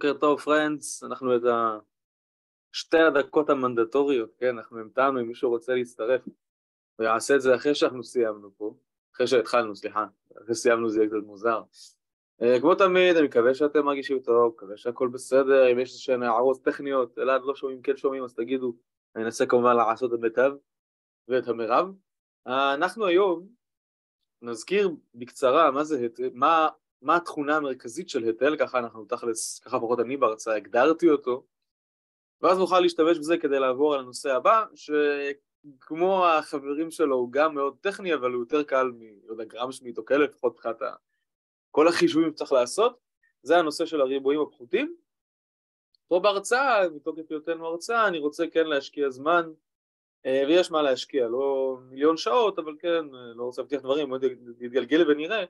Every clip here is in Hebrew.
בוקר טוב פרנדס, אנחנו את שתי הדקות המנדטוריות, כן, אנחנו המתנו אם מישהו רוצה להצטרף ויעשה את זה אחרי שאנחנו סיימנו פה, אחרי שהתחלנו, סליחה, אחרי שסיימנו זה יהיה קצת מוזר. Uh, כמו תמיד, אני מקווה שאתם מרגישים טוב, מקווה שהכל בסדר, אם יש איזשהן הערות טכניות, אלעד לא שומעים, כן שומעים, אז תגידו, אני אנסה כמובן לעשות את המיטב ואת המרב. Uh, אנחנו היום נזכיר בקצרה מה זה, מה מה התכונה המרכזית של היטל, ככה אנחנו תכלס, ככה לפחות אני בהרצאה הגדרתי אותו, ואז נוכל להשתמש בזה כדי לעבור על הנושא הבא, שכמו החברים שלו הוא גם מאוד טכני, אבל הוא יותר קל מ... לא שמית או כאלה, לפחות מבחינת. כל החישובים שצריך לעשות, זה הנושא של הריבועים הפחותים. פה בהרצאה, מתוקף היותנו הרצאה, אני רוצה כן להשקיע זמן, אה, ויש מה להשקיע, לא מיליון שעות, אבל כן, אה, לא רוצה להבטיח דברים, עוד יתגלגל ונראה.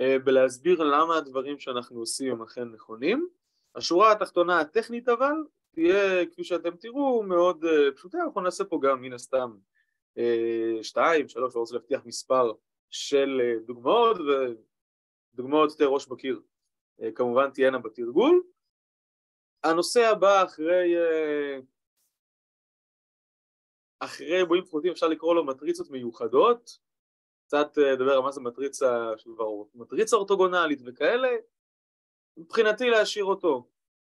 אה, בלהסביר למה הדברים שאנחנו עושים הם אכן נכונים. השורה התחתונה הטכנית אבל תהיה, כפי שאתם תראו, מאוד אה, פשוטה, אנחנו נעשה פה גם מן הסתם אה, שתיים, שלוש, לא רוצה להבטיח מספר של דוגמאות ודוגמאות יותר ראש בקיר כמובן תהיינה בתרגול. הנושא הבא אחרי אחרי ריבועים פחותים אפשר לקרוא לו מטריצות מיוחדות קצת לדבר אה, על מה זה מטריצה של ורוד, מטריצה אורתוגונלית וכאלה, מבחינתי להשאיר אותו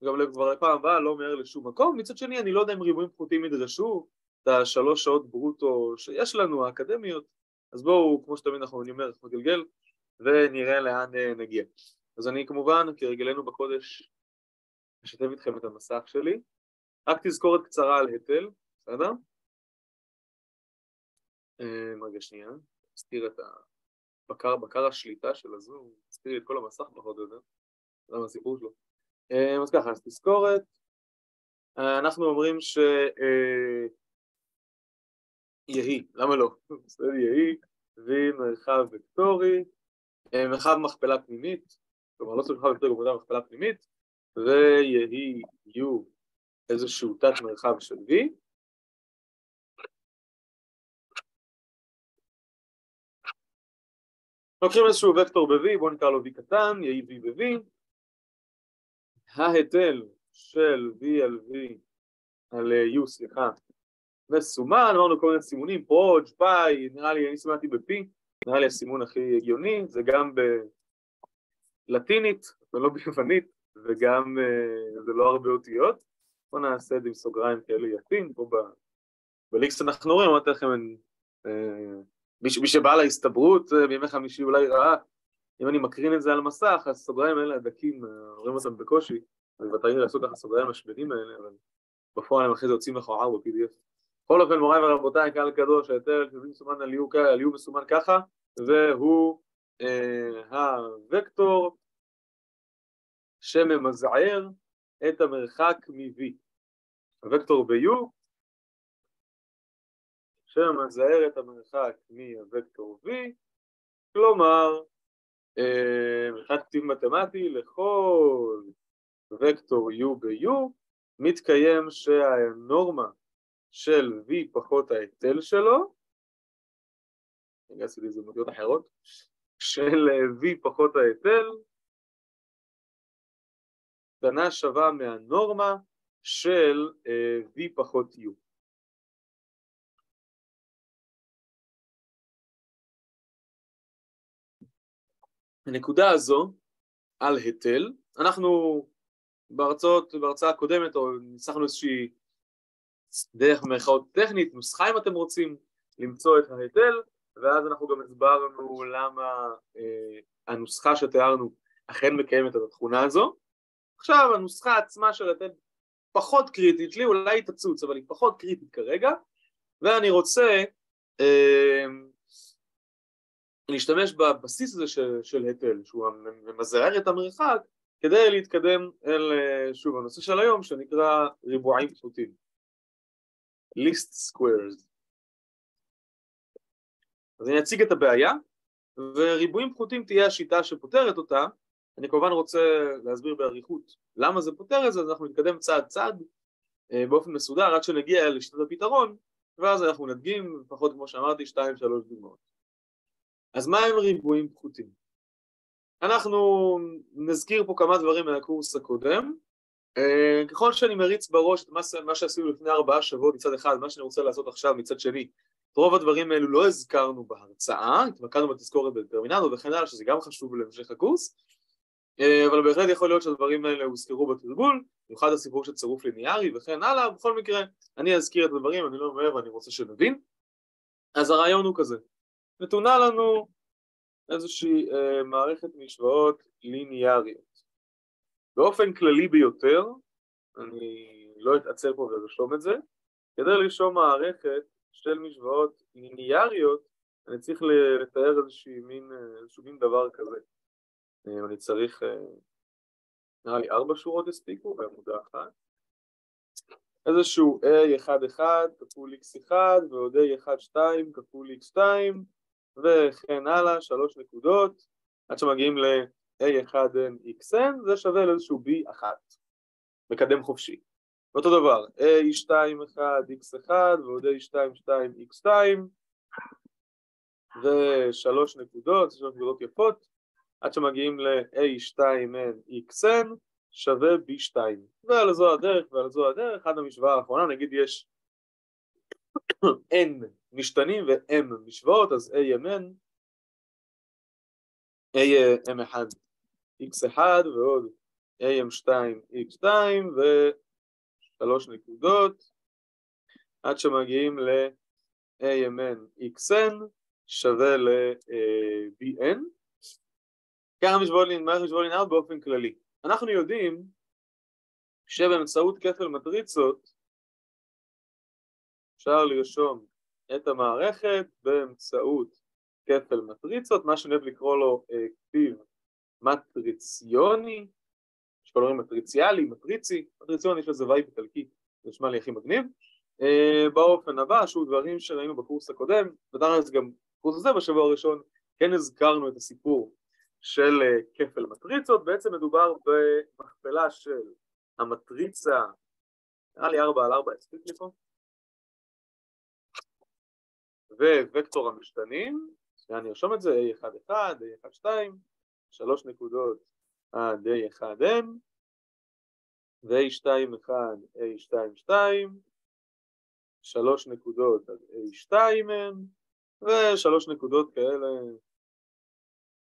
גם כבר לפעם הבאה לא מהר לשום מקום, מצד שני אני לא יודע אם ריבועים פחותים ידרשו את השלוש שעות ברוטו שיש לנו, האקדמיות, אז בואו, כמו שתמיד אנחנו, אני אומר, אנחנו נגלגל ונראה לאן אה, נגיע. אז אני כמובן, כרגלנו בקודש, אשתף איתכם את המסך שלי, רק תזכורת קצרה על היטל, בסדר? אה, רגע שנייה. מסתיר את הבקר, בקר השליטה של הזום, מסתיר את כל המסך פחות או יותר, זה הסיפור שלו. אה, אז ככה, אז תזכורת, אה, אנחנו אומרים ש... אה, יהי, למה לא? בסדר, יהי, ומרחב וקטורי, מרחב מכפלה פנימית, כלומר לא צריך מרחב וקטורי, כמובן מכפלה פנימית, ויהי יהיו איזשהו תת מרחב של V, לוקחים איזשהו וקטור ב-V, בואו נקרא לו V קטן, יהי V ב-V. ההיטל של V על V על אה, U, סליחה, מסומן, אמרנו כל מיני סימונים, פרוג', פאי, נראה לי, אני סימנתי ב-P, נראה לי הסימון הכי הגיוני, זה גם בלטינית ולא ביוונית, וגם אה, זה לא הרבה אותיות. בואו נעשה את זה עם סוגריים כאלה יפים, פה בליקס אנחנו רואים, אמרתי לכם, אה, מי שבא להסתברות אה, בימי חמישי אולי ראה, אם אני מקרין את זה על מסך, אז סוגריים האלה הדקים, אה, רואים אותם בקושי, אני בטח לעשות ככה סוגריים השמנים האלה, אבל בפועל הם אחרי זה יוצאים מכוער ב-PDF. בכל אופן, מוריי ורבותיי, קהל קדוש, ההיתר שזה מסומן על יו, על יו מסומן ככה, והוא אה, הוקטור שממזער את המרחק מ-V. הוקטור ב-U שמזהר את המרחק מהוקטור V, כלומר, אה, מבחינת כתיב מתמטי לכל וקטור U ב-U מתקיים שהנורמה של V פחות ההיטל שלו, רגע עשיתי איזה מודיות אחרות, של V פחות ההיטל, קטנה שווה מהנורמה של אה, V פחות U. הנקודה הזו על היטל, אנחנו בהרצאות, בהרצאה הקודמת, או ניסחנו איזושהי דרך מירכאות טכנית, נוסחה אם אתם רוצים למצוא את ההיטל, ואז אנחנו גם הסברנו למה אה, הנוסחה שתיארנו אכן מקיימת את התכונה הזו. עכשיו הנוסחה עצמה של ההיטל פחות קריטית לי, אולי היא תצוץ, אבל היא פחות קריטית כרגע, ואני רוצה אה, להשתמש בבסיס הזה של, של היטל, שהוא ממזער את המרחק, כדי להתקדם אל, אה, שוב, הנושא של היום שנקרא ריבועים פשוטים. list squares. אז אני אציג את הבעיה, וריבועים פחותים תהיה השיטה שפותרת אותה. אני כמובן רוצה להסביר באריכות למה זה פותר את זה, אז אנחנו נתקדם צעד צעד אה, באופן מסודר עד שנגיע לשיטת הפתרון, ואז אנחנו נדגים, לפחות כמו שאמרתי, שתיים שלוש דוגמאות. אז מה הם ריבועים פחותים? אנחנו נזכיר פה כמה דברים מהקורס הקודם, Uh, ככל שאני מריץ בראש את מה, שעשינו לפני ארבעה שבועות מצד אחד, מה שאני רוצה לעשות עכשיו מצד שני, את רוב הדברים האלו לא הזכרנו בהרצאה, התמקדנו בתזכורת בדטרמינטו וכן הלאה, שזה גם חשוב להמשך הקורס, uh, אבל בהחלט יכול להיות שהדברים האלה הוזכרו בתרגול, במיוחד הסיפור של צירוף ליניארי וכן הלאה, בכל מקרה, אני אזכיר את הדברים, אני לא אומר ואני רוצה שנבין. אז הרעיון הוא כזה, נתונה לנו איזושהי uh, מערכת משוואות ליניאריות. באופן כללי ביותר, אני לא אתעצל פה ולרשום את זה, כדי לרשום מערכת של משוואות ליניאריות, אני צריך לתאר איזשהו מין, איזשהו מין דבר כזה. אני צריך, נראה לי ארבע שורות הספיקו בעמודה אחת. איזשהו A11 כפול X1 ועוד A12 כפול X2 וכן הלאה, שלוש נקודות, עד שמגיעים ל... A1NXN זה שווה לאיזשהו B1 מקדם חופשי. אותו דבר A21X1 ועוד A22X2 ושלוש נקודות, שלוש נקודות יפות עד שמגיעים ל-A2NXN שווה B2 ועל זו הדרך ועל זו הדרך עד המשוואה האחרונה נגיד יש N משתנים ו-M משוואות אז AMN AM1 x1 ועוד am2 x2 ושלוש נקודות עד שמגיעים ל-amn xn שווה ל-bn ככה משוואות לינאר באופן כללי. אנחנו יודעים שבאמצעות כפל מטריצות אפשר לרשום את המערכת באמצעות כפל מטריצות, מה שאני אוהב לקרוא לו כתיב מטריציוני, יש פה אומרים מטריציאלי, מטריצי, מטריציוני יש לזה vibe איטלקי, זה נשמע לי הכי מגניב. Uh, באופן הבא, שוב דברים שראינו בקורס הקודם, ודרך גם בקורס הזה בשבוע הראשון, כן הזכרנו את הסיפור של uh, כפל מטריצות, בעצם מדובר במכפלה של המטריצה, נראה לי 4 על 4 הספיק לי פה, ווקטור המשתנים, אני ארשום את זה, A11, A12, שלוש נקודות עד A1M ו-A21, A22, שלוש נקודות עד A2M ושלוש נקודות כאלה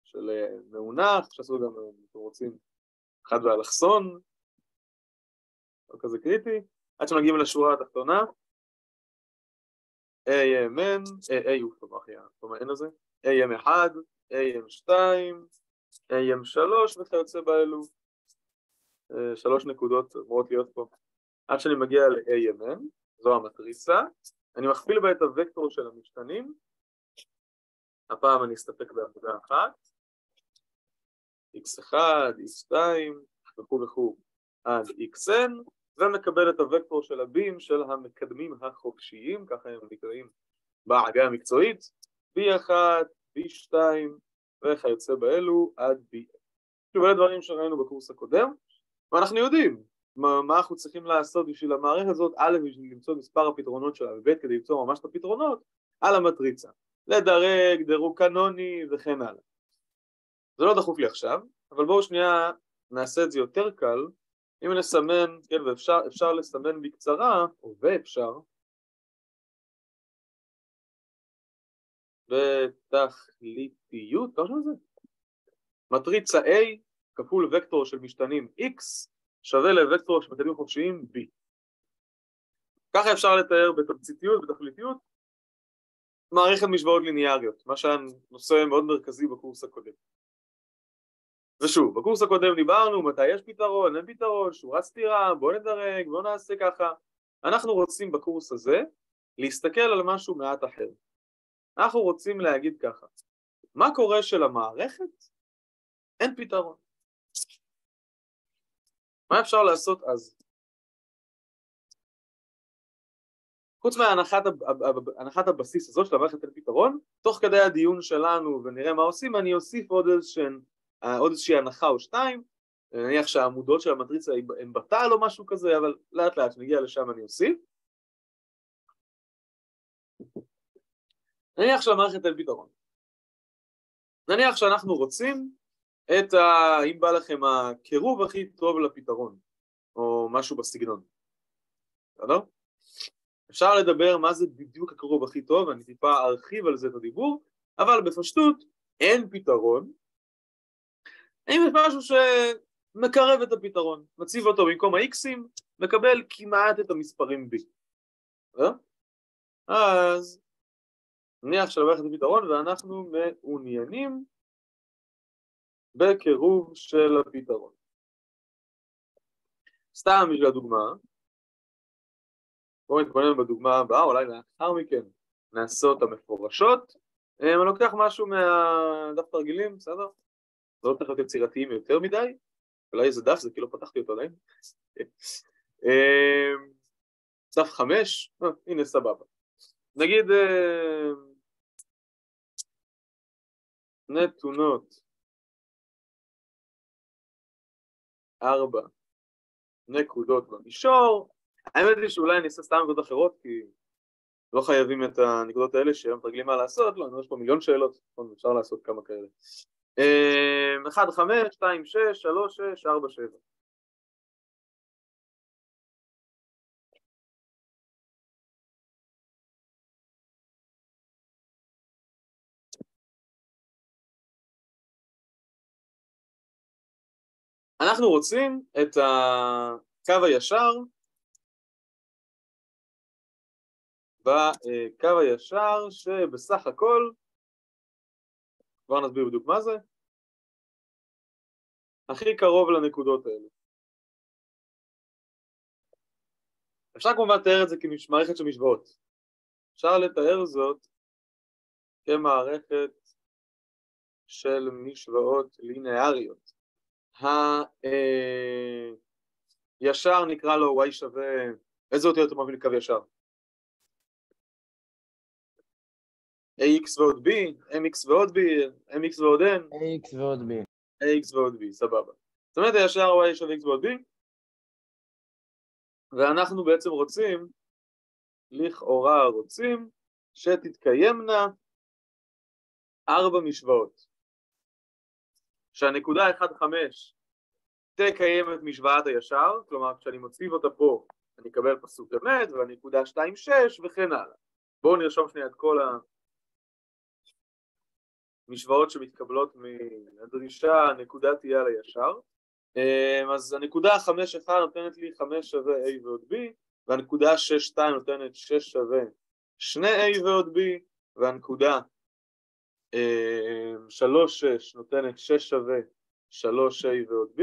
של מאונח, שעשו גם, אם אתם רוצים, אחד באלכסון, לא כזה קריטי, עד שמגיעים לשורה התחתונה, AMN, A, A הוא טוב אחי, אין לזה, AM1, AM2, AM3 וכיוצא באלו, שלוש נקודות אמורות להיות פה, עד שאני מגיע ל-AMN, זו המטריצה, אני מכפיל בה את הוקטור של המשתנים, הפעם אני אסתפק בעבודה אחת, x1, x2 וכו' וכו' עד xn, ומקבל את הוקטור של הבים של המקדמים החופשיים, ככה הם נקראים בעגה המקצועית, b1, b2 וכיוצא באלו עד b. שוב, אלה דברים שראינו בקורס הקודם, ואנחנו יודעים מה, מה אנחנו צריכים לעשות בשביל המערכת הזאת, א', בשביל למצוא מספר הפתרונות שלה, וב', כדי למצוא ממש את הפתרונות על המטריצה. לדרג, דירוג קנוני וכן הלאה. זה לא דחוף לי עכשיו, אבל בואו שנייה נעשה את זה יותר קל. אם נסמן, כן, ואפשר לסמן בקצרה, או ואפשר, בתכליתיות, כמה זה? מטריצה A כפול וקטור של משתנים X שווה לוקטור של מקדמים חופשיים B. ככה אפשר לתאר בתמציתיות, בתכליתיות, מערכת משוואות ליניאריות, מה שהיה נושא מאוד מרכזי בקורס הקודם. ושוב, בקורס הקודם דיברנו מתי יש פתרון, אין פתרון, שורת סתירה, בואו נדרג, בואו נעשה ככה. אנחנו רוצים בקורס הזה להסתכל על משהו מעט אחר. אנחנו רוצים להגיד ככה, מה קורה שלמערכת? אין פתרון. מה אפשר לעשות אז? חוץ מהנחת הבסיס הזאת של המערכת אין פתרון, תוך כדי הדיון שלנו ונראה מה עושים, אני אוסיף עוד איזושהי, עוד איזושהי הנחה או שתיים, נניח שהעמודות של המטריצה הן בתל או משהו כזה, אבל לאט לאט כשנגיע לשם אני אוסיף. נניח שלמערכת אין פתרון. נניח שאנחנו רוצים את ה... אם בא לכם הקירוב הכי טוב לפתרון, או משהו בסגנון. בסדר? אפשר לדבר מה זה בדיוק הקרוב הכי טוב, אני טיפה ארחיב על זה את הדיבור, אבל בפשטות אין פתרון. אם יש משהו שמקרב את הפתרון, מציב אותו במקום ה-x'ים, מקבל כמעט את המספרים b. בסדר? אז נניח את הפתרון ואנחנו מעוניינים בקירוב של הפתרון. סתם בשביל הדוגמה, בואו נתבונן בדוגמה הבאה, אולי לאחר מכן נעשה אותה מפורשות. אה, אני לוקח משהו מהדף תרגילים, בסדר? לא צריך להיות יצירתיים יותר מדי, אולי איזה דף זה כאילו פתחתי אותו עדיין. אה, דף חמש, אה, הנה סבבה. נגיד נתונות ארבע נקודות במישור, האמת היא שאולי אני אעשה סתם נקודות אחרות כי לא חייבים את הנקודות האלה שהם מתרגלים מה לעשות, לא, אני רואה פה מיליון שאלות, נכון, אפשר לעשות כמה כאלה. 1, 5, 2, 6, 3, 6, 4, 7 אנחנו רוצים את הקו הישר בקו הישר שבסך הכל, כבר נסביר בדיוק מה זה, הכי קרוב לנקודות האלה. אפשר כמובן לתאר את זה כמערכת של משוואות. אפשר לתאר זאת כמערכת של משוואות לינאריות. הישר נקרא לו y שווה, איזה אותיות אתה מביא לקו ישר? Ax ועוד b, mx ועוד b, mx ועוד n. Ax ועוד b. Ax ועוד b, סבבה. זאת אומרת הישר y שווה x ועוד b. ואנחנו בעצם רוצים, לכאורה רוצים, שתתקיימנה ארבע משוואות. שהנקודה 1-5 תקיים את משוואת הישר, כלומר כשאני מוסיף אותה פה אני אקבל פסוק אמת, והנקודה 2-6 וכן הלאה. בואו נרשום שנייה את כל המשוואות שמתקבלות מהדרישה הנקודה תהיה על הישר. אז הנקודה 5-1 נותנת לי 5 שווה a ועוד b, והנקודה 6-2 נותנת 6 שווה 2a ועוד b, והנקודה שלוש שש נותנת שש שווה שלוש A ועוד B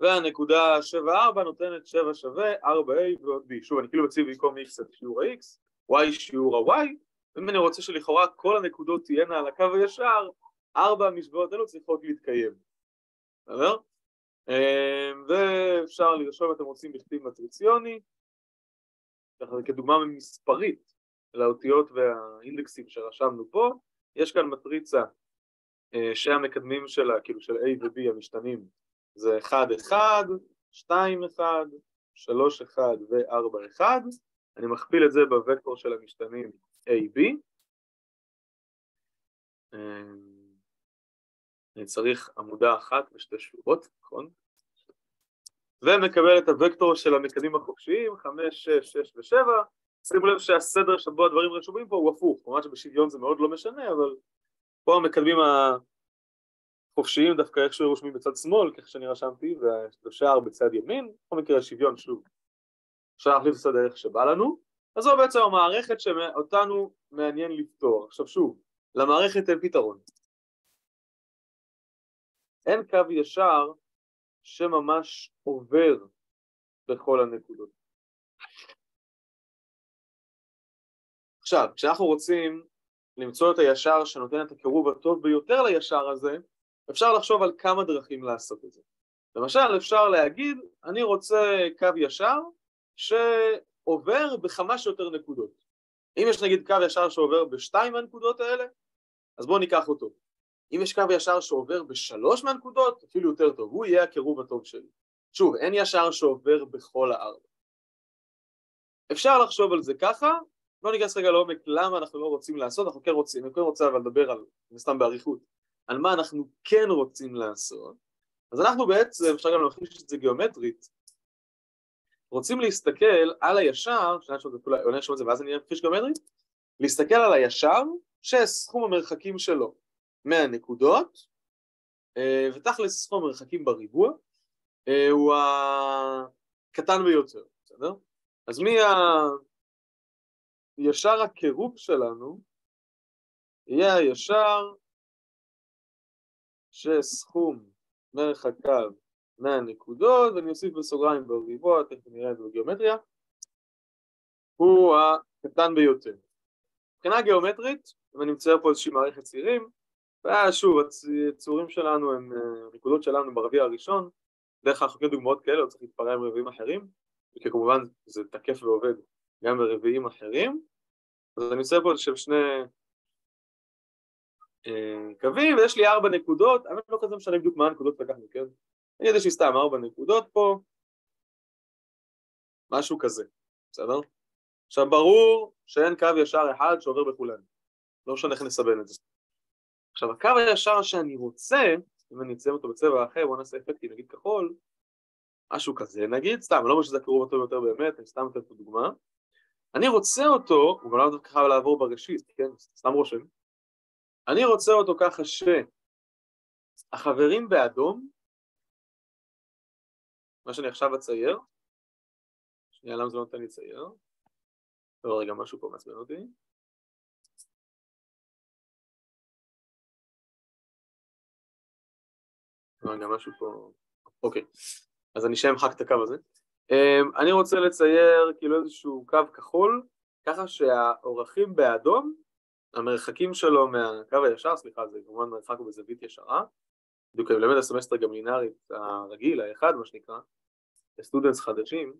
והנקודה שבע ארבע נותנת שבע שווה ארבע A ועוד B שוב אני כאילו מציב במקום X את שיעור ה-X Y שיעור ה-Y ואם אני רוצה שלכאורה כל הנקודות תהיינה על הקו הישר ארבע המשוואות האלו צריכות להתקיים. בסדר? ואפשר לרשום אם אתם רוצים בכתיב מטריציוני כדוגמה מספרית לאותיות והאינדקסים שרשמנו פה, יש כאן מטריצה שהמקדמים שלה, כאילו של A ו-B המשתנים זה 1-1, 2-1, 3-1 ו-4-1 אני מכפיל את זה בוקטור של המשתנים A-B אני צריך עמודה אחת ושתי שורות, נכון? ומקבל את הוקטור של המקדמים החופשיים 5, 6, 6 ו-7 שימו לב שהסדר שבו הדברים רשומים פה הוא הפוך, כמובן שבשוויון זה מאוד לא משנה, אבל פה המקדמים החופשיים דווקא איכשהו רושמים בצד שמאל, ככה שאני רשמתי, והשאר בצד ימין, בכל מקרה שוויון שוב. אפשר להחליף את הסדר איך שבא לנו, אז זו בעצם המערכת שאותנו מעניין לפתור. עכשיו שוב, למערכת אין פתרון. אין קו ישר שממש עובר בכל הנקודות. עכשיו, כשאנחנו רוצים למצוא את הישר שנותן את הקירוב הטוב ביותר לישר הזה, אפשר לחשוב על כמה דרכים לעשות את זה. למשל, אפשר להגיד, אני רוצה קו ישר שעובר בכמה שיותר נקודות. אם יש נגיד קו ישר שעובר בשתיים מהנקודות האלה, אז בואו ניקח אותו. אם יש קו ישר שעובר בשלוש מהנקודות, אפילו יותר טוב, הוא יהיה הקירוב הטוב שלי. שוב, אין ישר שעובר בכל הארבע. אפשר לחשוב על זה ככה, לא ניכנס רגע לעומק למה אנחנו לא רוצים לעשות, אנחנו כן רוצים, אני כן רוצה אבל לדבר על, סתם באריכות, על מה אנחנו כן רוצים לעשות, אז אנחנו בעצם, אפשר גם להכניס את זה גיאומטרית, רוצים להסתכל על הישר, שנייה שוב את זה ואז אני אכחיש גיאומטרית, להסתכל על הישר שסכום המרחקים שלו מהנקודות, אה, ותכלס סכום המרחקים בריבוע אה, הוא הקטן ביותר, בסדר? אז מי הישר הקירוב שלנו יהיה הישר שסכום מרחקיו מהנקודות, ואני אוסיף בסוגריים בריבוע, תכף נראה את זה בגיאומטריה, הוא הקטן ביותר. מבחינה גיאומטרית, ואני מצייר פה איזושהי מערכת צירים, ושוב, הציורים שלנו הם, הנקודות שלנו ברביע הראשון, דרך כלל חוקרים דוגמאות כאלה, לא צריך להתפרע עם רביעים אחרים, כי כמובן זה תקף ועובד גם ברביעים אחרים, אז אני עושה פה איזשהם שני אה, קווים, ויש לי ארבע נקודות, אבל לא כזה משנה בדיוק מה הנקודות לקחנו, כן? נגיד יש לי סתם ארבע נקודות פה, משהו כזה, בסדר? עכשיו ברור שאין קו ישר אחד שעובר בכולנו, לא משנה איך נסבן את זה. עכשיו הקו הישר שאני רוצה, אם אני אציין אותו בצבע אחר, בואו נעשה אפקטים, נגיד כחול, משהו כזה נגיד, סתם, לא אומר שזה הקרוב הטוב יותר באמת, אני סתם אתן פה דוגמה. אני רוצה אותו, הוא גם לא דווקא חייב לעבור בראשית, כן? סתם רושם. אני רוצה אותו ככה שהחברים באדום, מה שאני עכשיו אצייר, שנייה, למה זה לא נותן לי לצייר? לא, רגע, משהו פה מעצבן אותי. רגע, משהו פה... אוקיי, אז אני שם חק את הקו הזה. אמ, אני רוצה לצייר כאילו איזשהו קו כחול, ככה שהאורכים באדום, המרחקים שלו מהקו הישר, סליחה, זה כמובן מרחק בזווית ישרה, בדיוק אני מלמד הסמסטר גם לינארית הרגיל, האחד מה שנקרא, לסטודנטס חדשים,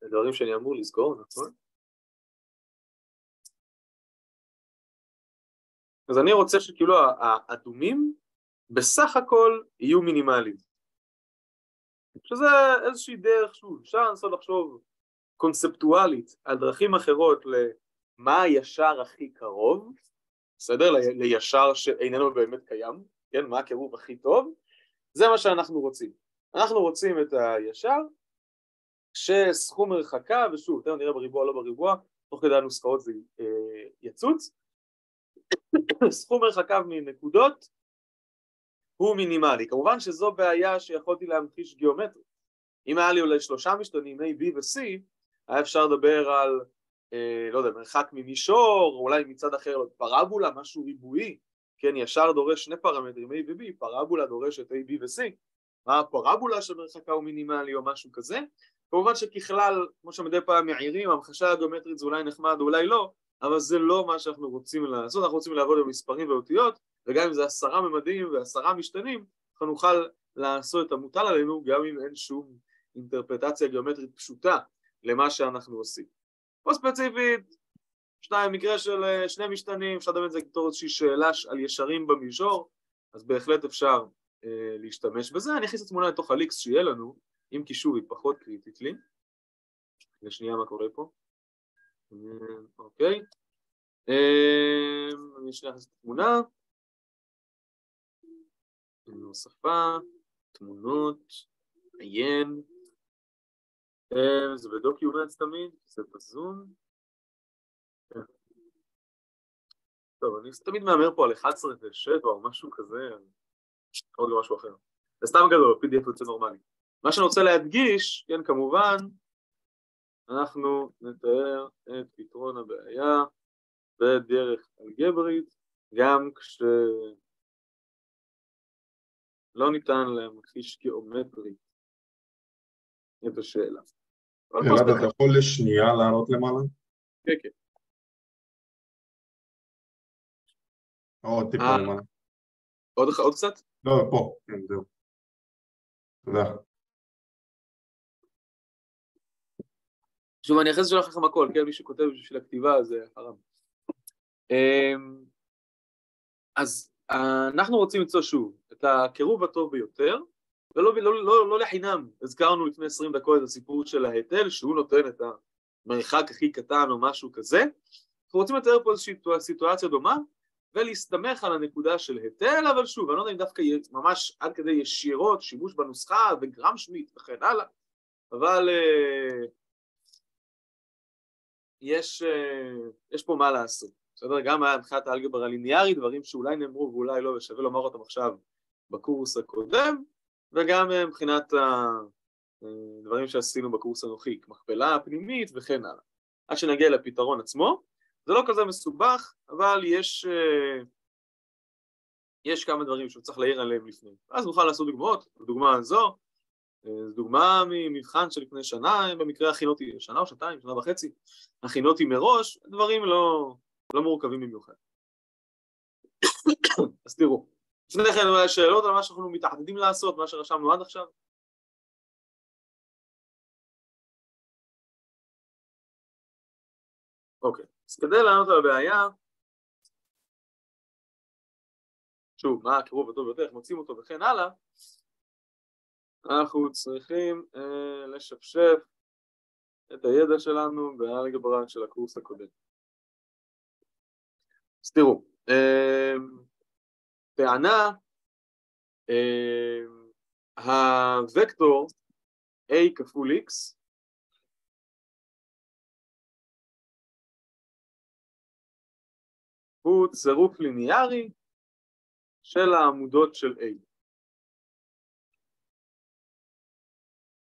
זה דברים שאני אמור לזכור, נכון? אז אני רוצה שכאילו האדומים בסך הכל יהיו מינימליים. שזה איזושהי דרך, שוב, אפשר לנסות לחשוב קונספטואלית על דרכים אחרות למה הישר הכי קרוב, בסדר? לישר שאיננו באמת קיים, כן? מה הקירוב הכי טוב? זה מה שאנחנו רוצים. אנחנו רוצים את הישר שסכום מרחקה, ושוב, תכף נראה בריבוע לא בריבוע, תוך כדי הנוסחאות זה אה, יצוץ, סכום מרחקיו מנקודות הוא מינימלי. כמובן שזו בעיה שיכולתי להמחיש גיאומטרית. אם היה לי אולי שלושה משתנים, A, B ו-C, היה אפשר לדבר על, אה, לא יודע, מרחק ממישור, אולי מצד אחר פרבולה, משהו ריבועי, כן, ישר דורש שני פרמטרים A ו-B, פרבולה דורשת A, B ו-C, מה הפרבולה של מרחקה הוא מינימלי או משהו כזה. כמובן שככלל, כמו שמדי פעם מעירים, המחשה הגיאומטרית זה אולי נחמד, אולי לא, אבל זה לא מה שאנחנו רוצים לעשות, אנחנו רוצים לעבוד במספרים ואותיות, וגם אם זה עשרה ממדים ועשרה משתנים, אנחנו נוכל לעשות את המוטל עלינו גם אם אין שום אינטרפטציה גיאומטרית פשוטה למה שאנחנו עושים. פה ספציפית, שניים, מקרה של אה, שני משתנים, אפשר לדבר על זה בתור איזושהי שאלה על ישרים במישור, אז בהחלט אפשר אה, להשתמש בזה. אני אכניס את התמונה לתוך הליקס שיהיה לנו, אם כי שוב היא פחות קריטית לי. לשנייה מה קורה פה. אה, אוקיי. אה, אני אשלח את התמונה. הוספה, תמונות, עיין, זה בדוקיומנטס תמיד, זה בזום. טוב, אני תמיד מהמר פה על 11 ו-7 או משהו כזה, עוד לא משהו אחר. זה סתם גדול, PDF יוצא נורמלי. מה שאני רוצה להדגיש, כן, כמובן, אנחנו נתאר את פתרון הבעיה בדרך אלגברית, גם כש... לא ניתן להמחיש גיאומטרי את השאלה. אלעד, אתה יכול לשנייה לעלות למעלה? כן, כן. עוד טיפה אה. למעלה. עוד קצת? לא, פה, כן, זהו. תודה. שוב, אני אחרי זה שולח לכם הכל, כן? מי שכותב בשביל הכתיבה זה חרם. אמ, אז אנחנו רוצים למצוא שוב את הקירוב הטוב ביותר, ולא לא, לא, לא לחינם, הזכרנו לפני 20 דקות את הסיפור של ההיטל, שהוא נותן את המרחק הכי קטן או משהו כזה. אנחנו רוצים לתאר פה איזושהי סיטואציה דומה, ולהסתמך על הנקודה של היטל, אבל שוב, אני לא יודע אם דווקא ממש עד כדי ישירות שימוש בנוסחה וגרם שמית וכן הלאה, אבל uh, יש, uh, יש פה מה לעשות, בסדר? גם מבחינת האלגברה הליניארית, דברים שאולי נאמרו ואולי לא, ושווה לומר אותם עכשיו בקורס הקודם, וגם uh, מבחינת הדברים שעשינו בקורס הנוכחי, מכפלה פנימית וכן הלאה. עד שנגיע לפתרון עצמו, זה לא כזה מסובך, אבל יש, יש כמה דברים שהוא צריך להעיר עליהם לפני. אז נוכל לעשות דוגמאות, הדוגמה הזו, זו דוגמה ממבחן שלפני שנה, במקרה הכינותי, שנה או שנתיים, שנה וחצי, הכינותי מראש, דברים לא, לא מורכבים במיוחד. אז תראו, לפני כן אולי שאלות על מה שאנחנו מתעתדים לעשות, מה שרשמנו עד עכשיו. אוקיי, אז כדי לענות על הבעיה, שוב, מה הקירוב הטוב ביותר, איך מוצאים אותו וכן הלאה, אנחנו צריכים אה, לשפשף את הידע שלנו באלגברה של הקורס הקודם. אז תראו, אה, טענה, אה, הוקטור a כפול x הוא צירוף ליניארי של העמודות של A.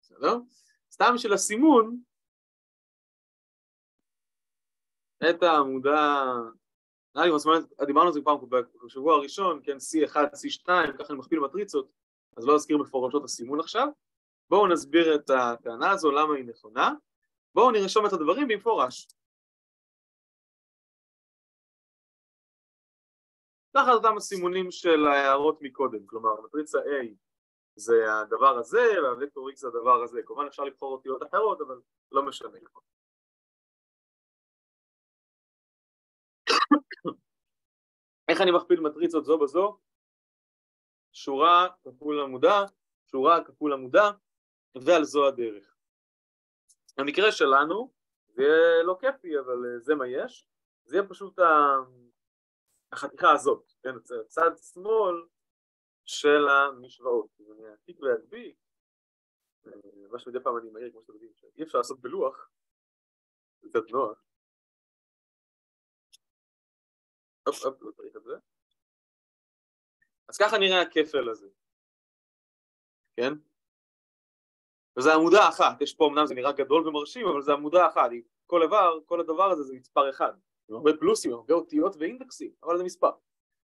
בסדר? סתם של הסימון, את העמודה, לי דיברנו על זה פעם בשבוע הראשון, כן, C1, C2, ככה אני מכפיל מטריצות, אז לא אזכיר מפורשות הסימון עכשיו. בואו נסביר את הטענה הזו, למה היא נכונה. בואו נרשום את הדברים במפורש. תחת אותם הסימונים של ההערות מקודם, כלומר מטריצה A זה הדבר הזה והוקטור X זה הדבר הזה, כמובן אפשר לבחור אותיות אחרות אבל לא משנה איך אני מכפיל מטריצות זו בזו? שורה כפול עמודה, שורה כפול עמודה ועל זו הדרך. המקרה שלנו זה יהיה לא כיפי אבל זה מה יש, זה יהיה פשוט החתיכה הזאת, כן, צד שמאל של המשוואות. אם אני אעתיק ואדביק, מה שמדי פעם אני מעיר כמו שאתם יודעים, אי אפשר לעשות בלוח, זה קצת נוח. לא זה. אז ככה נראה הכפל הזה, כן? וזו עמודה אחת, יש פה אמנם זה נראה גדול ומרשים, אבל זה עמודה אחת, כל איבר, כל הדבר הזה זה מספר אחד. עם הרבה פלוסים, הרבה אותיות ואינדקסים, אבל זה מספר.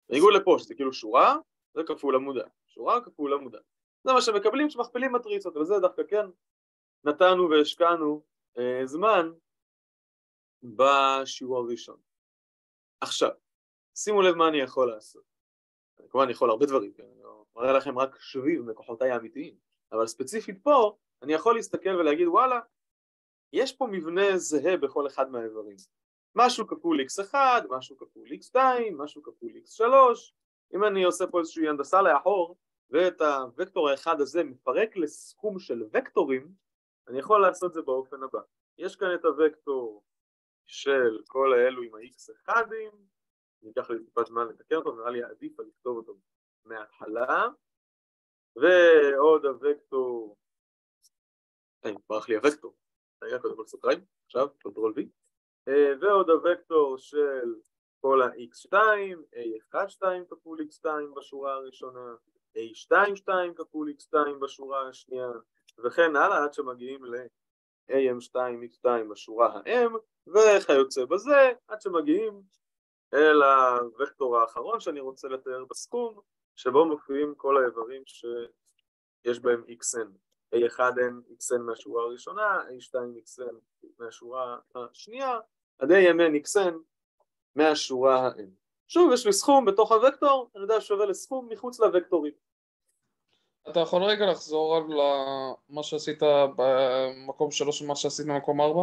בניגוד לפה, שזה כאילו שורה, זה כפול עמודה. שורה כפול עמודה. זה מה שמקבלים כשמכפילים מטריצות, וזה דווקא כן נתנו והשקענו אה, זמן בשיעור הראשון. עכשיו, שימו לב מה אני יכול לעשות. כמובן אני יכול הרבה דברים, כן? אני לא מראה לכם רק שביב מכוחותיי האמיתיים, אבל ספציפית פה, אני יכול להסתכל ולהגיד וואלה, יש פה מבנה זהה בכל אחד מהאיברים. משהו כפול x1, משהו כפול x2, משהו כפול x3 אם אני עושה פה איזושהי הנדסה לאחור ואת הוקטור האחד הזה מפרק לסכום של וקטורים אני יכול לעשות זה באופן הבא. יש כאן את הוקטור של כל האלו עם ה-x1ים אני אקח לי טיפה זמן לתקן אותו, נראה לי עדיף לכתוב אותו מההתחלה. ועוד הוקטור ברח לי הוקטור. רגע, קודם כל סוגריים, עכשיו, control V ועוד הוקטור של כל ה-x2, a1-2 כפול x2 בשורה הראשונה, a2-2 כפול x2 בשורה השנייה, וכן הלאה עד שמגיעים ל-am2x2 בשורה ה-m, וכיוצא בזה עד שמגיעים אל הוקטור האחרון שאני רוצה לתאר בסכום, שבו מופיעים כל האיברים שיש בהם xn. a1n xn מהשורה הראשונה, a2 xn מהשורה השנייה, עד AMN XN מהשורה ה-N. שוב, יש לי סכום בתוך הוקטור, אני יודע שווה לסכום מחוץ לוקטורים. אתה יכול רגע לחזור על מה שעשית במקום שלוש ומה שעשית במקום ארבע?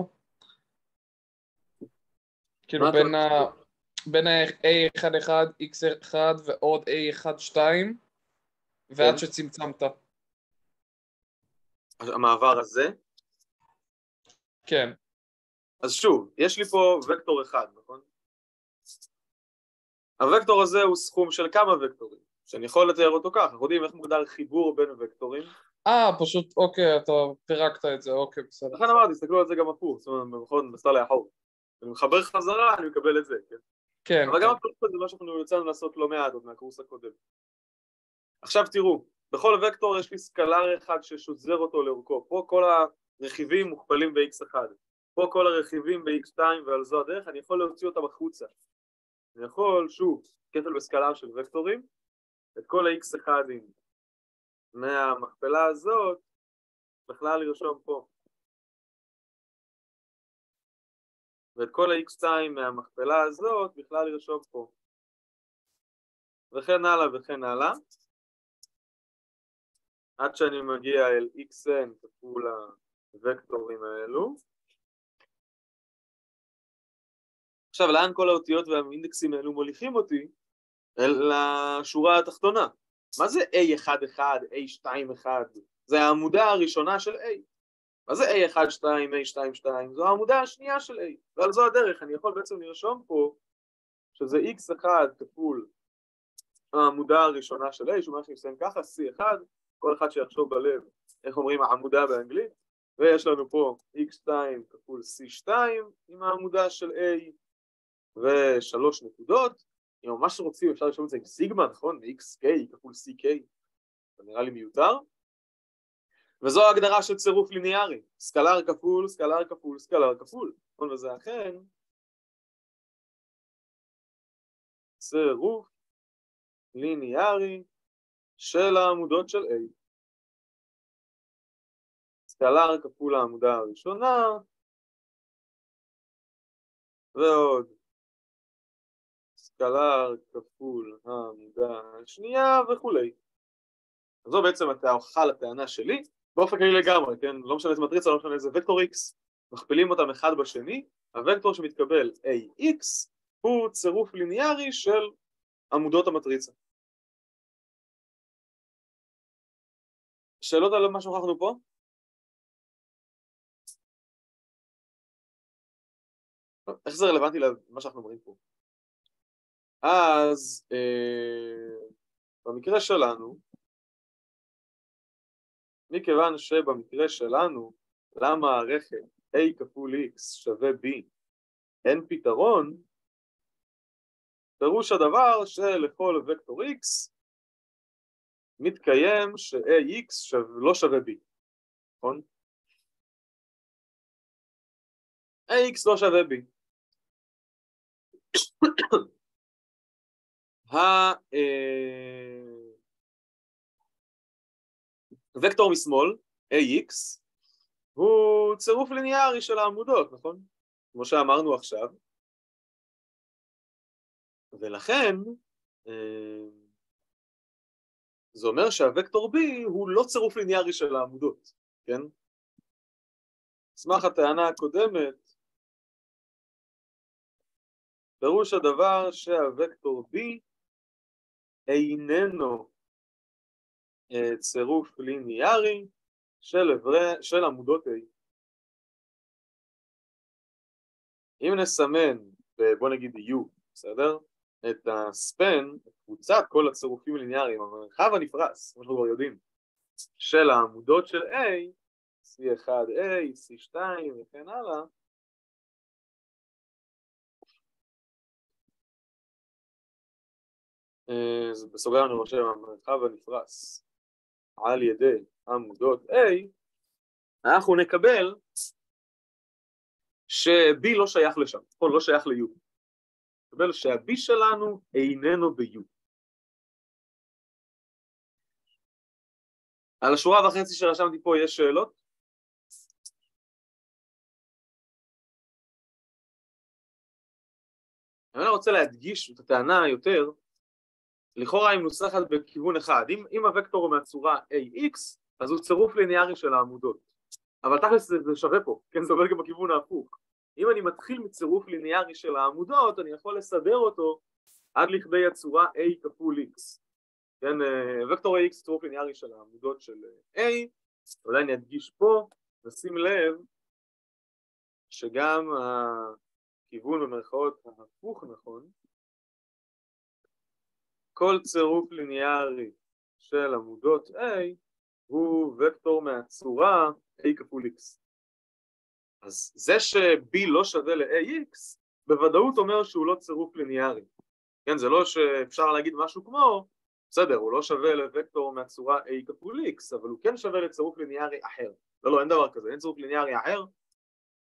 כאילו בין ה... בין ה-A11, X1 ועוד A12 ועד כן. שצמצמת. המעבר הזה? כן. אז שוב, יש לי פה וקטור אחד, נכון? הוקטור הזה הוא סכום של כמה וקטורים, שאני יכול לתאר אותו כך, אנחנו יודעים איך מוגדר חיבור בין וקטורים. אה, פשוט, אוקיי, אתה פירקת את זה, אוקיי, בסדר. לכן אמרתי, תסתכלו על זה גם הפוך, זאת אומרת, נכון, נסע לאחור. אני מחבר חזרה, אני מקבל את זה, כן? כן, אבל כן. גם הפוך זה מה שאנחנו יצאנו לעשות לא מעט עוד מהקורס הקודם. עכשיו תראו, בכל וקטור יש לי סקלר אחד ששוזר אותו לאורכו, פה כל הרכיבים מוכפלים ב-x1, פה כל הרכיבים ב-x2 ועל זו הדרך, אני יכול להוציא אותם החוצה. אני יכול, שוב, כפל בסקלר של וקטורים, את כל ה-x1 מהמכפלה הזאת, בכלל לרשום פה. ואת כל ה-x2 מהמכפלה הזאת, בכלל לרשום פה. וכן הלאה וכן הלאה. עד שאני מגיע אל xn כפול הוקטורים האלו. עכשיו, לאן כל האותיות והאינדקסים האלו מוליכים אותי? אל השורה התחתונה. מה זה A11, A21? זה העמודה הראשונה של A. מה זה A12, A22? זו העמודה השנייה של A. ועל זו הדרך, אני יכול בעצם לרשום פה שזה x1 כפול העמודה הראשונה של A, שהוא מה שאני מסיים ככה, C1, כל אחד שיחשוב בלב איך אומרים העמודה באנגלית, ויש לנו פה x2 כפול c2 עם העמודה של a ושלוש נקודות, אם ממש רוצים אפשר לרשום את זה עם סיגמה, נכון? xk כפול ck, זה נראה לי מיותר, וזו ההגדרה של צירוף ליניארי, סקלר כפול, סקלר כפול, סקלר כפול, נכון? וזה אכן צירוף ליניארי של העמודות של A. סקלר כפול העמודה הראשונה, ועוד סקלר כפול העמודה השנייה וכולי. זו בעצם ההוכחה לטענה שלי, באופן כללי לגמרי, כן? לא משנה איזה מטריצה, לא משנה איזה וקטור X, מכפילים אותם אחד בשני, הוקטור שמתקבל AX הוא צירוף ליניארי של עמודות המטריצה. שאלות על מה שהוכחנו פה? איך זה רלוונטי למה שאנחנו אומרים פה? אז אה, במקרה שלנו, מכיוון שבמקרה שלנו, למערכת A כפול X שווה B אין פתרון, פירוש הדבר שלכל וקטור X מתקיים ש-AX שו... לא שווה B, נכון? AX לא שווה B. הוקטור משמאל, AX, הוא צירוף ליניארי של העמודות, נכון? כמו שאמרנו עכשיו. ולכן, זה אומר שהוקטור B הוא לא צירוף ליניארי של העמודות, כן? סמך הטענה הקודמת, פירוש הדבר שהוקטור B איננו צירוף ליניארי של, עברי, של עמודות A. אם נסמן, בוא נגיד U, בסדר? את הספן, את קבוצת כל הצירופים ליניאריים, המרחב הנפרס, כמו שאנחנו כבר יודעים, של העמודות של A, C1A, C2 וכן הלאה, בסוגריים אני רושם המרחב הנפרס על ידי עמודות A, אנחנו נקבל ש-B לא שייך לשם, נכון? לא שייך ל-U. נקבל שה-B שלנו איננו ב-U. על השורה וחצי שרשמתי פה יש שאלות? אני רוצה להדגיש את הטענה יותר לכאורה היא מנוסחת בכיוון אחד, אם, אם הוקטור הוא מהצורה AX, אז הוא צירוף ליניארי של העמודות. אבל תכלס זה, זה שווה פה, כן, זה עובד גם בכיוון ההפוך. אם אני מתחיל מצירוף ליניארי של העמודות, אני יכול לסדר אותו עד לכדי הצורה A כפול X. כן, וקטור AX צירוף ליניארי של העמודות של A, אולי אני אדגיש פה, נשים לב שגם הכיוון במרכאות ההפוך נכון, כל צירוף ליניארי של עמודות A הוא וקטור מהצורה A כפול X. אז זה ש-B לא שווה ל-AX בוודאות אומר שהוא לא צירוף ליניארי. כן, זה לא שאפשר להגיד משהו כמו, בסדר, הוא לא שווה לוקטור מהצורה A כפול X, אבל הוא כן שווה לצירוף ליניארי אחר. לא, לא, אין דבר כזה, אין צירוף ליניארי אחר.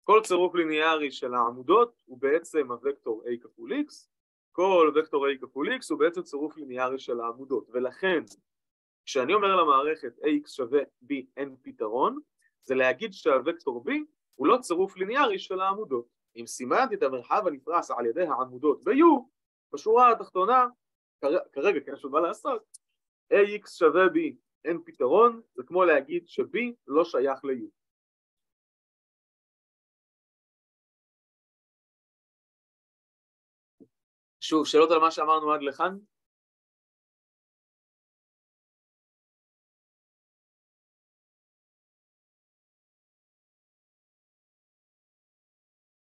כל צירוף ליניארי של העמודות הוא בעצם הוקטור A כפול X, כל וקטור A כפול X הוא בעצם צירוף ליניארי של העמודות, ולכן כשאני אומר למערכת AX שווה B אין פתרון, זה להגיד שהוקטור B הוא לא צירוף ליניארי של העמודות. אם סימנתי את המרחב הנפרס על ידי העמודות ב-U, בשורה התחתונה, כרגע, כן, יש עוד מה לעשות, AX שווה B אין פתרון, זה כמו להגיד ש-B לא שייך ל-U. שוב, שאלות על מה שאמרנו עד לכאן?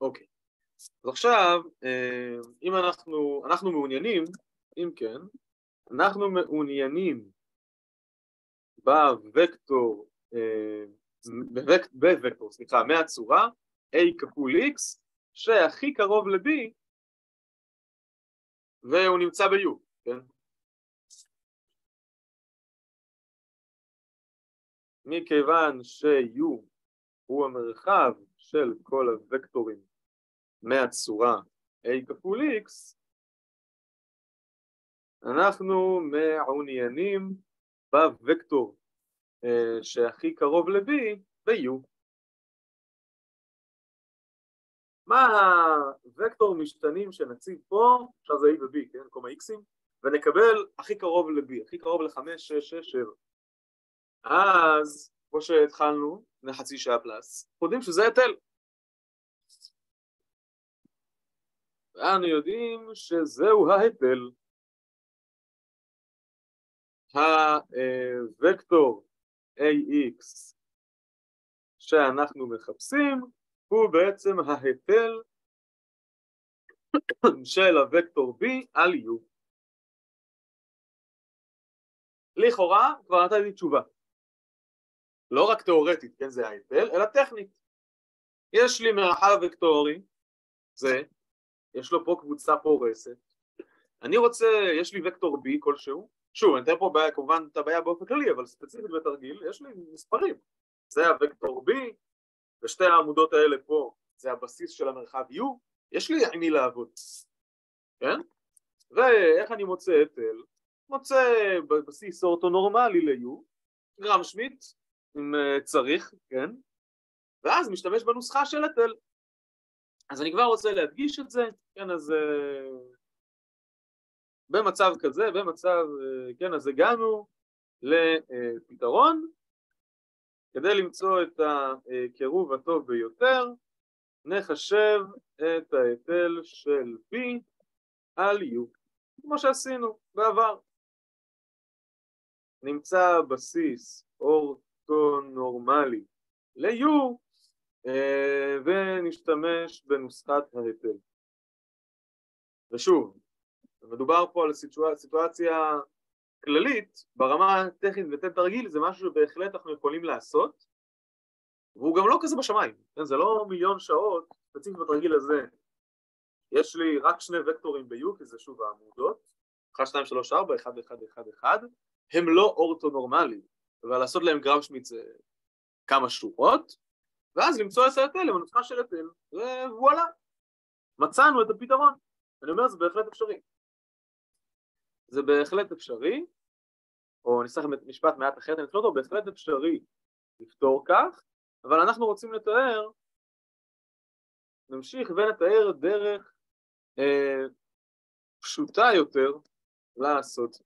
אוקיי. אז עכשיו, אה, אם אנחנו, אנחנו מעוניינים, אם כן, אנחנו מעוניינים בווקטור, אה, בווקטור, סליחה, מהצורה a כפול x שהכי קרוב ל-b והוא נמצא ב-u, כן? מכיוון ש-u הוא המרחב של כל הוקטורים מהצורה a כפול x, אנחנו מעוניינים בוקטור uh, שהכי קרוב ל-b ב-u. מה הוקטור משתנים שנציב פה, עכשיו זה a ו-b, כן, קומה x'ים, ונקבל הכי קרוב ל-b, הכי קרוב ל-5, 6, 6, 7. אז, כמו שהתחלנו, לפני חצי שעה פלאס, אנחנו יודעים שזה היטל. ואנו יודעים שזהו ההיטל. הוקטור AX שאנחנו מחפשים הוא בעצם ההיטל של הוקטור B על U. לכאורה כבר נתתי תשובה. לא רק תיאורטית, כן זה ההיטל, אלא טכנית. יש לי מרחב וקטורי, זה, יש לו פה קבוצה פורסת. אני רוצה, יש לי וקטור B כלשהו, שוב, אני אתן פה בעיה, כמובן את הבעיה באופן כללי, אבל ספציפית בתרגיל, יש לי מספרים. זה הוקטור B, ושתי העמודות האלה פה, זה הבסיס של המרחב U, יש לי עם מי לעבוד, כן? ואיך אני מוצא היטל? מוצא בסיס אורתונורמלי ל-U, גרם שמיט, אם אה, צריך, כן? ואז משתמש בנוסחה של היטל. אז אני כבר רוצה להדגיש את זה, כן, אז uh, במצב כזה, במצב, uh, כן, אז הגענו לפתרון, כדי למצוא את הקירוב הטוב ביותר, נחשב את ההיטל של B על U, כמו שעשינו בעבר. נמצא בסיס אורתונורמלי ל-U אה, ונשתמש בנוסחת ההיטל. ושוב, מדובר פה על סיטואציה כללית, ברמה הטכנית ותן תרגיל, זה משהו שבהחלט אנחנו יכולים לעשות, והוא גם לא כזה בשמיים, כן? זה לא מיליון שעות, ספציפית בתרגיל הזה. יש לי רק שני וקטורים ב-U, כי זה שוב העמודות, 1, 2, 3, 4, 1, 1, 1, 1, הם לא אורתונורמליים, אבל לעשות להם גרם שמיט זה כמה שורות, ואז למצוא את ההיטל עם הנוסחה של היטל, ווואלה, מצאנו את הפתרון. אני אומר, זה בהחלט אפשרי. זה בהחלט אפשרי, או אני אצטרך משפט מעט אחרת, אני אותו, בהחלט אפשרי לפתור כך, אבל אנחנו רוצים לתאר, נמשיך ונתאר דרך אה, פשוטה יותר לעשות.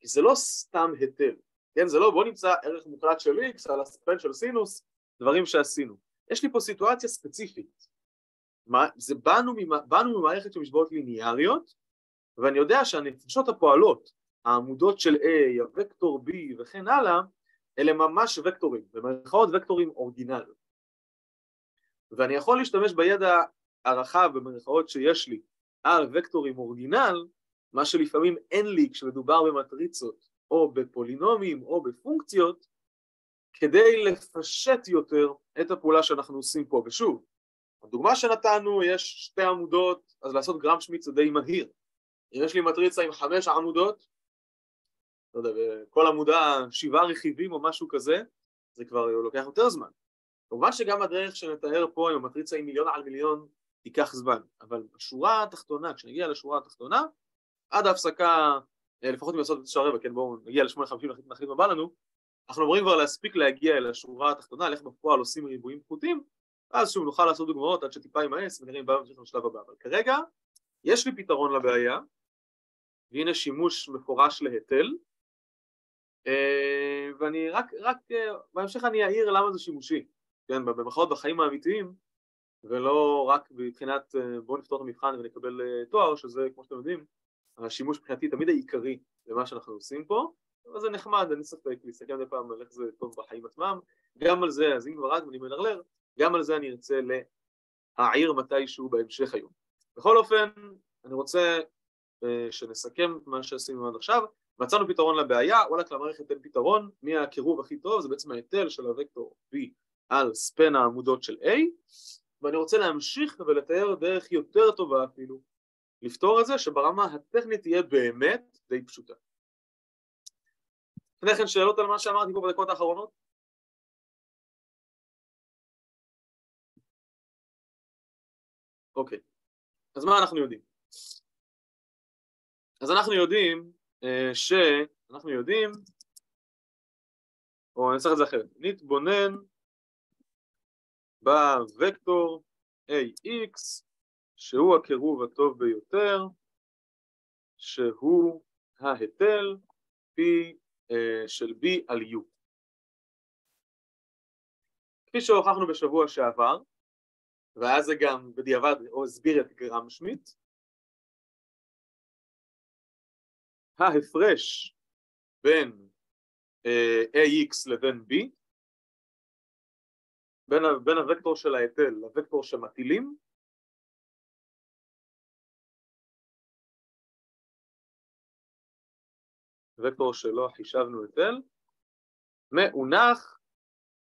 כי זה לא סתם היטל, כן? זה לא בוא נמצא ערך מוחלט של x על הספן של סינוס, דברים שעשינו. יש לי פה סיטואציה ספציפית. מה, זה באנו, באנו ממערכת של משוואות ליניאריות, ואני יודע שהנפשות הפועלות, העמודות של A, הוקטור B וכן הלאה, אלה ממש וקטורים, במרכאות וקטורים אורגינל. ואני יכול להשתמש בידע הרחב במרכאות שיש לי על וקטורים אורגינל, מה שלפעמים אין לי כשמדובר במטריצות או בפולינומים או בפונקציות, כדי לפשט יותר את הפעולה שאנחנו עושים פה. ושוב, הדוגמה שנתנו, יש שתי עמודות, אז לעשות גרם שמיט זה די מהיר. אם יש לי מטריצה עם חמש עמודות, לא יודע, כל עמודה שבעה רכיבים או משהו כזה, זה כבר לוקח יותר זמן. כמובן שגם הדרך שנתאר פה עם המטריצה עם מיליון על מיליון ייקח זמן, אבל בשורה התחתונה, כשנגיע לשורה התחתונה, עד ההפסקה, אה, לפחות אם לעשות את שער רבע, כן בואו נגיע לשמונה חמישים נחליט מה בא לנו, אנחנו אמורים כבר להספיק להגיע אל השורה התחתונה, איך בפועל עושים ריבועים פחותים, אז שוב נוכל לעשות דוגמאות עד שטיפה יימאס ונראה אם בא נמשיך לשלב הבא, אבל כרגע יש לי פתרון לבעיה, והנה שימוש מפורש להיטל, ואני רק, רק אה, בהמשך אני אעיר למה זה שימושי, כן, במחאות בחיים האמיתיים, ולא רק מבחינת בואו נפתור את המבחן ונקבל תואר, שזה כמו שאתם יודעים, השימוש מבחינתי תמיד העיקרי למה שאנחנו עושים פה, אבל זה נחמד, אין ספק, להסתכל מדי פעם על איך זה טוב בחיים עצמם, גם על זה, אז אם כבר רק ואני מנרלר, גם על זה אני ארצה להעיר מתישהו בהמשך היום. בכל אופן, אני רוצה שנסכם מה שעשינו עד עכשיו, מצאנו פתרון לבעיה, וואלכ למערכת אין פתרון, מי הקירוב הכי טוב? זה בעצם ההיטל של הוקטור V על ספן העמודות של A, ואני רוצה להמשיך ולתאר דרך יותר טובה אפילו לפתור את זה שברמה הטכנית תהיה באמת די פשוטה. לפני כן שאלות על מה שאמרתי פה בדקות האחרונות? אוקיי, אז מה אנחנו יודעים? אז אנחנו יודעים אה, ש... אנחנו יודעים, או אני אנסח את זה אחרת, נתבונן בוקטור AX שהוא הקירוב הטוב ביותר, שהוא ההיטל P uh, של B על U. כפי שהוכחנו בשבוע שעבר, ואז זה גם בדיעבד או הסביר את גרם שמיט, ההפרש בין uh, AX לבין B, בין, בין הוקטור של ההיטל לוקטור שמטילים, וקטור שלו חישבנו היטל, מאונח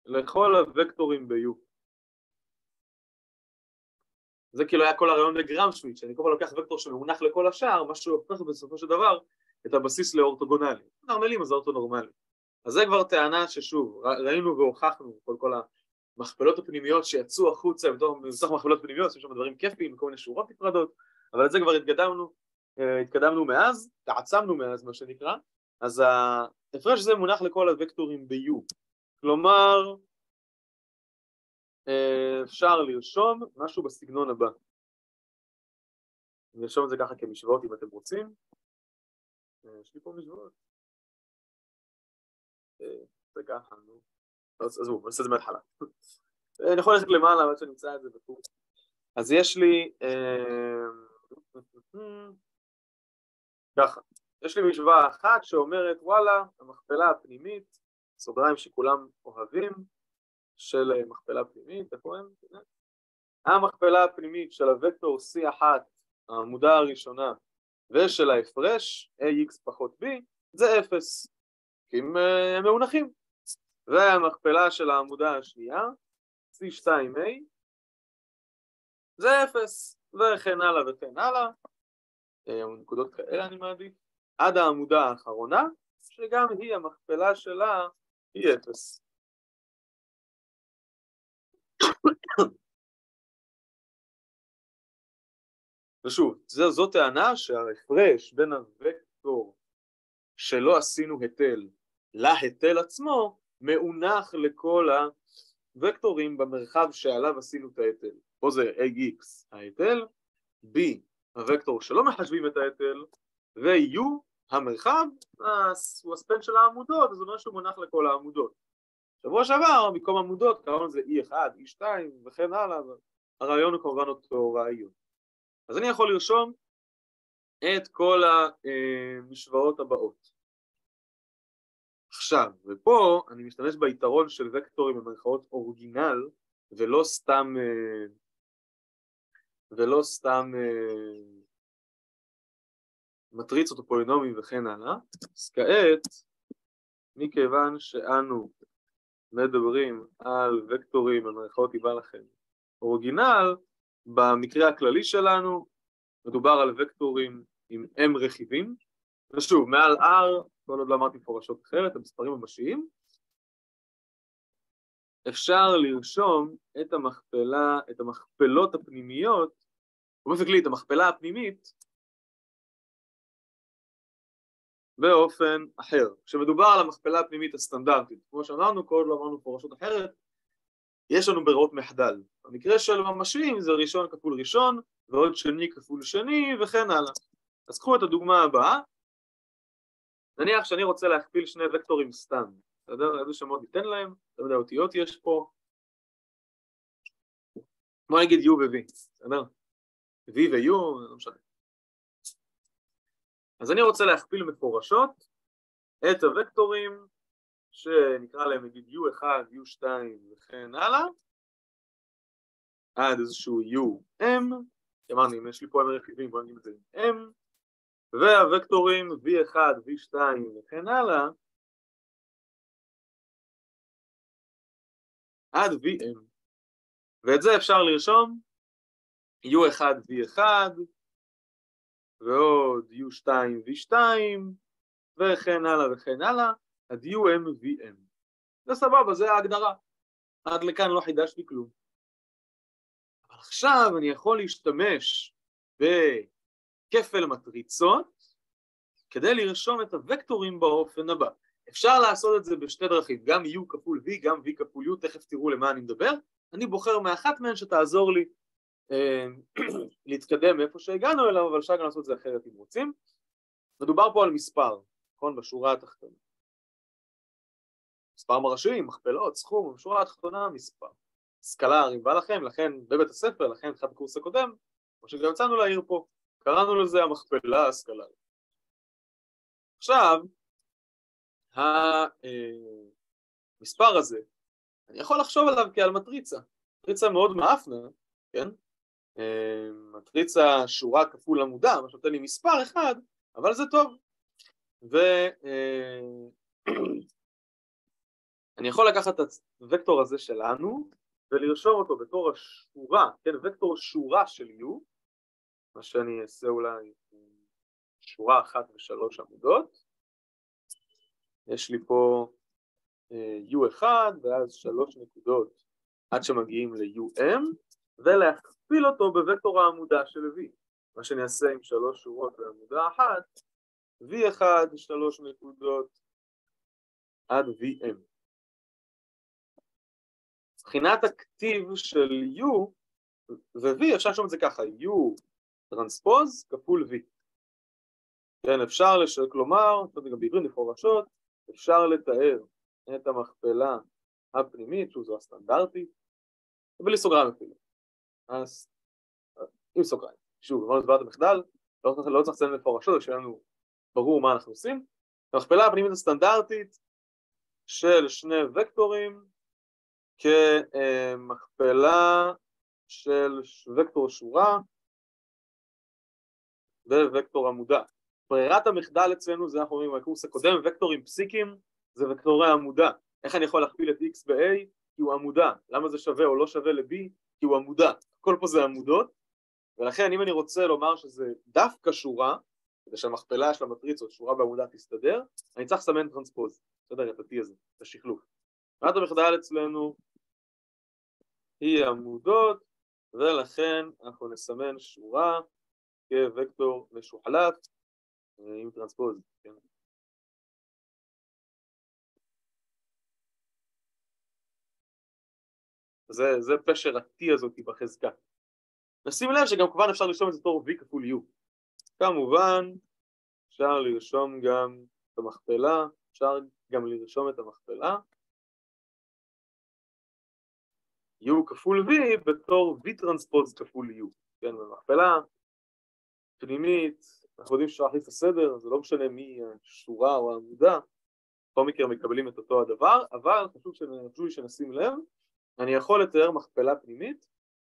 לכל הוקטורים ב-U. זה כאילו היה כל הרעיון לגרם שמיט, שאני כל פעם לוקח וקטור שמאונח לכל השאר, מה שהופך בסופו של דבר את הבסיס לאורתוגונלי. נרמלים אז אורתונורמלי. אז זה כבר טענה ששוב, ראינו והוכחנו כל כל המכפלות הפנימיות שיצאו החוצה בתוך מכפלות פנימיות, יש שם דברים כיפיים, כל מיני שורות נפרדות, אבל את זה כבר התקדמנו, אה, התקדמנו מאז, תעצמנו מאז מה שנקרא, אז ההפרש הזה מונח לכל הוקטורים ב-U, כלומר אה, אפשר לרשום משהו בסגנון הבא. נרשום את זה ככה כמשוואות אם אתם רוצים. אה, יש לי פה משוואות. זה ככה, נו. אז עזבו, נעשה את זה מההתחלה. אני יכול ללכת למעלה עד שנמצא את זה בקורס. אז יש לי... ככה, יש לי משוואה אחת שאומרת וואלה, המכפלה הפנימית, סוגריים שכולם אוהבים, של מכפלה פנימית, איפה הם? המכפלה הפנימית של הוקטור C1, העמודה הראשונה, ושל ההפרש, AX פחות B, זה 0, כי הם אה, מאונחים. והמכפלה של העמודה השנייה, C2A, זה 0, וכן הלאה וכן הלאה. אה, נקודות כאלה אני מעדיף, עד העמודה האחרונה, שגם היא המכפלה שלה היא אפס. ושוב, זו טענה שההפרש בין הוקטור שלא עשינו היטל להיטל עצמו, מאונח לכל הוקטורים במרחב שעליו עשינו את ההיטל. פה זה AX ההיטל, B הוקטור שלא מחשבים את ההיטל, ו-U המרחב הוא הספן של העמודות, אז זה אומר שהוא מונח לכל העמודות. שבוע שעבר, במקום עמודות, קראנו לזה E1, E2 וכן הלאה, הרעיון הוא כמובן אותו רעיון. אז אני יכול לרשום את כל המשוואות הבאות. עכשיו, ופה אני משתמש ביתרון של וקטורים במרכאות אורגינל, ולא סתם ולא סתם מטריצות או פולינומים וכן הלאה. אז כעת, מכיוון שאנו מדברים על וקטורים, במרכאות יבא לכם, אורגינל, במקרה הכללי שלנו מדובר על וקטורים עם M רכיבים, ושוב, מעל R, כל עוד לא אמרתי מפורשות אחרת, המספרים ממשיים, אפשר לרשום את המכפלה, את המכפלות הפנימיות, באופן כללי את המכפלה הפנימית, באופן אחר. כשמדובר על המכפלה הפנימית הסטנדרטית, כמו שאמרנו, כל עוד לא אמרנו מפורשות אחרת, יש לנו ברירות מחדל. במקרה של ממשיים זה ראשון כפול ראשון, ועוד שני כפול שני, וכן הלאה. אז קחו את הדוגמה הבאה, נניח שאני רוצה להכפיל שני וקטורים סתם, בסדר? איזה שמות ניתן להם? לא יודע אותיות יש פה. בוא נגיד U ו-V, בסדר? V ו-U, לא משנה. אז אני רוצה להכפיל מפורשות את הוקטורים שנקרא להם נגיד U1, U2 וכן הלאה עד איזשהו UM, אמרנו אם יש לי פה M רכיבים בוא נגיד את זה עם M והוקטורים V1, V2 וכן הלאה עד VM ואת זה אפשר לרשום U1, V1 ועוד U2, V2 וכן הלאה וכן הלאה עד UMVM. זה סבבה, זה ההגדרה. עד לכאן לא חידשתי כלום. אבל עכשיו אני יכול להשתמש בכפל מטריצות כדי לרשום את הוקטורים באופן הבא. אפשר לעשות את זה בשתי דרכים, גם U כפול V, גם V כפול U, תכף תראו למה אני מדבר. אני בוחר מאחת מהן שתעזור לי אה, להתקדם מאיפה שהגענו אליו, אבל אפשר גם לעשות את זה אחרת אם רוצים. מדובר פה על מספר, נכון? בשורה התחתונה. מספר מרשים, מכפלות, סכום, בשורה התחתונה מספר. סקלרי בא לכם, לכן בבית הספר, לכן התחלת הקורס הקודם, כמו שגם יצאנו להעיר פה, קראנו לזה המכפלה הסקלרית. עכשיו, המספר הזה, אני יכול לחשוב עליו כעל מטריצה, מטריצה מאוד מאפנה, כן? מטריצה שורה כפול עמודה, מה שנותן לי מספר אחד, אבל זה טוב. ו... אני יכול לקחת את הוקטור הזה שלנו ולרשום אותו בתור השורה, כן, וקטור שורה של U, מה שאני אעשה אולי שורה אחת ושלוש עמודות. יש לי פה U1 ואז שלוש נקודות עד שמגיעים ל-UM ולהכפיל אותו בוקטור העמודה של V, מה שאני אעשה עם שלוש שורות בעמודה אחת, V1 שלוש נקודות עד VM. מבחינת הכתיב של U ו-V אפשר לשאול את זה ככה, U טרנספוז כפול V. כן, אפשר, לש... כלומר, גם בעברית מפורשות, אפשר לתאר את המכפלה הפנימית, שוב זו הסטנדרטית, בלי סוגריים אפילו. אז עם סוגריים. שוב, אמרנו את ברירת המחדל, לא, לא צריך לציין מפורשות, שיהיה לנו ברור מה אנחנו עושים. המכפלה הפנימית הסטנדרטית של שני וקטורים כמכפלה של וקטור שורה ווקטור עמודה. ברירת המחדל אצלנו, זה אנחנו אומרים בקורס הקודם, וקטורים פסיקים זה וקטורי עמודה. איך אני יכול להכפיל את x ב-a? כי הוא עמודה. למה זה שווה או לא שווה ל-b? כי הוא עמודה. הכל פה זה עמודות, ולכן אם אני רוצה לומר שזה דווקא שורה, כדי שהמכפלה של המטריצות שורה בעמודה תסתדר, אני צריך לסמן טרנספוז. בסדר, את ה-t הזה, את השחלוף. ברירת המחדל אצלנו היא עמודות, ולכן אנחנו נסמן שורה כווקטור משוחלף עם טרנספוז, כן? זה, זה פשר ה-T הזאת בחזקה. נשים לב שגם כמובן אפשר לרשום את זה בתור V כפול U. כמובן, אפשר לרשום גם את המכפלה, אפשר גם לרשום את המכפלה U כפול V בתור V טרנספוז כפול U, כן, במכפלה פנימית, אנחנו יודעים שאפשר להחליף את הסדר, זה לא משנה מי השורה או העמודה, בכל מקרה מקבלים את אותו הדבר, אבל חשוב, חשוב שנשים לב, אני יכול לתאר מכפלה פנימית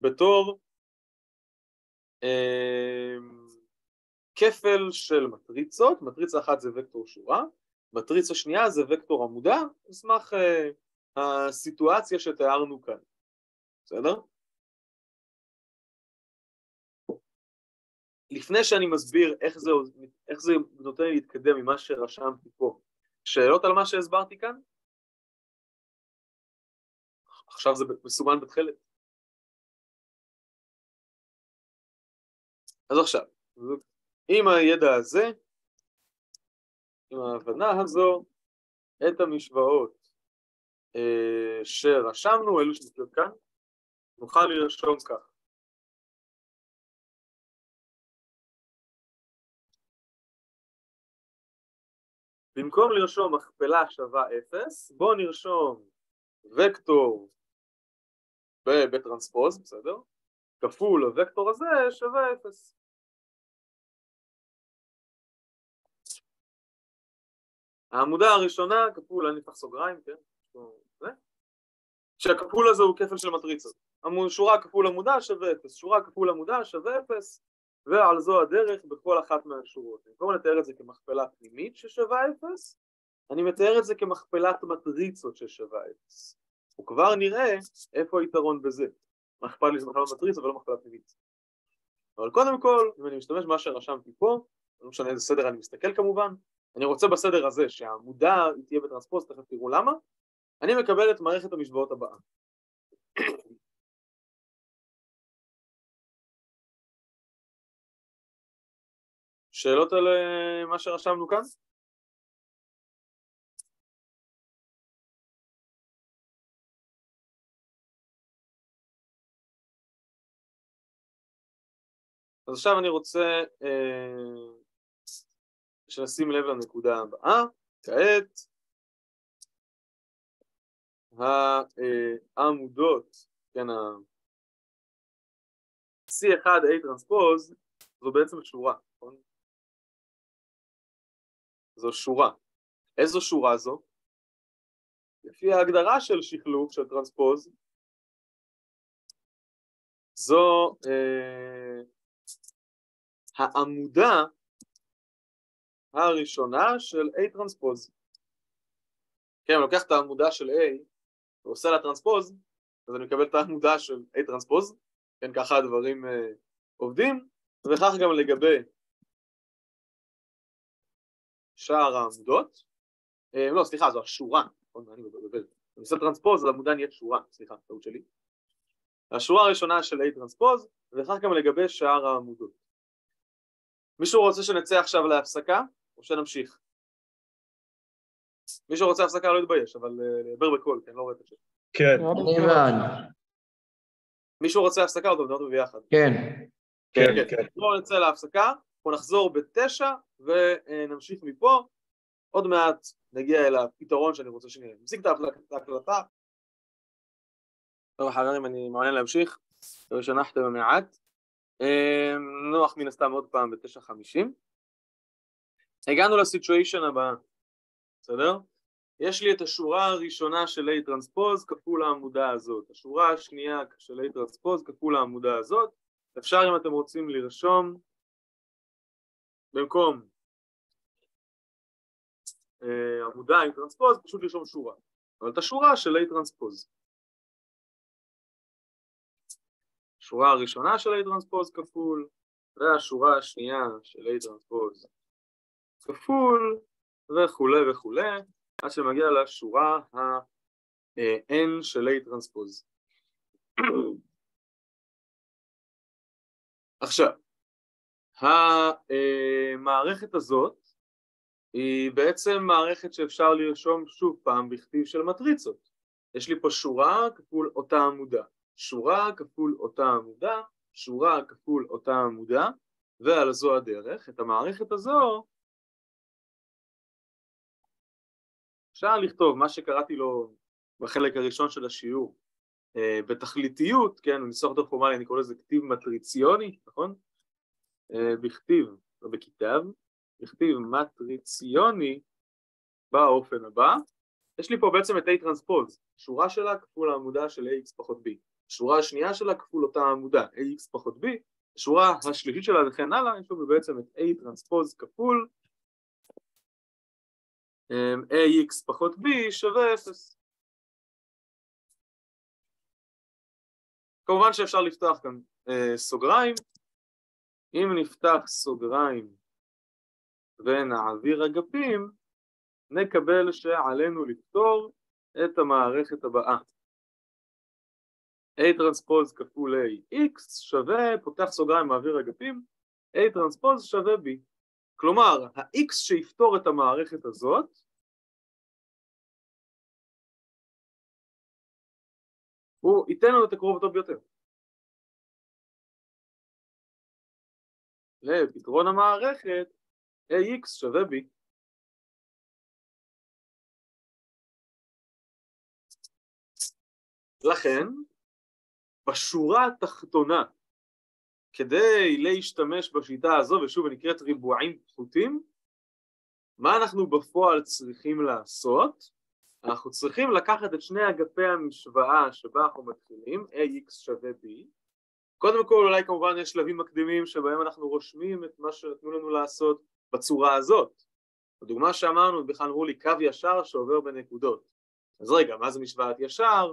בתור אה, כפל של מטריצות, מטריצה אחת זה וקטור שורה, מטריצה שנייה זה וקטור עמודה, על סמך אה, הסיטואציה שתיארנו כאן, בסדר? לפני שאני מסביר איך זה, איך זה נותן לי להתקדם ממה שרשמתי פה, שאלות על מה שהסברתי כאן? עכשיו זה מסומן בתכלת. אז עכשיו, עם הידע הזה, עם ההבנה הזו, את המשוואות אה, שרשמנו, אלו שמופיעות כאן, נוכל לרשום כך. במקום לרשום מכפלה שווה 0, בואו נרשום וקטור בטרנספוז, בסדר? כפול הוקטור הזה שווה 0. העמודה הראשונה כפול, אני אפתח סוגריים, כן? שהכפול הזה הוא כפל של מטריצות. שורה כפול עמודה שווה 0, שורה כפול עמודה שווה 0, ועל זו הדרך בכל אחת מהשורות. במקום לתאר את זה כמכפלה פנימית ששווה 0, אני מתאר את זה כמכפלת מטריצות ששווה 0. וכבר נראה איפה היתרון בזה. מה אכפת לי זה מכפלת מטריצה ולא מכפלה פנימית. אבל קודם כל, אם אני משתמש במה שרשמתי פה, לא משנה איזה סדר אני מסתכל כמובן, אני רוצה בסדר הזה שהעמודה תהיה בטרנספוז, תכף תראו למה, אני מקבל את מערכת המשוואות הבאה. שאלות על אה, מה שרשמנו כאן? אז עכשיו אני רוצה אה, שנשים לב לנקודה הבאה, כעת העמודות, כן, ה-C1A טרנספוז זו בעצם שורה? זו שורה. איזו שורה זו? לפי ההגדרה של שחלוף, של טרנספוז, זו אה, העמודה הראשונה של A transpose. כן, אני לוקח את העמודה של A ועושה לה transpose, אז אני מקבל את העמודה של A transpose, כן, ככה הדברים אה, עובדים, וכך גם לגבי שאר העמודות, אה, לא, סליחה, זו השורה, נכון, אני מבלבל, אני עושה טרנספוז, אז העמודה נהיית שורה, סליחה, טעות שלי. השורה הראשונה של A טרנספוז, וכך גם לגבי שאר העמודות. מישהו רוצה שנצא עכשיו להפסקה? או שנמשיך? מי שרוצה הפסקה לא יתבייש, אבל לדבר אה, בקול, כי אני לא רואה את השם. כן. אני בעד. מישהו רוצה הפסקה או נדבר ביחד? כן. כן, כן. בואו נצא להפסקה, בואו נחזור בתשע ונמשיך מפה. עוד מעט נגיע אל הפתרון שאני רוצה שנראה. נפסיק את ההקלטה. טוב חברים, אני מעוניין להמשיך. מקווה שנחתם מעט. אה, נוח מן הסתם עוד פעם בתשע חמישים. הגענו לסיטואשן הבאה, בסדר? יש לי את השורה הראשונה של A טרנספוז כפול העמודה הזאת, השורה השנייה של A טרנספוז כפול העמודה הזאת, אפשר אם אתם רוצים לרשום במקום אה, עמודה עם transpose, פשוט לרשום שורה, אבל את השורה של A transpose. השורה הראשונה של A transpose כפול, והשורה השנייה של A transpose כפול וכולי וכולי, עד שמגיע לשורה ה-n של A transpose. עכשיו, המערכת הזאת היא בעצם מערכת שאפשר לרשום שוב פעם בכתיב של מטריצות. יש לי פה שורה כפול אותה עמודה, שורה כפול אותה עמודה, שורה כפול אותה עמודה, ועל זו הדרך. את המערכת הזו אפשר לכתוב מה שקראתי לו בחלק הראשון של השיעור אה, בתכליתיות, כן, בניסוח יותר פורמלי אני קורא לזה כתיב מטריציוני, נכון? אה, בכתיב, לא בכתב, בכתיב מטריציוני באופן הבא. יש לי פה בעצם את A טרנספוז, שורה שלה כפול העמודה של AX פחות B. שורה השנייה שלה כפול אותה עמודה, AX פחות B, השורה השלישית שלה וכן הלאה, יש לנו בעצם את A טרנספוז כפול אמ, AX פחות B שווה 0. כמובן שאפשר לפתוח כאן אה, סוגריים. אם נפתח סוגריים ונעביר אגפים, נקבל שעלינו לפתור את המערכת הבאה. A טרנספוז כפול A X שווה, פותח סוגריים מעביר אגפים, A טרנספוז שווה B. כלומר, ה-X שיפתור את המערכת הזאת הוא ייתן לנו את הקרוב הטוב ביותר. לפתרון המערכת AX שווה B. לכן, בשורה התחתונה, כדי להשתמש בשיטה הזו, ושוב היא נקראת ריבועים פחותים, מה אנחנו בפועל צריכים לעשות? אנחנו צריכים לקחת את שני אגפי המשוואה שבה אנחנו מתחילים, AX שווה B. קודם כל אולי כמובן יש שלבים מקדימים שבהם אנחנו רושמים את מה שנתנו לנו לעשות בצורה הזאת. הדוגמה שאמרנו, בכלל אמרו לי קו ישר שעובר בנקודות. אז רגע, מה זה משוואת ישר?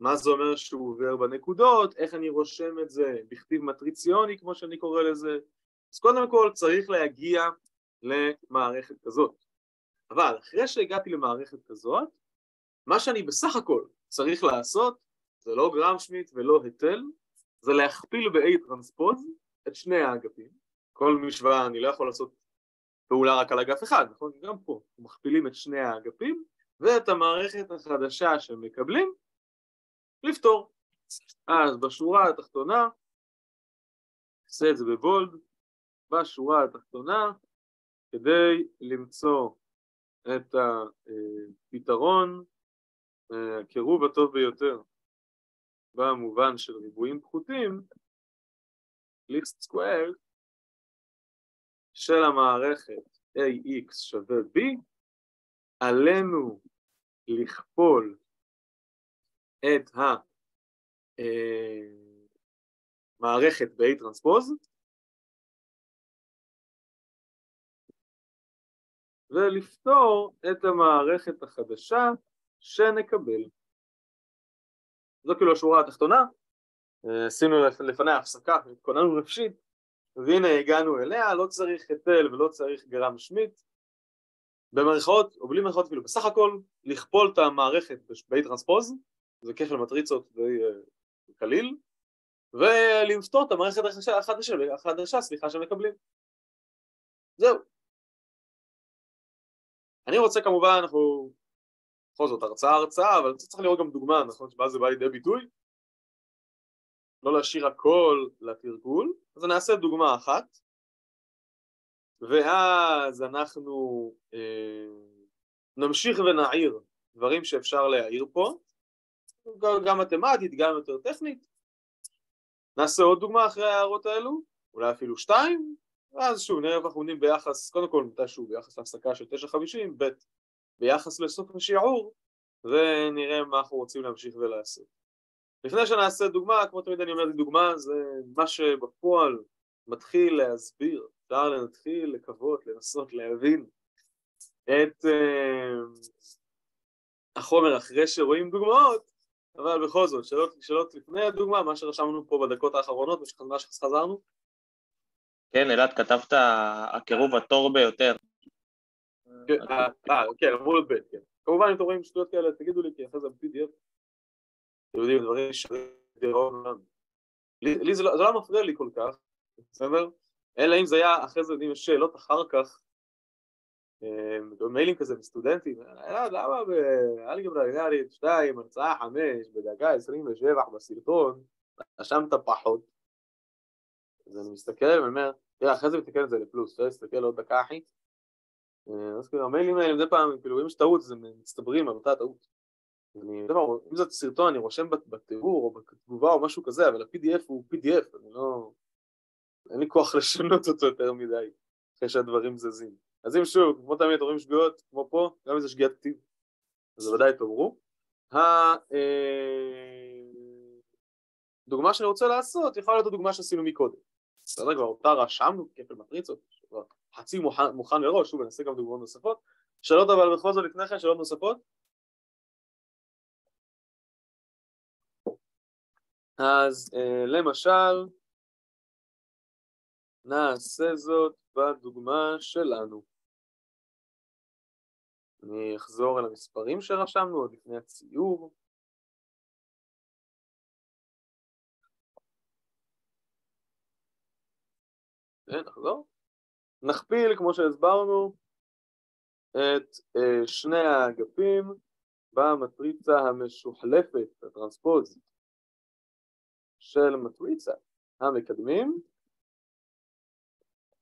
מה זה אומר שהוא עובר בנקודות? איך אני רושם את זה בכתיב מטריציוני כמו שאני קורא לזה? אז קודם כל צריך להגיע למערכת כזאת. אבל אחרי שהגעתי למערכת כזאת, מה שאני בסך הכל צריך לעשות זה לא גרם שמיט ולא היטל, זה להכפיל ב-A טרנספוז את שני האגפים. כל משוואה אני לא יכול לעשות פעולה רק על אגף אחד, נכון? גם פה מכפילים את שני האגפים ואת המערכת החדשה שהם מקבלים לפתור. אז בשורה התחתונה, נעשה את זה בבולד, בשורה התחתונה, כדי למצוא את הפתרון הקירוב הטוב ביותר במובן של ריבועים פחותים, ליסט סקוויר של המערכת AX שווה B, עלינו לכפול את המערכת ב-A טרנספוז ולפתור את המערכת החדשה שנקבל. זו כאילו השורה התחתונה, אה, עשינו לפניה הפסקה, התכוננו נפשית, והנה הגענו אליה, לא צריך היטל ולא צריך גרם שמיט, במרכאות, או בלי מרכאות אפילו, בסך הכל לכפול את המערכת ב-A טרנספוז, זה כפל מטריצות די אה, קליל, ולפתור את המערכת החדשה, החדשה, סליחה, שמקבלים. זהו. אני רוצה כמובן, אנחנו בכל זאת הרצאה הרצאה, אבל צריך לראות גם דוגמה, נכון? שבה זה בא לידי ביטוי. לא להשאיר הכל לתרגול, אז נעשה דוגמה אחת, ואז אנחנו אה, נמשיך ונעיר דברים שאפשר להעיר פה, גם מתמטית, גם יותר טכנית. נעשה עוד דוגמה אחרי ההערות האלו, אולי אפילו שתיים, ואז שוב נראה איפה אנחנו עומדים ביחס, קודם כל מתישהו ביחס להפסקה של 9.50, ב' ביחס לסוף השיעור ונראה מה אנחנו רוצים להמשיך ולעשות. לפני שנעשה דוגמה, כמו תמיד אני אומר דוגמה, זה מה שבפועל מתחיל להסביר, אפשר להתחיל לקוות, לנסות להבין את uh, החומר אחרי שרואים דוגמאות, אבל בכל זאת, שאלות, שאלות לפני הדוגמה, מה שרשמנו פה בדקות האחרונות, מה שחזרנו? כן, אלעד, כתבת הקירוב הטוב ביותר. כן, אה, אה, כן, להיות ב', כן. כמובן אם אתם רואים שטויות כאלה תגידו לי כי אחרי זה ב-PDF אתם יודעים דברים שדיראון לי זה לא, זה לא מפריע לי כל כך, בסדר? אלא אם זה היה אחרי זה אם יש שאלות אחר כך מיילים כזה מסטודנטים, למה באלגברה לינארית 2, הרצאה 5, בדקה 27 בסרטון, רשמת פחות אז אני מסתכל ואני אומר, תראה אחרי זה מתקן את זה לפלוס, לא להסתכל עוד דקה אחי אה, אז כאילו המיילים האלה מדי פעם, כאילו אם יש טעות אז הם מצטברים על אותה טעות. אני, דבר, אם זה סרטון אני רושם בתיאור או בתגובה או משהו כזה, אבל ה-PDF הוא PDF, אני לא... אין לי כוח לשנות אותו יותר מדי אחרי שהדברים זזים. אז אם שוב, כמו תמיד רואים שגיאות, כמו פה, גם אם זה שגיאת כתיב, אז ודאי תאמרו. הדוגמה אה, שאני רוצה לעשות יכולה להיות הדוגמה שעשינו מקודם. בסדר? כבר אותה רשמנו כפל מטריצות, כבר חצי מוכן, מוכן מראש, שוב נעשה גם דוגמאות נוספות. שאלות אבל בכל זאת לפני כן, שאלות נוספות? אז אה, למשל, נעשה זאת בדוגמה שלנו. אני אחזור אל המספרים שרשמנו עוד לפני הציור. כן, נחזור. נכפיל, כמו שהסברנו, את uh, שני האגפים במטריצה המשוחלפת, הטרנספוז, של מטריצה המקדמים.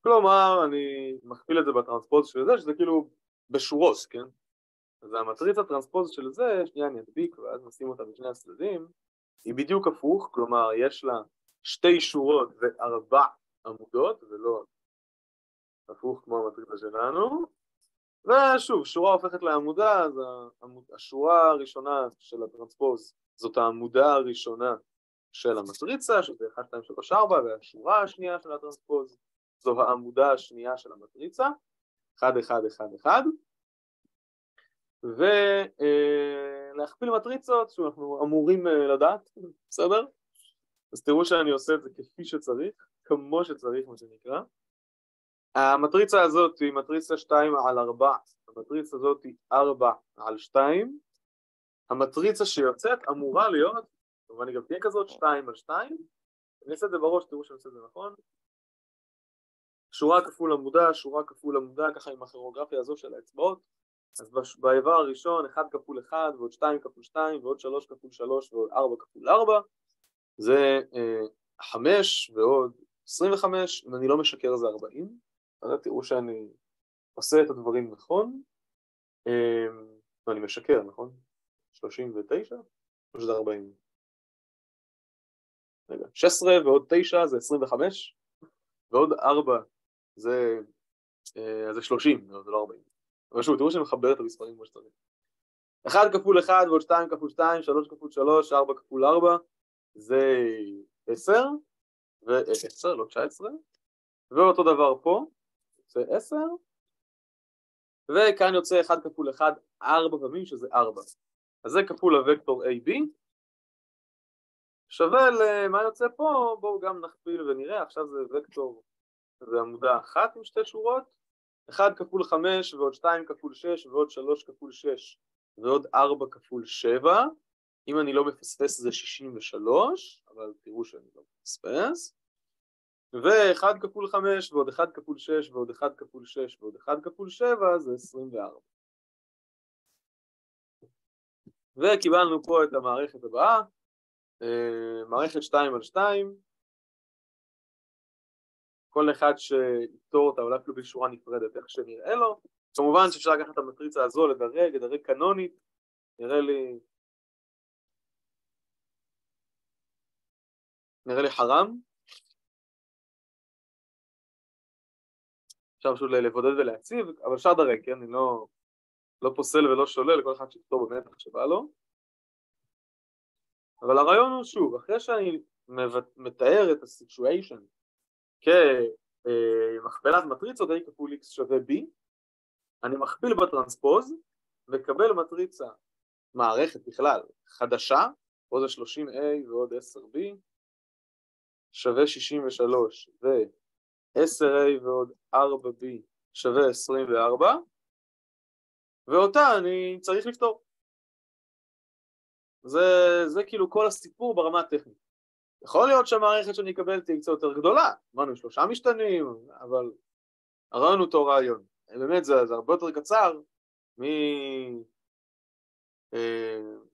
כלומר, אני מכפיל את זה בטרנספוז של זה, שזה כאילו בשורות, כן? אז המטריצה טרנספוז של זה, שנייה אני אדביק ואז נשים אותה בשני הצדדים, היא בדיוק הפוך, כלומר יש לה שתי שורות וארבע עמודות, ולא הפוך כמו המטריצה שלנו. ושוב, שורה הופכת לעמודה, אז השורה הראשונה של הטרנספוז זאת העמודה הראשונה של המטריצה, שזה 1, 2, 3, 4, והשורה השנייה של הטרנספוז זו העמודה השנייה של המטריצה, 1, 1, 1, 1. ולהכפיל מטריצות שאנחנו אמורים לדעת, בסדר? אז תראו שאני עושה את זה כפי שצריך, כמו שצריך מה שנקרא. המטריצה הזאת היא מטריצה 2 על 4, המטריצה הזאת היא 4 על 2, המטריצה שיוצאת אמורה להיות, היא גם תהיה כזאת, 2 על 2, אני אעשה את זה בראש, תראו שאני עושה את זה נכון. שורה כפול עמודה, שורה כפול עמודה, ככה עם הכירוגרפיה הזו של האצבעות. אז באיבר הראשון 1 כפול 1 ועוד 2 כפול 2 ועוד 3 כפול 3 ועוד 4 כפול 4 זה 5 ועוד 25, אם אני לא משקר זה 40 אז תראו שאני עושה את הדברים נכון ואני משקר, נכון? 39 או שזה 40? רגע, 16 ועוד 9 זה 25 ועוד 4 זה, זה 30, זה לא 40 אבל שוב, תראו שאני מחבר את המספרים כמו שצריך. 1 כפול 1 ועוד 2 כפול 2, 3 כפול 3, 4 כפול 4 זה 10 ו-10, לא 19 ואותו דבר פה זה 10 וכאן יוצא 1 כפול 1 4 פעמים שזה 4 אז זה כפול הוקטור AB שווה למה יוצא פה, בואו גם נכפיל ונראה, עכשיו זה וקטור, זה עמודה אחת עם שתי שורות. 1 כפול 5 ועוד 2 כפול 6 ועוד 3 כפול 6 ועוד 4 כפול 7 אם אני לא מפספס זה 63 אבל תראו שאני לא מפספס ו-1 כפול 5 ועוד 1 כפול 6 ועוד 1 כפול 6 ועוד 1 כפול 7 זה 24 וקיבלנו פה את המערכת הבאה מערכת 2 על 2 כל אחד שיפתור אותה אולי אפילו בשורה נפרדת איך שנראה לו. כמובן שאפשר לקחת את המטריצה הזו לדרג, לדרג קנונית. נראה לי נראה לי חרם אפשר פשוט לבודד ולהציב אבל אפשר לדרג, כן? אני לא, לא פוסל ולא שולל לכל אחד שיפתור באמת שבא לו אבל הרעיון הוא שוב, אחרי שאני מתאר את הסיטואשן כמכפלת מטריצות A כפול X שווה B אני מכפיל בטרנספוז מקבל מטריצה מערכת בכלל חדשה פה זה 30A ועוד 10B שווה 63 ו-10A ועוד 4B שווה 24 ואותה אני צריך לפתור זה, זה כאילו כל הסיפור ברמה הטכנית יכול להיות שהמערכת שאני אקבל תהיה קצת יותר גדולה, אמרנו שלושה משתנים, אבל הרעיון הוא אותו רעיון. באמת זה, זה הרבה יותר קצר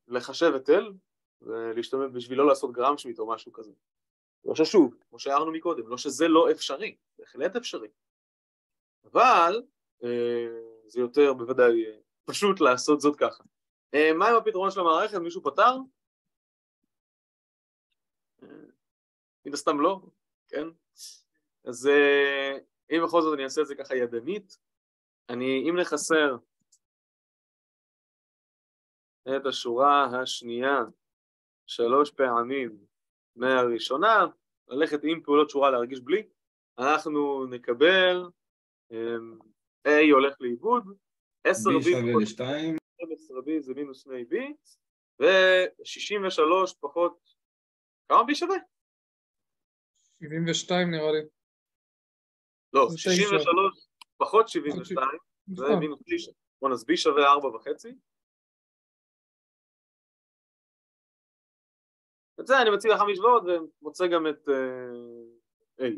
מלחשב אה, היטל ולהשתמש בשביל לא לעשות גרם שמיט או משהו כזה. לא ששוב, כמו שהערנו מקודם, לא שזה לא אפשרי, בהחלט אפשרי. אבל אה, זה יותר בוודאי פשוט לעשות זאת ככה. אה, מה עם הפתרון של המערכת? מישהו פתר? מן הסתם לא, כן? אז אם בכל זאת אני אעשה את זה ככה ידנית, אני, אם נחסר את השורה השנייה שלוש פעמים מהראשונה, ללכת עם פעולות שורה להרגיש בלי, אנחנו נקבל אמ, A הולך לאיבוד, 10B B שווה פחות ל-2, 12B זה מינוס 2B, ו-63 פחות, כמה B שווה? 72 נראה לי. לא, זה תשע. 63 פחות 72, זה. מינוס 9. בוא אז B שווה 4 את זה אני מציע לך משוואות ומוצא גם את אה, A.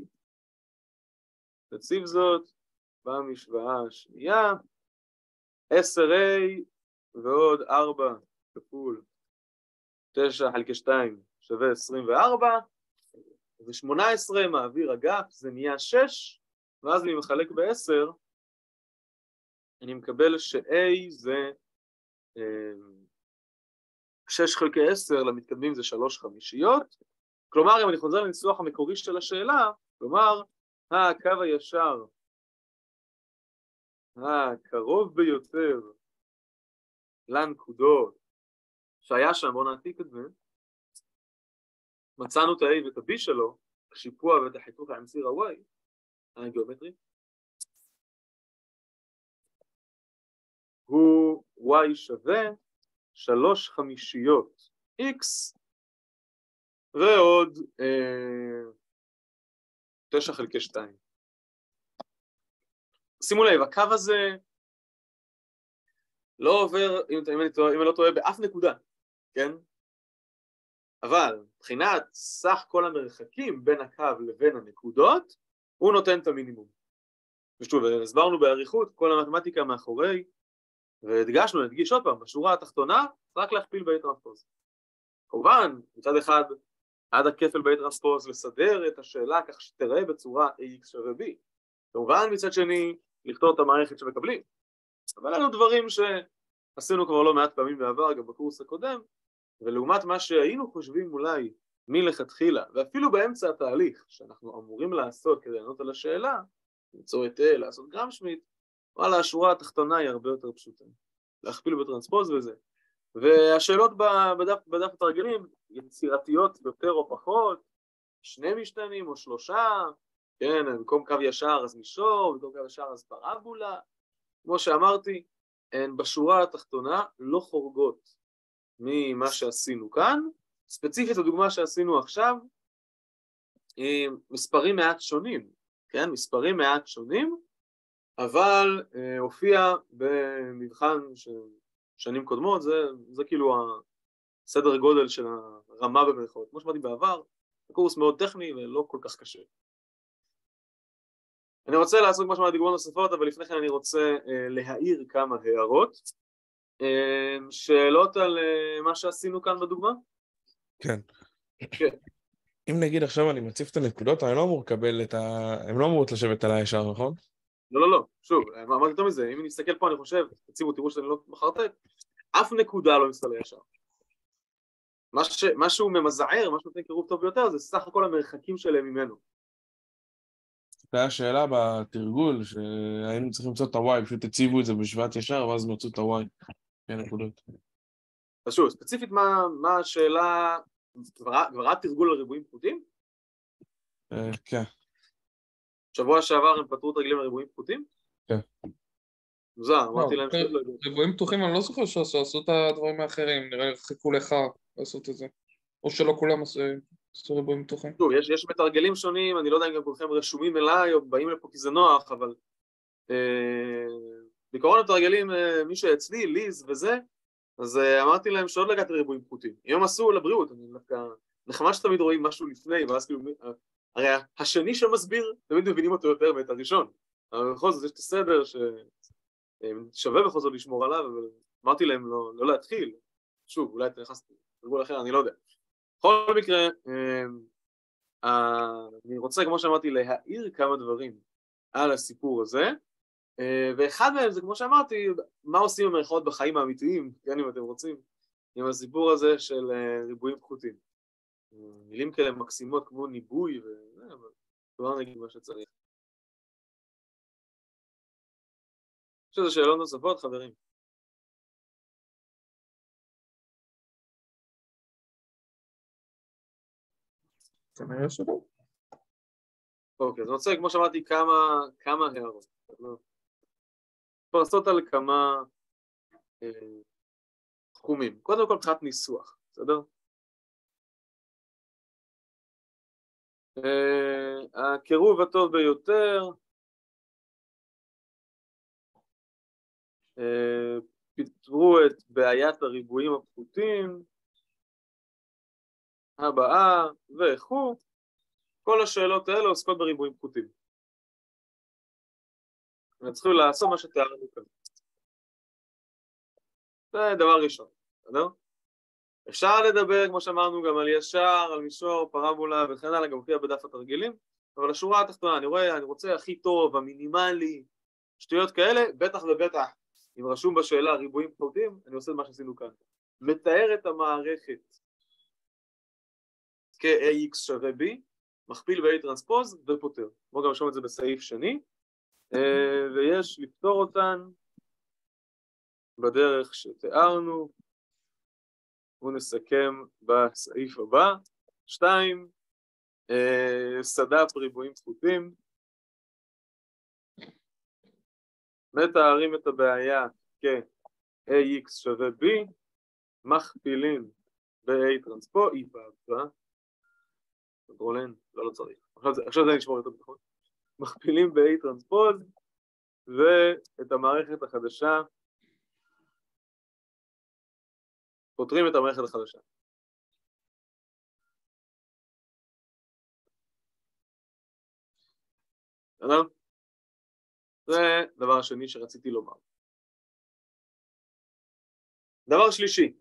נציב זאת במשוואה השנייה, 10A ועוד 4 כפול 9 חלקי 2 שווה 24, ו-18 מעביר אגף, זה נהיה 6, ואז אני מחלק ב-10, אני מקבל ש-A זה אה, 6 חלקי 10 למתקדמים זה 3 חמישיות, כלומר אם אני חוזר לניסוח המקורי של השאלה, כלומר הקו הישר הקרוב ביותר לנקודות שהיה שם, בואו נעתיק את זה, מצאנו את ה-A ואת ה-B שלו, השיפוע ואת החיתוך עם ציר ה-Y, הגיאומטרי, הוא Y שווה שלוש חמישיות X ועוד אה, תשע חלקי שתיים. שימו לב, הקו הזה לא עובר, אם, אם, אני, אם אני לא טועה, באף נקודה, כן? אבל מבחינת סך כל המרחקים בין הקו לבין הנקודות, הוא נותן את המינימום. ושוב, הסברנו באריכות כל המתמטיקה מאחורי, והדגשנו, נדגיש עוד פעם, בשורה התחתונה, רק להכפיל באי טרנספוז. כמובן, מצד אחד, עד הכפל באי טרנספוז לסדר את השאלה כך שתראה בצורה ax שווה b. כמובן, מצד שני, לכתוב את המערכת שמקבלים. אבל אלו דברים שעשינו כבר לא מעט פעמים בעבר, גם בקורס הקודם, ולעומת מה שהיינו חושבים אולי מלכתחילה, ואפילו באמצע התהליך שאנחנו אמורים לעשות כדי לענות על השאלה, למצוא היטל, לעשות גרם שמיט, וואלה, השורה התחתונה היא הרבה יותר פשוטה. להכפיל בטרנספוז וזה. והשאלות בדף, בדף התרגילים, יצירתיות יותר או פחות, שני משתנים או שלושה, כן, במקום קו ישר אז מישור, במקום קו ישר אז פרבולה, כמו שאמרתי, הן בשורה התחתונה לא חורגות ממה שעשינו כאן, ספציפית הדוגמה שעשינו עכשיו, מספרים מעט שונים, כן, מספרים מעט שונים, אבל אה, הופיע במבחן של שנים קודמות, זה, זה כאילו הסדר גודל של הרמה במרכאות. כמו שאמרתי בעבר, הקורס מאוד טכני ולא כל כך קשה. אני רוצה לעשות כמו שאמרתי דוגמאות נוספות, אבל לפני כן אני רוצה אה, להעיר כמה הערות. אה, שאלות על אה, מה שעשינו כאן בדוגמה? כן. כן. אם נגיד עכשיו אני מציף את הנקודות, אני לא אמור לקבל את ה... הן לא אמורות לשבת עליי ישר, נכון? לא, לא, לא, שוב, אמרתי יותר מזה, אם נסתכל פה אני חושב, תציבו, תראו שאני לא מחרטט, אף נקודה לא מסתכל ישר. מה, ש... מה שהוא ממזער, מה שנותן קירוב טוב ביותר, זה סך הכל המרחקים שלהם ממנו. זו הייתה שאלה בתרגול, שהיינו צריכים למצוא את ה-Y, פשוט הציבו את זה בשבט ישר, ואז מצאו את ה-Y. כן, נקודות. אז שוב, ספציפית מה, מה השאלה, כבר כבר היה תרגול על ריבועים פחותים? אה, כן. שבוע שעבר הם פתרו תרגילים על ריבועים פחותים? כן. מוזר, אמרתי להם כן. שעוד לא יודעים. ריבועים פתוחים אני לא זוכר שעשו את הדברים האחרים, נראה לי חיכו לך לעשות את זה. או שלא כולם עשו עשו ריבועים פתוחים. שוב, יש, יש מתרגלים שונים, אני לא יודע אם גם כולכם רשומים אליי או באים לפה כי זה נוח, אבל אה, בעיקרון מתרגלים אה, מי שאצלי, ליז וזה, אז אה, אמרתי להם שעוד לא הגעתי לריבועים פחותים. אם הם עשו לבריאות, אני דווקא נחמד שתמיד רואים משהו לפני, ואז כאילו, הרי השני שמסביר, תמיד מבינים אותו יותר מאת הראשון. אבל בכל זאת יש את הסדר ששווה בכל זאת לשמור עליו, אבל אמרתי להם לא, לא להתחיל. שוב, אולי אתה נכנס לתרגול אחר, אני לא יודע. בכל מקרה, אה, אה, אני רוצה, כמו שאמרתי, להעיר כמה דברים על הסיפור הזה, אה, ואחד מהם זה, כמו שאמרתי, מה עושים במרכאות בחיים האמיתיים, כן, אם אתם רוצים, עם הסיפור הזה של אה, ריבועים פחותים. אה, מילים כאלה מקסימות כמו ניבוי וזה, אבל כבר נגיד מה שצריך. יש איזה שאלות נוספות, חברים? כנראה שלא. אוקיי, אז אני רוצה, כמו שאמרתי, כמה, כמה הערות. פרסות על כמה אה, תחומים. קודם כל מבחינת ניסוח, בסדר? הקירוב הטוב ביותר אה, פתרו את בעיית הריבועים הפחותים הבאה וכו' כל השאלות האלה עוסקות בריבועים פחותים. צריכים לעשות מה שתיארנו כאן. זה דבר ראשון, בסדר? אפשר לדבר, כמו שאמרנו, גם על ישר, על מישור, פרבולה וכן הלאה, גם מופיע בדף התרגילים, אבל השורה התחתונה, אני רואה, אני רוצה הכי טוב, המינימלי, שטויות כאלה, בטח ובטח, אם רשום בשאלה ריבועים פחותים, אני עושה את מה שעשינו כאן. מתאר את המערכת כ-AX שווה B, מכפיל ב-A טרנספוז ופותר. בואו גם נרשום את זה בסעיף שני, אה, ויש לפתור אותן בדרך שתיארנו, ונסכם בסעיף הבא. שתיים, אה, סד"פ ריבועים פחותים. מתארים את הבעיה כ-AX שווה B, מכפילים ב-A transpose, אי פעם, control N, לא, לא צריך. עכשיו זה נשמור יותר ביטחון. מכפילים ב-A transpose ואת המערכת החדשה פותרים את המערכת החדשה. בסדר? זה דבר שני שרציתי לומר. דבר שלישי,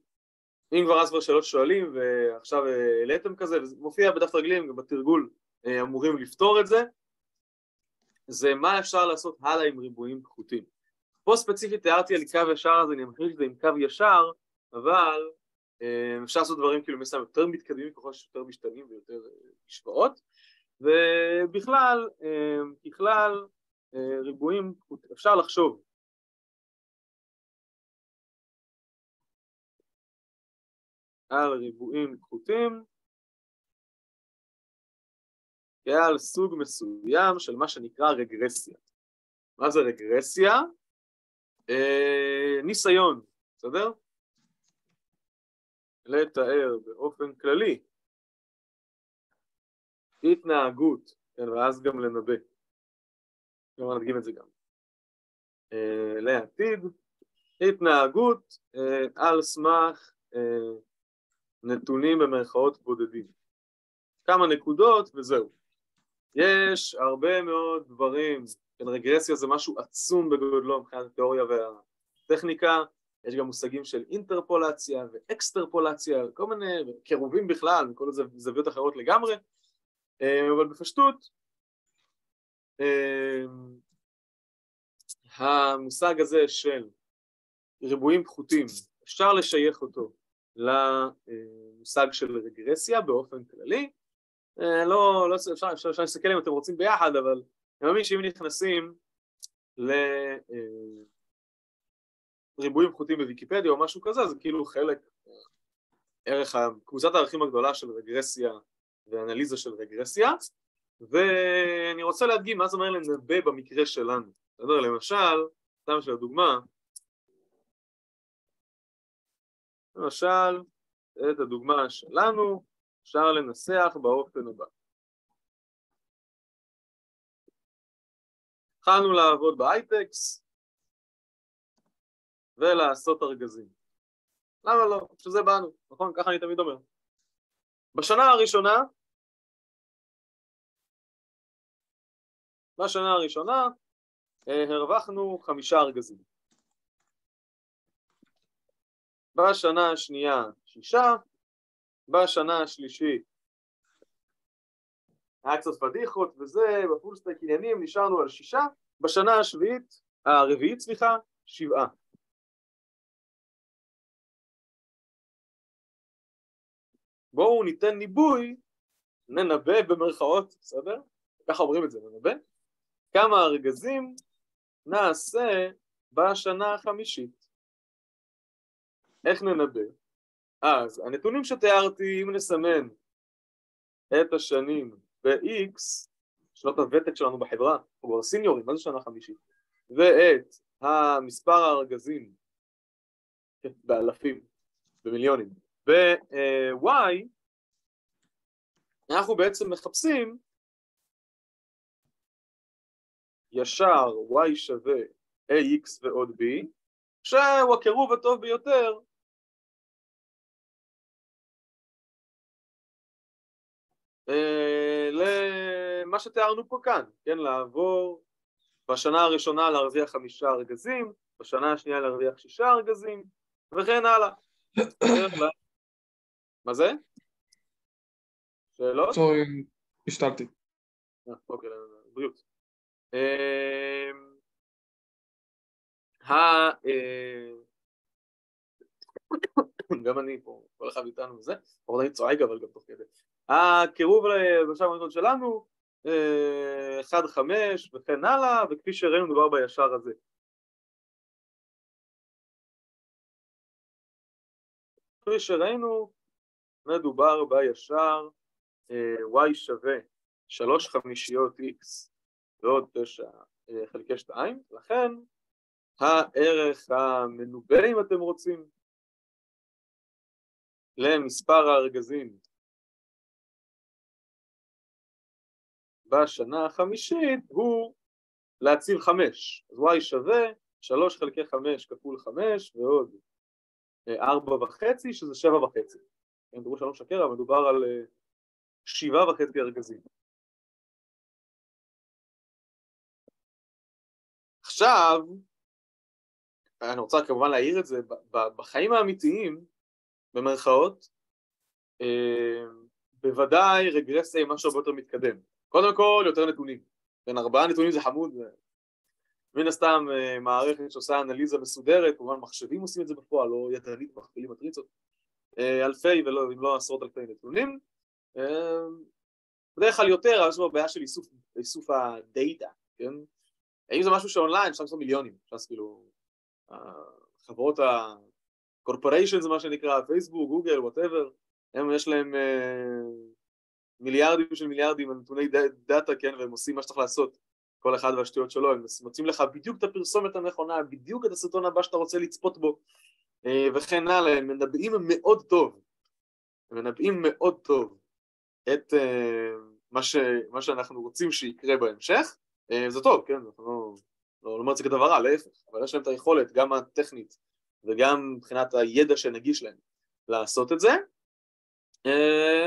אם כבר אז כבר שאלות שואלים ועכשיו העליתם כזה, וזה מופיע בדף רגלים, גם בתרגול אה, אמורים לפתור את זה, זה מה אפשר לעשות הלאה עם ריבועים פחותים. פה ספציפית תיארתי על קו ישר, אז אני מכניס את זה עם קו ישר, אבל אה, אפשר לעשות דברים כאילו מסוים יותר מתקדמים ככל שיותר משתנים ויותר אה, השוואות, ובכלל, ככלל, ריבועים, אפשר לחשוב על ריבועים פחותים כעל סוג מסוים של מה שנקרא רגרסיה. מה זה רגרסיה? אה, ניסיון, בסדר? לתאר באופן כללי התנהגות, כן, ואז גם לנבא. כלומר נדגים את זה גם. אה, לעתיד, התנהגות אה, על סמך אה, נתונים במרכאות בודדים. כמה נקודות וזהו. יש הרבה מאוד דברים, כן, רגרסיה זה משהו עצום בגודלו מבחינת התיאוריה והטכניקה, יש גם מושגים של אינטרפולציה ואקסטרפולציה, כל מיני, קירובים בכלל, וכל איזה זוויות אחרות לגמרי, אה, אבל בפשטות, אה, המושג הזה של ריבועים פחותים, אפשר לשייך אותו למושג של רגרסיה באופן כללי. אה, לא, לא אפשר, אפשר, אפשר להסתכל אם אתם רוצים ביחד, אבל אני מאמין שאם נכנסים לריבועים אה, פחותים בוויקיפדיה או משהו כזה, זה כאילו חלק, אה, ערך, קבוצת הערכים הגדולה של רגרסיה ואנליזה של רגרסיה, ואני רוצה להדגים מה זה אומר לנבא במקרה שלנו. בסדר? למשל, סתם של הדוגמה, למשל, את הדוגמה שלנו אפשר לנסח באופן הבא. התחלנו לעבוד באייטקס ולעשות ארגזים. למה לא? שזה באנו, נכון? ככה אני תמיד אומר. בשנה הראשונה, בשנה הראשונה אה, הרווחנו חמישה ארגזים. בשנה השנייה שישה, בשנה השלישית היה קצת פדיחות וזה, בפולסטייק עניינים נשארנו על שישה, בשנה השביעית, הרביעית סליחה, שבעה. בואו ניתן ניבוי, ננבא במרכאות, בסדר? ככה אומרים את זה, ננבא. כמה ארגזים נעשה בשנה החמישית. איך ננבא? אז הנתונים שתיארתי, אם נסמן את השנים ב-x שנות הוותק שלנו בחברה, אנחנו כבר סיניורים, מה זה שנה חמישית? ואת המספר הארגזים כן, באלפים, במיליונים, ב-y, אנחנו בעצם מחפשים ישר y שווה ax ועוד b, שהוא הקירוב הטוב ביותר אה, למה שתיארנו פה כאן, כן, לעבור בשנה הראשונה להרוויח חמישה ארגזים, בשנה השנייה להרוויח שישה ארגזים, וכן הלאה. מה זה? שאלות? סורי, השתלתי. אה, אוקיי, בריאות. אמ, אה, גם אני פה, כל אחד איתנו וזה, עוד אני צועק אבל גם תוך כדי. הקירוב בשלב הראשון שלנו, 1, 5 וכן הלאה, וכפי שראינו מדובר בישר הזה. כפי שראינו, מדובר בישר y שווה 3 חמישיות x ועוד 9 חלקי 2, לכן הערך המנובא אם אתם רוצים למספר הארגזים בשנה החמישית הוא להציל 5, אז y שווה 3 חלקי 5 כפול 5 ועוד 4 וחצי שזה 7 וחצי. תראו שאני לא משקר, אבל מדובר על 7 וחצי ארגזים. עכשיו, אני רוצה כמובן להעיר את זה, בחיים האמיתיים, במרכאות, אה, בוודאי רגרסיה היא משהו הרבה יותר מתקדם. קודם כל, יותר נתונים. בין ארבעה נתונים זה חמוד, מן הסתם אה, מערכת שעושה אנליזה מסודרת, כמובן מחשבים עושים את זה בפועל, לא ידנית, מכפילים מטריצות. אה, אלפי ולא, אם לא עשרות אלפי נתונים. בדרך כלל יותר, אבל יש לנו בעיה של איסוף, איסוף הדאטה, כן? האם זה משהו שאונליין, אפשר לעשות מיליונים, אפשר לעשות כאילו חברות ה-corporations מה שנקרא, פייסבוק, גוגל, whatever, הם יש להם מיליארדים של מיליארדים על נתוני דאטה, כן, והם עושים מה שצריך לעשות, כל אחד והשטויות שלו, הם מוצאים לך בדיוק את הפרסומת הנכונה, בדיוק את הסרטון הבא שאתה רוצה לצפות בו, וכן הלאה, הם מנבאים מאוד טוב, הם מנבאים מאוד טוב את uh, מה, ש, מה שאנחנו רוצים שיקרה בהמשך, uh, זה טוב, כן, אנחנו לא... לא אומר את זה כדבר רע, להפך, אבל יש להם את היכולת, גם הטכנית וגם מבחינת הידע שנגיש להם לעשות את זה.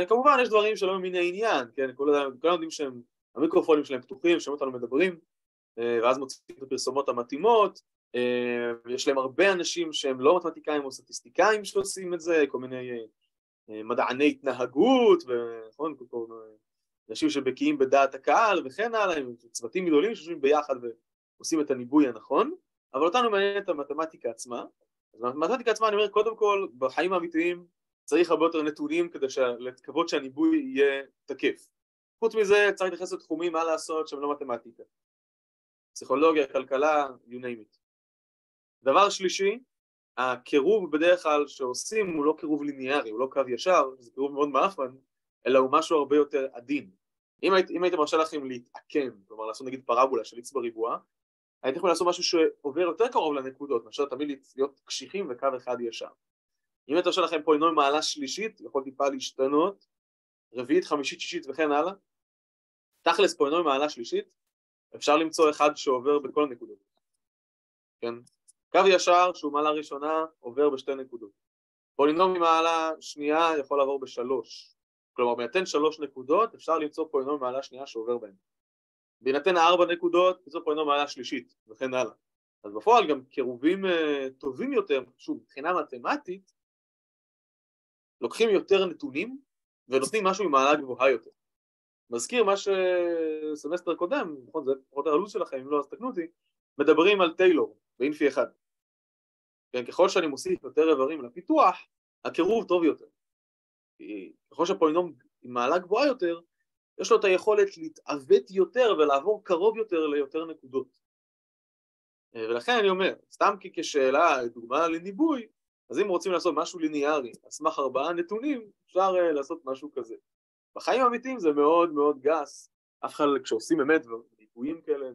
כמובן יש דברים שלא ממיני עניין, כן, כולם יודעים שהם, המיקרופונים שלהם פתוחים, שומעים אותנו מדברים, ואז מוצאים את הפרסומות המתאימות, יש להם הרבה אנשים שהם לא מתמטיקאים או סטטיסטיקאים שעושים את זה, כל מיני uh, מדעני התנהגות, ונכון, אנשים שבקיאים בדעת הקהל וכן הלאה, עם צוותים גדולים שיושבים ביחד עושים את הניבוי הנכון, אבל אותנו מעניינת המתמטיקה עצמה. אז במתמטיקה עצמה אני אומר, קודם כל, בחיים האמיתיים צריך הרבה יותר נתונים כדי לקוות שהניבוי יהיה תקף. חוץ מזה צריך להתייחס לתחומים, מה לעשות, שהם לא מתמטיקה. פסיכולוגיה, כלכלה, you name it. דבר שלישי, הקירוב בדרך כלל שעושים הוא לא קירוב ליניארי, הוא לא קו ישר, זה קירוב מאוד מאפן, אלא הוא משהו הרבה יותר עדין. אם, היית, אם הייתם מרשה לכם להתעקם, כלומר לעשות נגיד פרבולה של x בריבוע, הייתם יכולים לעשות משהו שעובר יותר קרוב לנקודות, מאשר תמיד להיות קשיחים וקו אחד ישר. אם אתה עושה לכם פולינום מעלה שלישית, יכול טיפה להשתנות, רביעית, חמישית, שישית וכן הלאה. תכלס פולינום מעלה שלישית, אפשר למצוא אחד שעובר בכל הנקודות. כן? קו ישר שהוא מעלה ראשונה עובר בשתי נקודות. פולינום ממעלה שנייה יכול לעבור בשלוש. כלומר, בהינתן שלוש נקודות אפשר למצוא פולינום מעלה שנייה שעובר בהן. בהינתן ארבע נקודות, זו פולינום מעלה שלישית, וכן הלאה. אז בפועל גם קירובים uh, טובים יותר, שוב, מבחינה מתמטית, לוקחים יותר נתונים ונותנים משהו עם מעלה גבוהה יותר. מזכיר מה שסמסטר קודם, נכון, זה פחות הלו"ז שלכם, אם לא אז תקנו אותי, מדברים על טיילור באינפי אחד. כן, ככל שאני מוסיף יותר איברים לפיתוח, הקירוב טוב יותר. ככל שהפולינום עם מעלה גבוהה יותר, יש לו את היכולת להתעוות יותר ולעבור קרוב יותר ליותר נקודות. אה, ולכן אני אומר, סתם כי כשאלה, דוגמה לניבוי, אז אם רוצים לעשות משהו ליניארי על סמך ארבעה נתונים, אפשר uh, לעשות משהו כזה. בחיים האמיתיים זה מאוד מאוד גס, אף אחד, כשעושים באמת ריבועים כאלה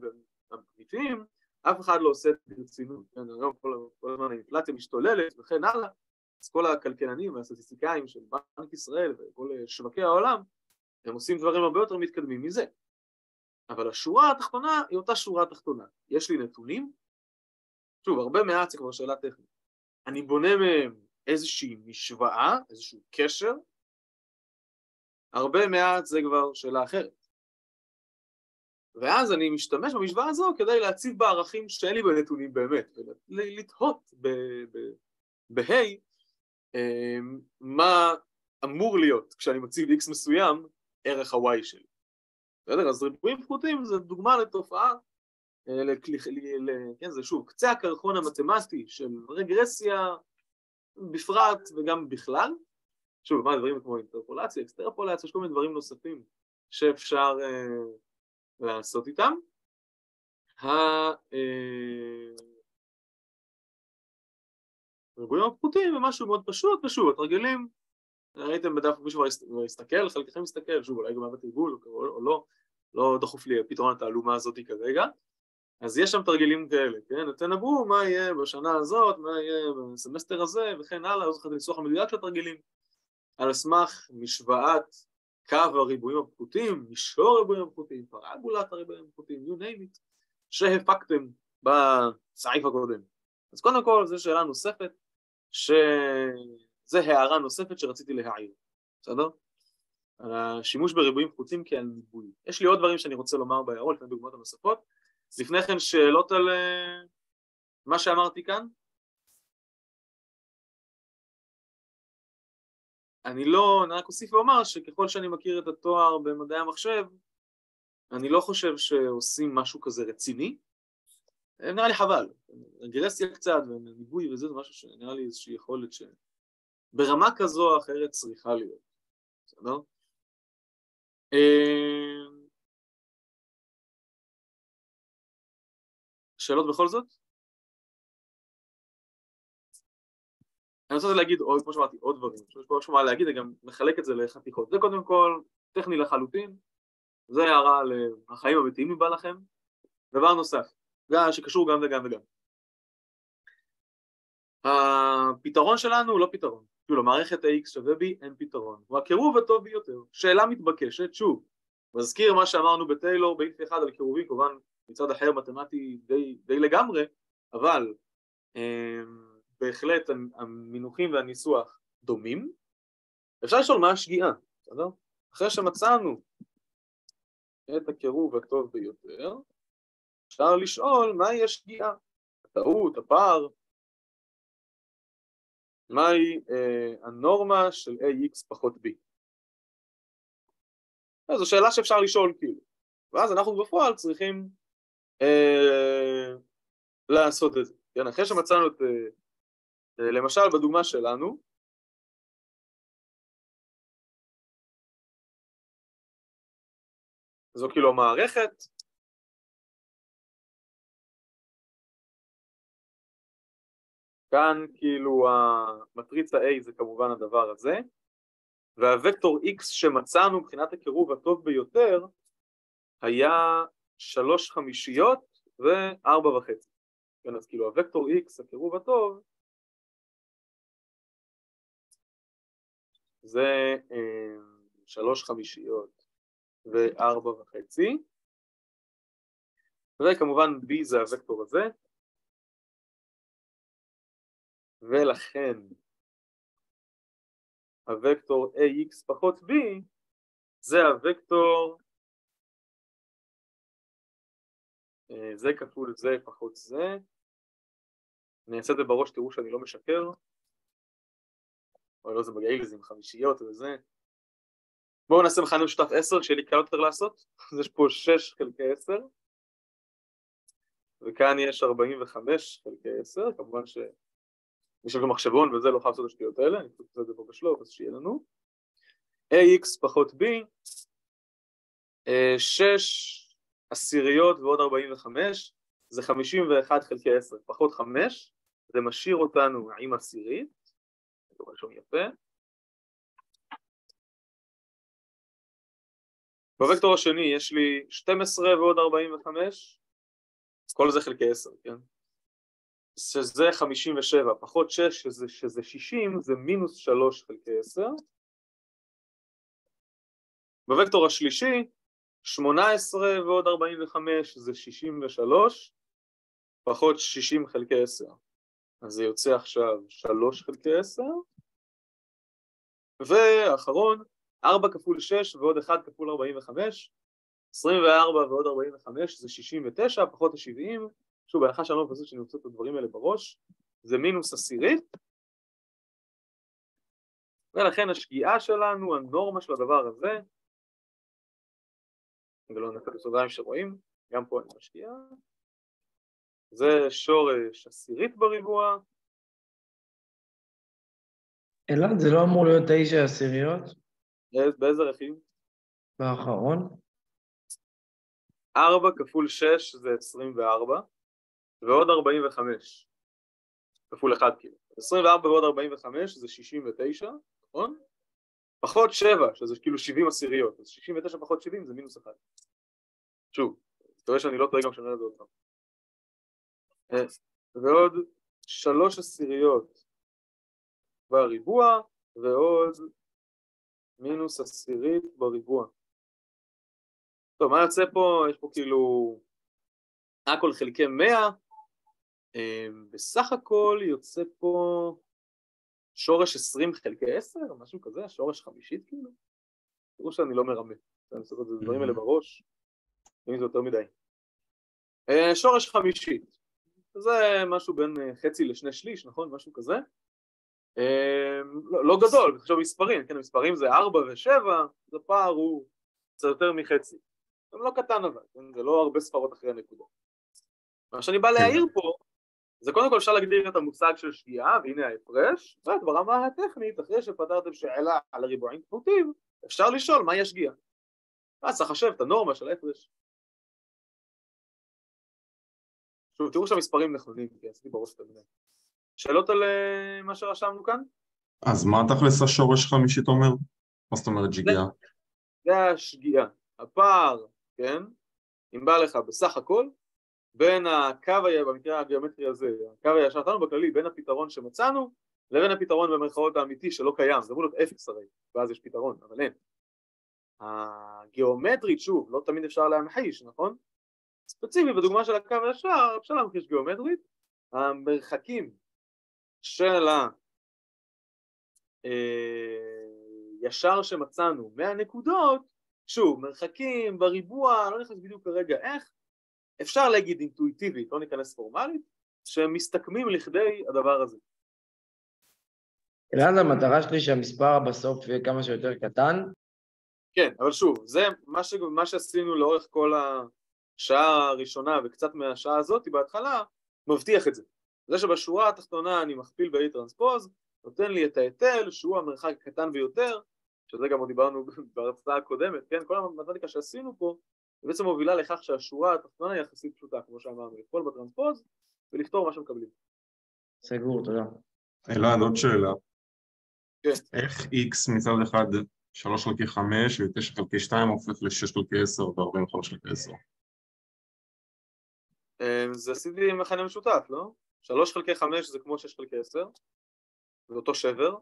אמיתיים, אף אחד לא עושה את זה ברצינות, כן, היום כל, כל הזמן האינפלציה משתוללת וכן הלאה, אז כל הכלכלנים והסטטיסטיקאים של בנק ישראל וכל שווקי העולם, הם עושים דברים הרבה יותר מתקדמים מזה. אבל השורה התחתונה היא אותה שורה תחתונה. יש לי נתונים, שוב, הרבה מעט זה כבר שאלה טכנית. אני בונה מהם איזושהי משוואה, איזשהו קשר, הרבה מעט זה כבר שאלה אחרת. ואז אני משתמש במשוואה הזו כדי להציב בה ערכים שאין לי בנתונים באמת, ולתהות ב-ה' אמ, מה אמור להיות כשאני מציב x מסוים ערך ה-y שלי. בסדר? אז ריבועים פחותים זה דוגמה לתופעה, אה, כן, זה שוב, קצה הקרחון המתמטי של רגרסיה בפרט וגם בכלל. שוב, מה דברים כמו אינטרפולציה, אקסטרפולציה, יש כל מיני דברים נוספים שאפשר uh, לעשות איתם. הריבועים אה, הפחותים הם משהו מאוד פשוט, ושוב, התרגילים, ראיתם בדף מישהו כבר הסתכל, חלקכם הסתכל, שוב, אולי גם היה בתרגול או, או לא, לא דחוף לי פתרון התעלומה הזאת כרגע. אז יש שם תרגילים כאלה, כן? תנבאו מה יהיה בשנה הזאת, מה יהיה בסמסטר הזה וכן הלאה, לא זוכר את הניסוח המדויק של התרגילים, על סמך משוואת קו הריבועים הפחותים, מישור הריבועים הפחותים, פרגולת הריבועים הפחותים, you name it, שהפקתם בסעיף הקודם. אז קודם כל, זו שאלה נוספת, שזה הערה נוספת שרציתי להעיר, בסדר? השימוש בריבועים פחותים כעל ניבוי. יש לי עוד דברים שאני רוצה לומר בהערות, לפני דוגמאות הנוספות. לפני כן שאלות על אה, מה שאמרתי כאן? אני לא, אני רק אוסיף ואומר שככל שאני מכיר את התואר במדעי המחשב, אני לא חושב שעושים משהו כזה רציני. אה, נראה לי חבל, רגרסיה קצת וניבוי וזה, זה משהו שנראה לי איזושהי יכולת שברמה כזו או אחרת צריכה להיות, בסדר? אה, שאלות בכל זאת? אני רוצה להגיד עוד, כמו שאמרתי, עוד דברים, יש פה משהו מה להגיד, אני גם מחלק את זה לחתיכות. זה קודם כל טכני לחלוטין, זה הערה לחיים הביתיים אם בא לכם. דבר נוסף, גם שקשור גם וגם וגם. הפתרון שלנו הוא לא פתרון, כאילו למערכת ה-X שווה B אין פתרון, הוא הקירוב הטוב ביותר. שאלה מתבקשת, שוב, מזכיר מה שאמרנו בטיילור באינפי אחד על קירובים, כמובן מצד אחר מתמטי די, די לגמרי, אבל אה, בהחלט המינוחים והניסוח דומים. אפשר לשאול מה השגיאה, בסדר? אחרי שמצאנו את הקירוב הטוב ביותר, אפשר לשאול מהי השגיאה, הטעות, הפער, מהי אה, הנורמה של AX פחות B. זו שאלה שאפשר לשאול כאילו, ואז אנחנו בפועל צריכים אה, לעשות את זה. כן, אחרי שמצאנו את, אה, אה, למשל בדוגמה שלנו, זו כאילו מערכת כאן כאילו המטריצה A זה כמובן הדבר הזה והוקטור X שמצאנו מבחינת הקירוב הטוב ביותר היה שלוש חמישיות וארבע וחצי. כן, אז כאילו הוקטור x, הקירוב הטוב, זה אה, שלוש חמישיות וארבע וחצי, וכמובן b זה הוקטור הזה, ולכן הוקטור ax פחות b זה הוקטור אה, זה כפול זה פחות זה. אני אעשה את זה בראש, תראו שאני לא משקר. אוי לא, זה עם חמישיות וזה. בואו נעשה מכנה משותף 10, שיהיה לי קל יותר לעשות. אז יש פה 6 חלקי 10. וכאן יש 45 חלקי 10, כמובן ש... יש לנו מחשבון וזה, לא חייב לעשות את השטויות האלה, אני אעשה את זה פה בשלוב, אז שיהיה לנו. ax פחות b, 6 אה, עשיריות ועוד 45 זה 51 חלקי 10 פחות 5 זה משאיר אותנו עם עשירית זה רשום יפה בווקטור השני יש לי 12 ועוד 45, כל זה חלקי 10, כן? שזה 57, פחות 6 שזה, שזה 60, זה מינוס 3 חלקי 10. בווקטור השלישי, 18 ועוד 45 זה 63, פחות 60 חלקי 10. אז זה יוצא עכשיו 3 חלקי 10. ואחרון, 4 כפול 6 ועוד 1 כפול 45, 24 ועוד 45 זה 69, פחות ה-70, שוב, בהנחה שאני לא מפסס שאני רוצה את הדברים האלה בראש, זה מינוס עשירית, ולכן השגיאה שלנו, הנורמה של הדבר הזה, ולא נקרא בסוגריים שרואים, גם פה אני משקיע, זה שורש עשירית בריבוע. אלעד, זה לא אמור להיות תשע עשיריות באיזה רכיב? באחרון? 4 כפול 6 זה 24, ועוד 45, כפול 1 כאילו. 24 ועוד 45 זה 69, נכון? פחות 7, שזה כאילו 70 עשיריות, אז 69 פחות 70 זה מינוס 1. שוב, אתה רואה שאני לא טועה גם כשאני רואה את זה עוד פעם. ועוד 3 עשיריות בריבוע, ועוד מינוס עשירית בריבוע. טוב, מה יוצא פה? יש פה כאילו הכל חלקי 100, בסך הכל יוצא פה שורש 20 חלקי 10, משהו כזה, שורש חמישית כאילו. תראו שאני לא מרמה, אני עושה את הדברים האלה בראש, אם זה יותר מדי. אה, שורש חמישית, זה משהו בין אה, חצי לשני שליש, נכון? משהו כזה. אה, לא, לא גדול, תחשוב מספרים, כן, מספרים זה 4 ו-7, אז הפער הוא קצת יותר מחצי. זה לא קטן אבל, כן? זה לא הרבה ספרות אחרי הנקודה. מה שאני בא להעיר פה, זה קודם כל אפשר להגדיר את המושג של שגיאה, והנה ההפרש, וברמה הטכנית, אחרי שפתרתם שאלה על הריבועים כפותים, אפשר לשאול מהי השגיאה. אז צריך לחשב את הנורמה של ההפרש. שוב, תראו שהמספרים נכונים, כי עשיתי בראש את המדינה. שאלות על אה, מה שרשמנו כאן? אז מה תכלס השורש חמישית אומר? מה זאת אומרת שגיאה? זה השגיאה. הפער, כן, אם בא לך בסך הכל, בין הקו, במקרה הגיאומטרי הזה, הקו הישר נתנו בכללי, בין הפתרון שמצאנו לבין הפתרון במרכאות האמיתי שלא קיים, זה אמור להיות אפס הרי, ואז יש פתרון, אבל אין. הגיאומטרית, שוב, לא תמיד אפשר להמחיש, נכון? ספציפי, בדוגמה של הקו הישר, אפשר להמחיש גיאומטרית, המרחקים של הישר אה, שמצאנו מהנקודות, שוב, מרחקים בריבוע, לא נכנס בדיוק כרגע איך, אפשר להגיד אינטואיטיבית, לא ניכנס פורמלית, שהם מסתכמים לכדי הדבר הזה. אלעד, המטרה שלי שהמספר בסוף יהיה כמה שיותר קטן. כן, אבל שוב, זה מה, ש... מה שעשינו לאורך כל השעה הראשונה וקצת מהשעה הזאת בהתחלה, מבטיח את זה. זה שבשורה התחתונה אני מכפיל ב-A טרנספוז, נותן לי את ההיטל שהוא המרחק הקטן ביותר, שזה גם עוד דיברנו בהרצאה הקודמת, כן? כל המתמטיקה שעשינו פה בעצם מובילה לכך שהשורה התחתונה היא יחסית פשוטה, כמו שאמרנו, לפעול בטרנספוז ולפתור מה שמקבלים. סגור, תודה. אלעד, עוד שאלה. כן. איך x מצד אחד 3 חלקי 5 ו-9 חלקי 2 הופך ל-6 חלקי 10 ו-45 חלקי 10? אמ, זה עשיתי מכנה משותף, לא? 3 חלקי 5 זה כמו 6 חלקי 10, זה אותו שבר,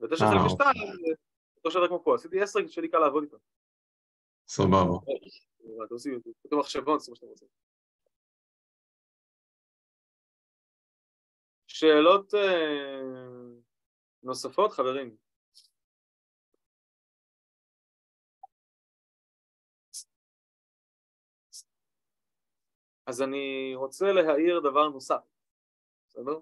ו-9 חלקי 2 אה, זה אותו שבר כמו פה, עשיתי 10 שלי קל לעבוד איתו. סבבה. אתה עושה יותר מחשבון, זה מה שאתה רוצה. שאלות אה, נוספות, חברים? אז אני רוצה להעיר דבר נוסף, בסדר?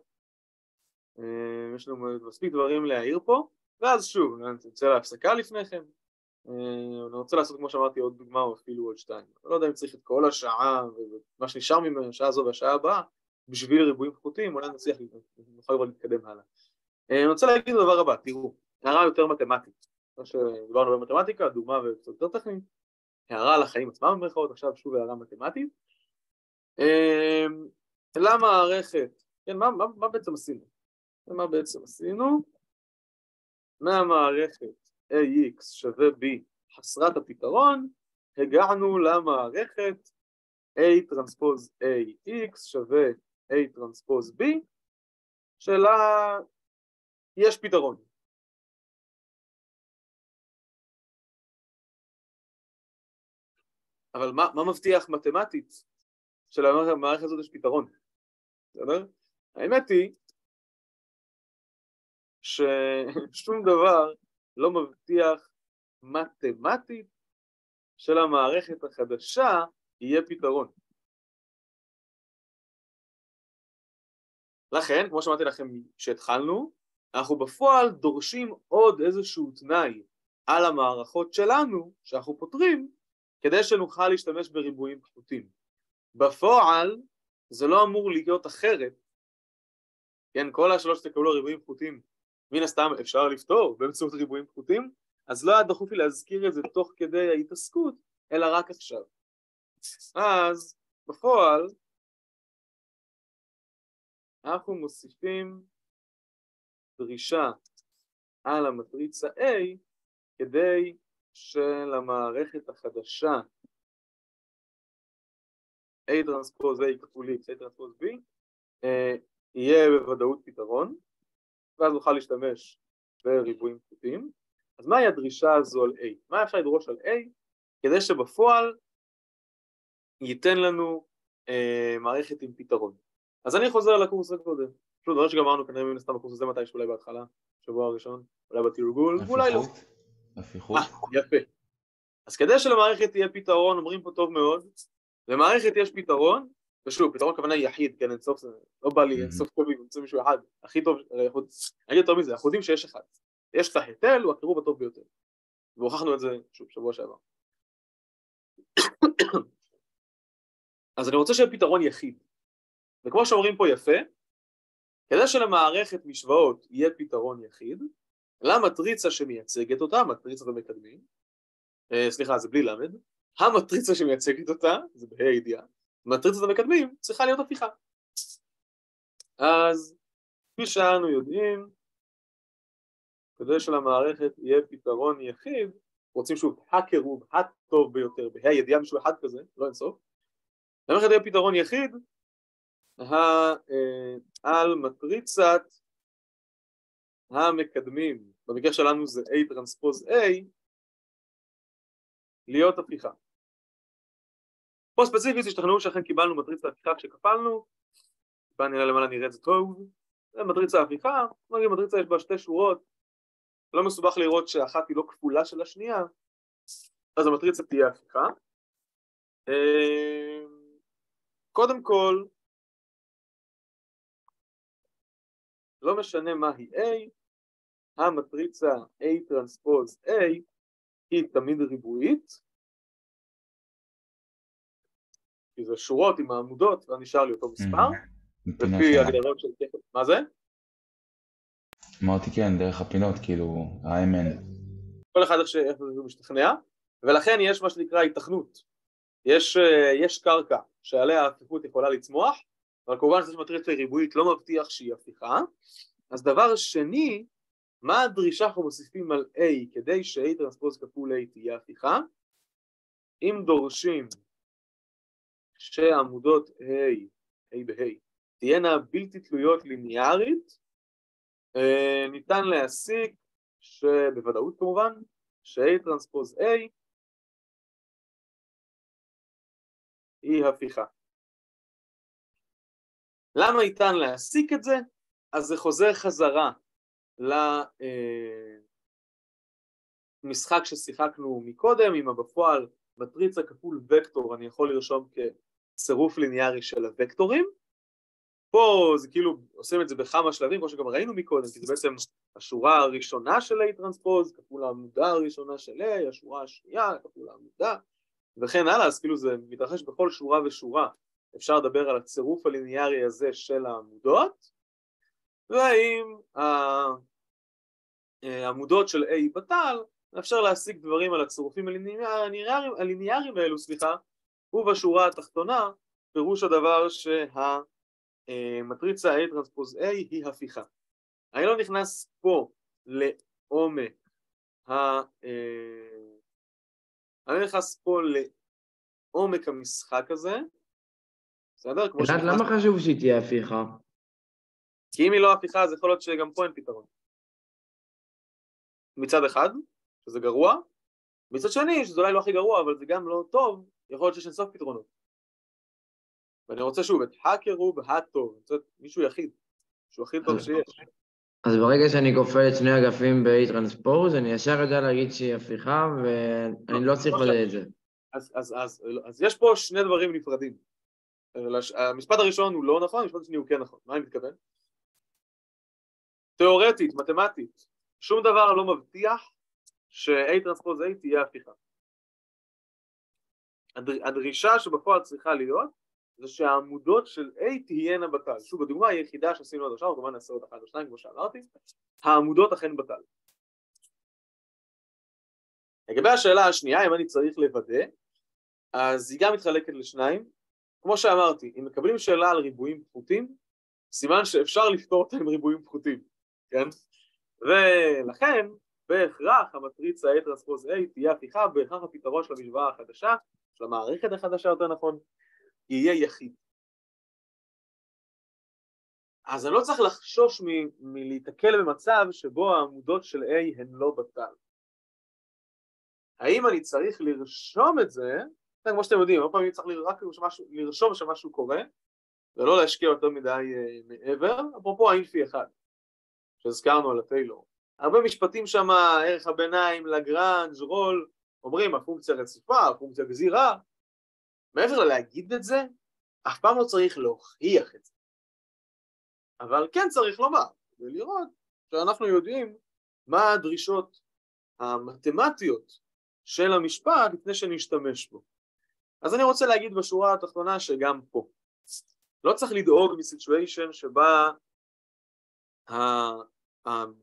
אה, יש לנו מספיק דברים להעיר פה, ואז שוב, נצא להפסקה לפני כן, אה, אני רוצה לעשות כמו שאמרתי עוד דוגמה או אפילו עוד שתיים. אני לא יודע אם צריך את כל השעה ומה שנשאר ממנו, השעה הזו והשעה הבאה, בשביל ריבועים פחותים, אולי נצליח, נוכל כבר להתקדם הלאה. אה, אני רוצה להגיד את הדבר הבא, תראו, הערה יותר מתמטית. כמו שדיברנו במתמטיקה, דוגמה וקצת יותר טכנית, הערה על החיים עצמם במירכאות, עכשיו שוב הערה מתמטית. אה, למה הערכת, כן, מה, מה, מה בעצם עשינו? מה בעצם עשינו? מהמערכת AX שווה B חסרת הפתרון, הגענו למערכת A טרנספוז AX שווה A טרנספוז B, שלה יש פתרון. אבל מה, מה מבטיח מתמטית שלמערכת הזאת יש פתרון? בסדר? האמת היא ששום דבר לא מבטיח מתמטית שלמערכת החדשה יהיה פתרון. לכן, כמו שאמרתי לכם כשהתחלנו, אנחנו בפועל דורשים עוד איזשהו תנאי על המערכות שלנו, שאנחנו פותרים, כדי שנוכל להשתמש בריבועים פחותים. בפועל זה לא אמור להיות אחרת, כן, כל השלוש שתקבלו ריבועים פחותים, מן הסתם אפשר לפתור באמצעות ריבועים פחותים, אז לא היה דחוף לי להזכיר את זה תוך כדי ההתעסקות, אלא רק עכשיו. אז בפועל אנחנו מוסיפים דרישה על המטריצה A כדי שלמערכת החדשה A טרנספוז A כפול X, A טרנספוז B אה, יהיה בוודאות פתרון ואז נוכל להשתמש בריבועים פחותים אז מהי הדרישה הזו על A? מה אפשר לדרוש על A כדי שבפועל ייתן לנו אה, מערכת עם פתרון אז אני חוזר לקורס הקודם פשוט דברים שגמרנו כנראה מן הסתם בקורס הזה מתישהו אולי בהתחלה שבוע הראשון אולי בתרגול ואולי לא הפיכות? יפה. אז כדי שלמערכת תהיה פתרון, אומרים פה טוב מאוד, למערכת יש פתרון, ושוב, פתרון כוונה יחיד, כן, אינסוף זה, לא בא לי אינסוף טוב למצוא מישהו אחד, הכי טוב, אני אגיד יותר מזה, אנחנו יודעים שיש אחד, יש את ההיטל, הוא הקירוב הטוב ביותר, והוכחנו את זה, שוב, שבוע שעבר. אז אני רוצה שיהיה פתרון יחיד, וכמו שאומרים פה יפה, כדי שלמערכת משוואות יהיה פתרון יחיד, למטריצה שמייצגת אותה, מטריצת המקדמים, אה, סליחה זה בלי למד, המטריצה שמייצגת אותה, זה בה"א הידיעה, מטריצת המקדמים צריכה להיות הפיכה. אז כפי שאנו יודעים, כדי שלמערכת יהיה פתרון יחיד, רוצים שוב הקירוב הטוב ביותר, בה"א הידיעה משהו אחד כזה, לא אינסוף, למערכת יהיה פתרון יחיד, אה, על מטריצת המקדמים, במקרה שלנו זה A טרנספוז A, להיות הפיכה. פה ספציפית השתכנעו שאכן קיבלנו מטריצה הפיכה כשכפלנו, טיפה נראה למעלה נראה את זה טוב, זה מטריצה הפיכה, נגיד מטריצה יש בה שתי שורות, לא מסובך לראות שאחת היא לא כפולה של השנייה, אז המטריצה תהיה הפיכה. אמ, קודם כל, לא משנה מה היא A, המטריצה A טרנספוז A היא תמיד ריבועית כי זה שורות עם העמודות ונשאר לי אותו מספר. לפי הגדרות של תכף, מה זה? אמרתי כן, דרך הפינות, כאילו, ה-MN כל אחד איך שהוא משתכנע. ולכן יש מה שנקרא התכנות. יש, יש קרקע שעליה ההפיכות יכולה לצמוח אבל כמובן שזה מטריצה ריבועית לא מבטיח שהיא הפיכה. אז דבר שני מה הדרישה אנחנו מוסיפים על A כדי ש-A טרנספוז כפול A תהיה הפיכה? אם דורשים שעמודות A, A ב-A, תהיינה בלתי תלויות ליניארית, אה, ניתן להסיק שבוודאות כמובן, ש-A טרנספוז A היא הפיכה. למה ניתן להסיק את זה? אז זה חוזר חזרה למשחק ששיחקנו מקודם, עם הבפועל מטריצה כפול וקטור, אני יכול לרשום כצירוף ליניארי של הוקטורים. פה זה כאילו עושים את זה בכמה שלבים, כמו שגם ראינו מקודם, כי זה בעצם השורה הראשונה של A טרנספוז, כפול העמודה הראשונה של A, השורה השנייה, כפול העמודה, וכן הלאה, אז כאילו זה מתרחש בכל שורה ושורה. אפשר לדבר על הצירוף הליניארי הזה של העמודות, והאם העמודות של A בתל, אפשר להשיג דברים על הצירופים הליניאריים, הליניאריים האלו, סליחה, ובשורה התחתונה, פירוש הדבר שהמטריצה A טרנספוז A היא הפיכה. אני לא נכנס פה לעומק אני לא נכנס פה לעומק המשחק הזה, בסדר? כמו שנכנס- למה חשוב שהיא תהיה הפיכה? כי אם היא לא הפיכה, אז יכול להיות שגם פה אין פתרון. מצד אחד, שזה גרוע, מצד שני, שזה אולי לא הכי גרוע, אבל זה גם לא טוב, יכול להיות שיש אינסוף פתרונות. ואני רוצה שוב, את האקר בהטוב, אני רוצה מישהו יחיד, שהוא הכי טוב שיש. אז ברגע שאני כופל את שני אגפים ב-Transpose, אני ישר יודע להגיד שהיא הפיכה, ואני לא צריך לדעת את זה. אז, אז, אז, אז יש פה שני דברים נפרדים. המשפט הראשון הוא לא נכון, המשפט השני הוא כן נכון. מה אני מתכוון? תיאורטית, מתמטית, שום דבר לא מבטיח ש-A טרנספוז A תהיה הפיכה. הדר- הדרישה שבפועל צריכה להיות זה שהעמודות של A תהיינה בתל. שוב, הדוגמה היחידה שעשינו עד עכשיו, כמובן נעשה עוד אחת או שתיים כמו שאמרתי, העמודות אכן בתל. לגבי השאלה השנייה, אם אני צריך לוודא, אז היא גם מתחלקת לשניים. כמו שאמרתי, אם מקבלים שאלה על ריבועים פחותים, סימן שאפשר לפתור אותה עם ריבועים פחותים, כן? ולכן, בהכרח המטריצה A טרנספוז A תהיה הפיכה, בהכרח הפתרון של המשוואה החדשה, של המערכת החדשה יותר נכון, יהיה יחיד. אז אני לא צריך לחשוש מ- מלהיתקל במצב שבו העמודות של A הן לא בתל. האם אני צריך לרשום את זה, כן, כמו שאתם יודעים, הרבה פעמים צריך רק שמשהו, לרשום שמשהו קורה, ולא להשקיע יותר מדי אה, מעבר, אפרופו האינפי אחד, שהזכרנו על הטיילור. הרבה משפטים שם, ערך הביניים, לגרנג', רול, אומרים הפונקציה רציפה, הפונקציה גזירה. מעבר ללהגיד את זה, אף פעם לא צריך להוכיח את זה. אבל כן צריך לומר, ולראות שאנחנו יודעים מה הדרישות המתמטיות של המשפט לפני שנשתמש בו. אז אני רוצה להגיד בשורה התחתונה שגם פה. לא צריך לדאוג מסיטואשן שבה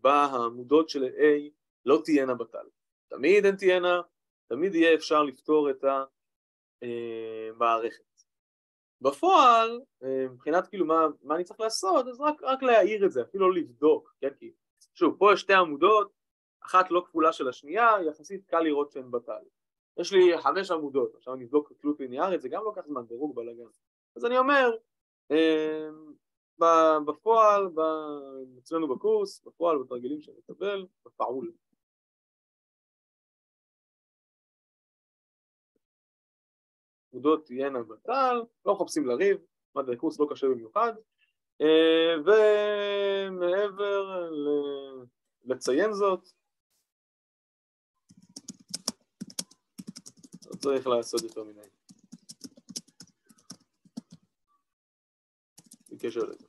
בה העמודות של A לא תהיינה בתל. תמיד הן תהיינה, תמיד יהיה אפשר לפתור את המערכת. בפועל, אה, מבחינת כאילו מה, מה אני צריך לעשות, אז רק, רק להעיר את זה, אפילו לא לבדוק, כן? כי שוב, פה יש שתי עמודות, אחת לא כפולה של השנייה, יחסית קל לראות שהן בתל. יש לי חמש עמודות, עכשיו אני אבדוק תלות ליניארית, זה גם לוקח זמן, דירוג בלאגן. אז אני אומר, אה, ב- בפועל, אצלנו בקורס, בפועל, בתרגילים שנקבל, בפעול. עמודות תהיינה בתל, לא מחפשים לריב, מדעי קורס לא קשה במיוחד, אה, ומעבר ל- לציין זאת, לא צריך לעשות יותר מדי. בקשר לזה.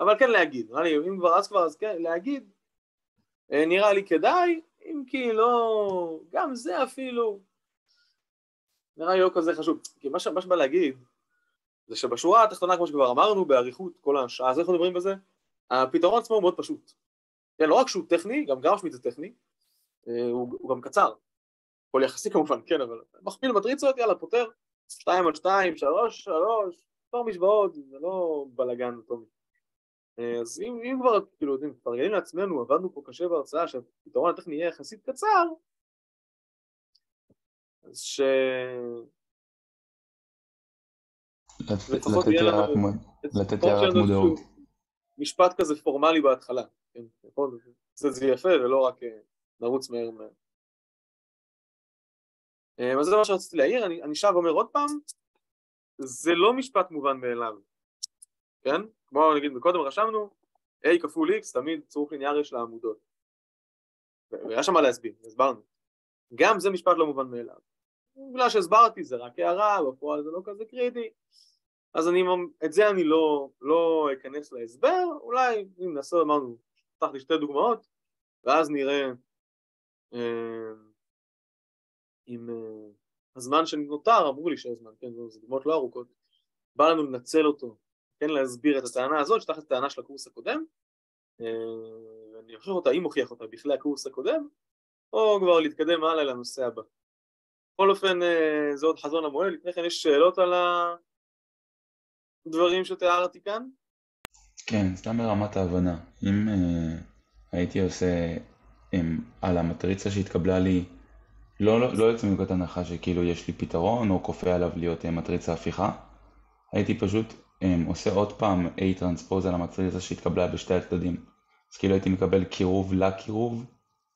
אבל כן להגיד, נראה לי, אם כבר אז כבר אז כן, להגיד, אה, נראה לי כדאי, אם כי לא, גם זה אפילו, נראה לי לא כזה חשוב, כי מה שבא להגיד, זה שבשורה התחתונה, כמו שכבר אמרנו, באריכות כל השעה, אז אנחנו מדברים בזה? הפתרון עצמו הוא מאוד פשוט. כן, לא רק שהוא טכני, גם גרשמיט זה טכני, אה, הוא, הוא גם קצר. הכל יחסי כמובן, כן, אבל מכפיל מטריצות, יאללה, פותר, שתיים על שתיים, שלוש, שלוש, פתור משוואות, זה לא בלאגן אטומי. אה, אז אם, אם כבר, כאילו, יודעים, מתרגלים לעצמנו, עבדנו פה קשה בהרצאה, שהפתרון הטכני יהיה יחסית קצר, אז ש... לתת הערת שיהיה לנו מודעות. משפט כזה פורמלי בהתחלה, כן, נכון? זה, יפה ולא רק אה, נרוץ מהר מהר. אה, אז זה מה שרציתי להעיר, אני, אני שב ואומר עוד פעם, זה לא משפט מובן מאליו, כן? כמו נגיד מקודם רשמנו, a כפול x תמיד צירוף ליניארי של העמודות. והיה שם מה להסביר, הסברנו. גם זה משפט לא מובן מאליו. בגלל שהסברתי זה רק הערה, בפועל זה לא כזה קריטי. אז אני, את זה אני לא, לא אכנס להסבר, אולי אם נעשה, אמרנו, פתח לי שתי דוגמאות, ואז נראה אה, אם אה, הזמן שנותר, אמרו לי שיש זמן, כן, זה דוגמאות לא ארוכות, בא לנו לנצל אותו, כן, להסביר את הטענה הזאת, שתחת הטענה של הקורס הקודם, אה, ואני אוכיח אותה, אם אוכיח אותה בכלי הקורס הקודם, או כבר להתקדם הלאה לנושא הבא. בכל אופן, אה, זה עוד חזון המועד, לפני כן יש שאלות על הדברים שתיארתי כאן? כן, סתם ברמת ההבנה. אם אה, הייתי עושה עם, על המטריצה שהתקבלה לי לא, לא, לא יוצא מנקודת הנחה שכאילו יש לי פתרון או כופה עליו להיות אה, מטריצה הפיכה. הייתי פשוט אה, עושה עוד פעם A transpose על המטריצה שהתקבלה בשתי הצדדים. אז כאילו הייתי מקבל קירוב לקירוב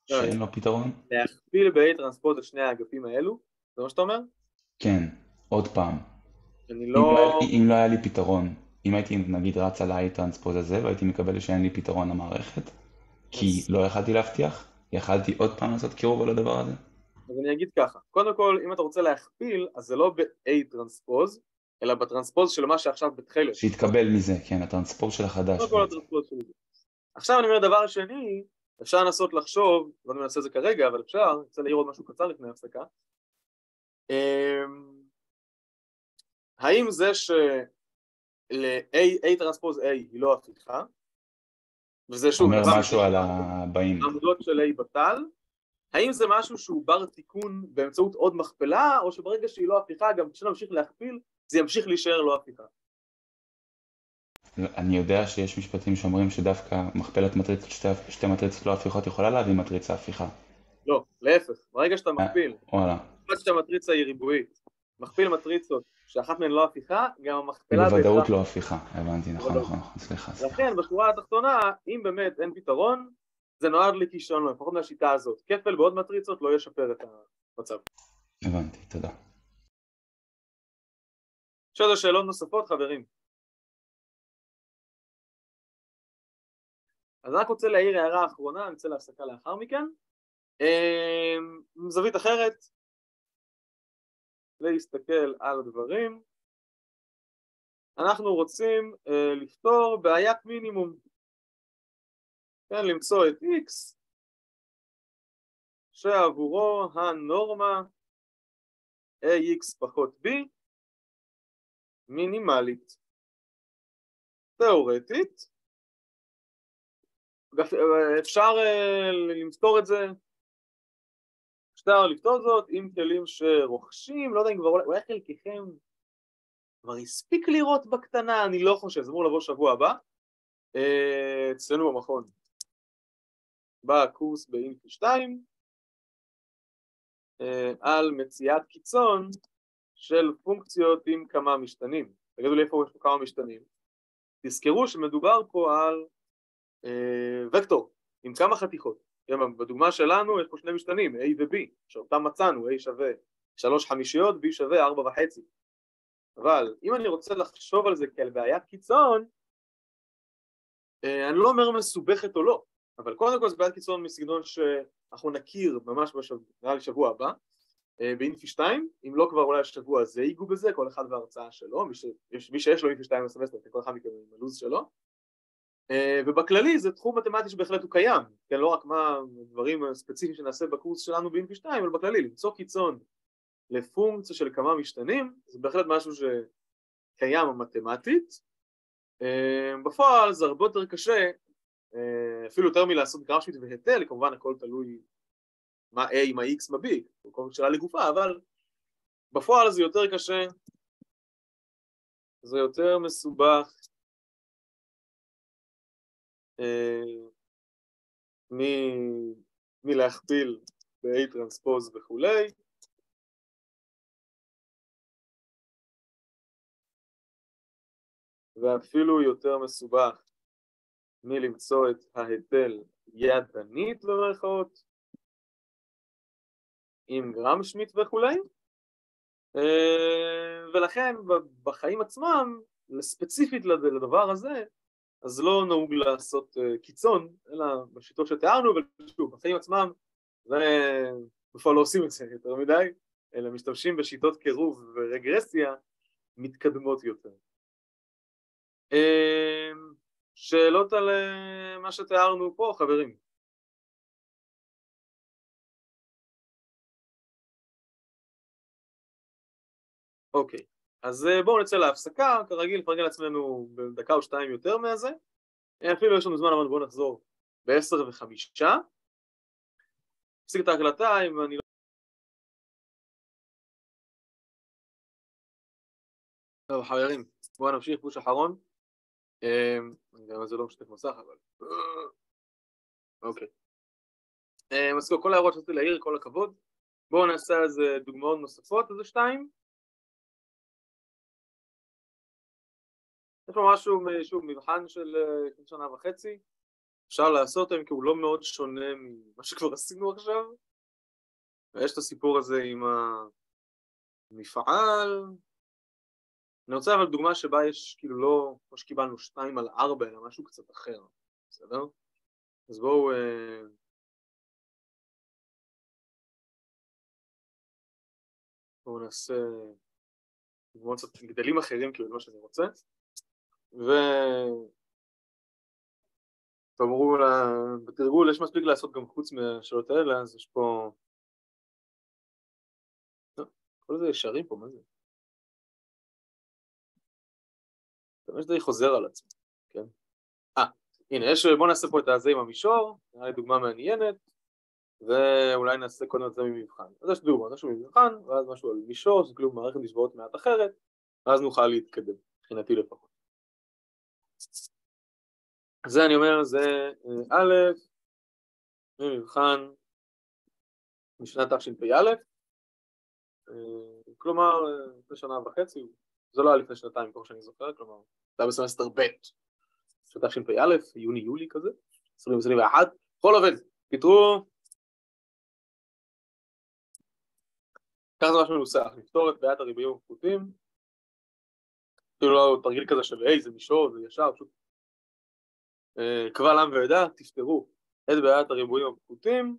שאין לו פתרון. להכפיל ב-A transpose את שני האגפים האלו, זה מה שאתה אומר? כן, עוד פעם. אני אם לא... לא, אם לא היה לי פתרון, אם הייתי נגיד רץ על ה-A transpose הזה והייתי מקבל שאין לי פתרון למערכת, כי לא יכלתי להבטיח, יכלתי עוד פעם לעשות קירוב על הדבר הזה? אז אני אגיד ככה, קודם כל אם אתה רוצה להכפיל אז זה לא ב-A transpose אלא בטרנספוז של מה שעכשיו בתכלת. שהתקבל מזה, כן, הטרנספורט של החדש. קודם כל הטרנספוז של זה. עכשיו אני אומר דבר שני, אפשר לנסות לחשוב, לא אני מנסה את זה כרגע אבל אפשר, אני רוצה להעיר עוד משהו קצר לפני ההפסקה. אמ, האם זה של-A טרנספוז A היא לא הפיכה וזה שוב אומר משהו על הבאים. העמודות של A בטל, האם זה משהו שהוא בר תיקון באמצעות עוד מכפלה, או שברגע שהיא לא הפיכה, גם כשנמשיך להכפיל, זה ימשיך להישאר לא הפיכה? אני יודע שיש משפטים שאומרים שדווקא מכפלת מטריצות, שתי, שתי מטריצות לא הפיכות יכולה להביא מטריצה הפיכה. לא, להפך, ברגע שאתה מכפיל, וואלה. עד שהמטריצה היא ריבועית, מכפיל מטריצות שאחת מהן לא הפיכה, גם המכפלה בוודאות בהכרח- לא הפיכה, הבנתי, נכון, בוודאות. נכון, נכון, סליחה, סליחה. לכן בשורה התחתונה, אם באמת אין פתרון, זה נועד לכישלון, לפחות מהשיטה הזאת. כפל בעוד מטריצות לא ישפר את המצב. הבנתי, תודה. יש עוד שאלות נוספות, חברים? אז אני רק רוצה להעיר הערה אחרונה, נצא להפסקה לאחר מכן. אמ, זווית אחרת, להסתכל על הדברים. אנחנו רוצים אה, לפתור בעיית מינימום. כן, למצוא את x, שעבורו הנורמה ax פחות b מינימלית. תאורטית, אפשר אה, לפתור את זה, אפשר לפתור זאת עם כלים שרוכשים, לא יודע אם כבר אולי, חלקכם כבר הספיק לראות בקטנה, אני לא חושב, זה אמור לבוא שבוע הבא, אה, אצלנו במכון, בקורס באינפי 2, אה, על מציאת קיצון של פונקציות עם כמה משתנים. תגידו לי איפה יש פה כמה משתנים. תזכרו שמדובר פה על אה, וקטור עם כמה חתיכות. בדוגמה שלנו יש פה שני משתנים, A ו-B, שאותם מצאנו, A שווה 3 חמישיות, B שווה 4 וחצי. אבל אם אני רוצה לחשוב על זה כעל בעיית קיצון, אה, אני לא אומר מסובכת או לא, אבל קודם כל זה בעיית קיצון מסגנון שאנחנו נכיר ממש בשבוע, נראה לי שבוע הבא, באינפי 2, אם לא כבר אולי השבוע הזה ייגעו בזה, כל אחד וההרצאה שלו, מי, ש... מי שיש לו אינפי 2 בסמסטר, כל אחד מכם עם הלו"ז שלו, אה, ובכללי זה תחום מתמטי שבהחלט הוא קיים, כן, לא רק מה הדברים הספציפיים שנעשה בקורס שלנו באינפי 2, אבל בכללי, למצוא קיצון לפונקציה של כמה משתנים, זה בהחלט משהו שקיים מתמטית, אה, בפועל זה הרבה יותר קשה, אה, אפילו יותר מלעשות גרף שמיט והיטל, כמובן הכל תלוי מה A, מה X, מה B, כל שאלה לגופה, אבל בפועל זה יותר קשה, זה יותר מסובך אה, מלהכפיל ב-A טרנספוז וכולי. ואפילו יותר מסובך מלמצוא את ההיטל ידנית במרכאות עם גרם שמיט וכולי. אה, ולכן בחיים עצמם ספציפית לד- לדבר הזה אז לא נהוג לעשות אה, קיצון אלא בשיטות שתיארנו ושוב בחיים עצמם זה בפועל לא עושים את זה יותר מדי אלא משתמשים בשיטות קירוב ורגרסיה מתקדמות יותר. אה, שאלות על מה שתיארנו פה חברים אוקיי, אז אה, בואו נצא להפסקה, כרגיל נפרגן לעצמנו בדקה או שתיים יותר מהזה. אה, אפילו יש לנו זמן אבל בואו נחזור בעשר וחמישה. נפסיק את ההקלטה אם אני לא... טוב חברים, בואו נמשיך פוש אחרון. יודע מה זה לא משתף מסך אבל אוקיי. אה, אז כל ההערות שרציתי להעיר, כל הכבוד. בואו נעשה איזה דוגמאות נוספות, איזה שתיים. יש פה משהו, שוב, מבחן של אה, שנה וחצי, אפשר לעשות היום כי הוא לא מאוד שונה ממה שכבר עשינו עכשיו, ויש את הסיפור הזה עם המפעל. אני רוצה אבל דוגמה שבה יש כאילו לא, כמו שקיבלנו שתיים על ארבע, אלא משהו קצת אחר, בסדר? אז בואו... אה, בואו נעשה דוגמאות קצת גדלים אחרים כאילו, זה מה שאני רוצה. ו... תאמרו לה, בתרגול יש מספיק לעשות גם חוץ מהשאלות האלה, אז יש פה... לא, כל זה ישרים פה, מה זה? זה חוזר על עצמו, כן? אה, הנה, יש, בואו נעשה פה את הזה עם המישור, נראה לי דוגמה מעניינת, ואולי נעשה קודם את זה ממבחן. אז יש דוגמה, משהו ממבחן, ואז משהו על מישור, זה כאילו מערכת משוואות מעט אחרת, ואז נוכל להתקדם, מבחינתי לפחות. זה אני אומר, זה אה, א', מבחן משנת תשפ"א, אה, כלומר, אה, לפני שנה וחצי, זה לא היה לפני שנתיים, כמו שאני זוכר, כלומר, זה היה בסמסטר ב' תשפ"א, יוני-יולי כזה, 2021, בכל אופן, פיתרו, ככה זה ממש מנוסח, לפתור את בעיית הריבועים הפחותים, כאילו לא תרגיל כזה של היי זה מישור, זה ישר, פשוט אה, קבל עם ועדה, תפתרו את בעיית הריבועים הפחותים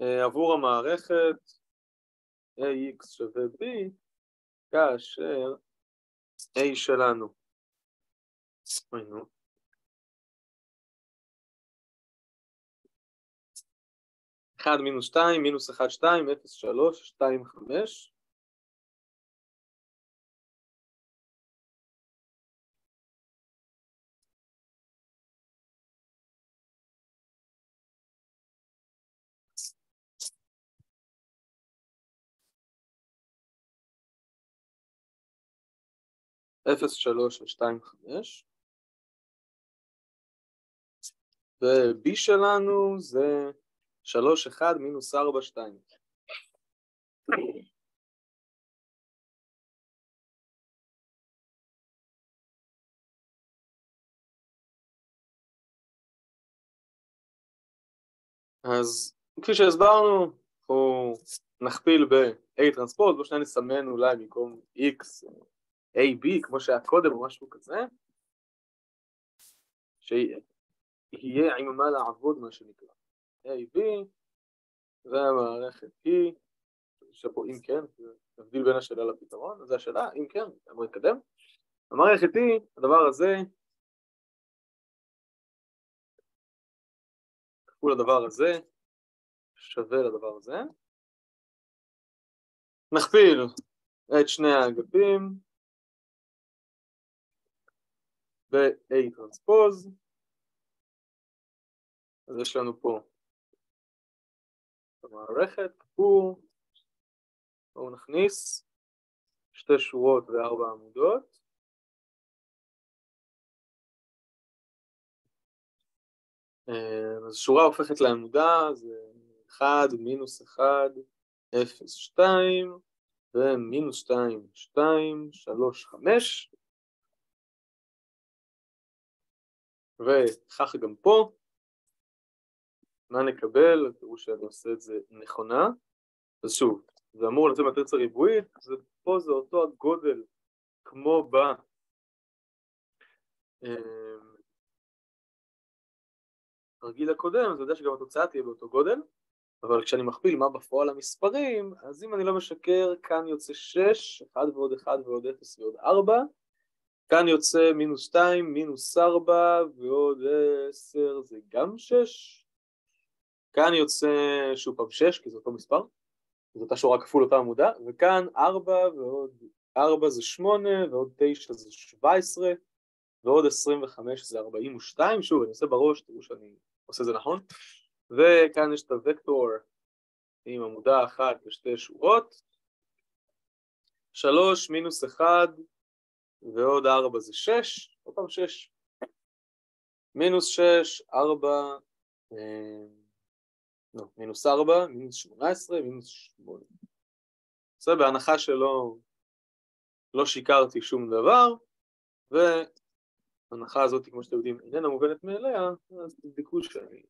אה, עבור המערכת ax שווה b כאשר a שלנו. אוי אחד מינוס שתיים, מינוס אחד שתיים, אפס שלוש, שתיים חמש אפס שלוש ושתיים חמש. ו-B שלנו זה שלוש אחד מינוס ארבע שתיים. אז כפי שהסברנו, אנחנו נכפיל ב-A טרנספורט, בואו שניה נסמן אולי במקום X AB, כמו שהיה קודם או משהו כזה, שיהיה עם מה לעבוד מה שנקרא. AB, והמערכת היא, יש פה אם כן, זה מבדיל בין השאלה לפתרון, אז זו השאלה, אם כן, אמור להתקדם. המערכת היא, הדבר הזה, כפול הדבר הזה, שווה לדבר הזה. נכפיל את שני האגפים, ב-A טרנספוז, אז יש לנו פה המערכת, כפור, בואו נכניס שתי שורות וארבע עמודות. אה, אז שורה הופכת לעמודה, זה 1 מינוס 1, 0, 2, ומינוס 2, 2, 3, 5, וכך גם פה, מה נקבל? תראו שאני עושה את זה נכונה. אז שוב, זה אמור לצאת מטריצה ריבועית, זה, פה זה אותו הגודל כמו ב... הרגיל הקודם, אז אני יודע שגם התוצאה תהיה באותו גודל, אבל כשאני מכפיל מה בפועל המספרים, אז אם אני לא משקר, כאן יוצא 6, 1 ועוד 1 ועוד 0 ועוד 4, כאן יוצא מינוס 2, מינוס 4 ועוד 10 זה גם 6. כאן יוצא שוב פעם 6 כי זה אותו מספר, זו אותה שורה כפול אותה עמודה, וכאן 4 ועוד 4 זה 8 ועוד 9 זה 17 ועוד 25 זה 42, שוב אני עושה בראש, תראו שאני עושה זה נכון, וכאן יש את הוקטור עם עמודה אחת ושתי שורות, 3 מינוס 1 ועוד 4 זה 6, עוד פעם 6. מינוס 6, 4, לא, מינוס 4, מינוס 18, מינוס 8. זה בהנחה שלא לא שיקרתי שום דבר, וההנחה הזאת, כמו שאתם יודעים, איננה מובנת מאליה, אז תבדקו שאני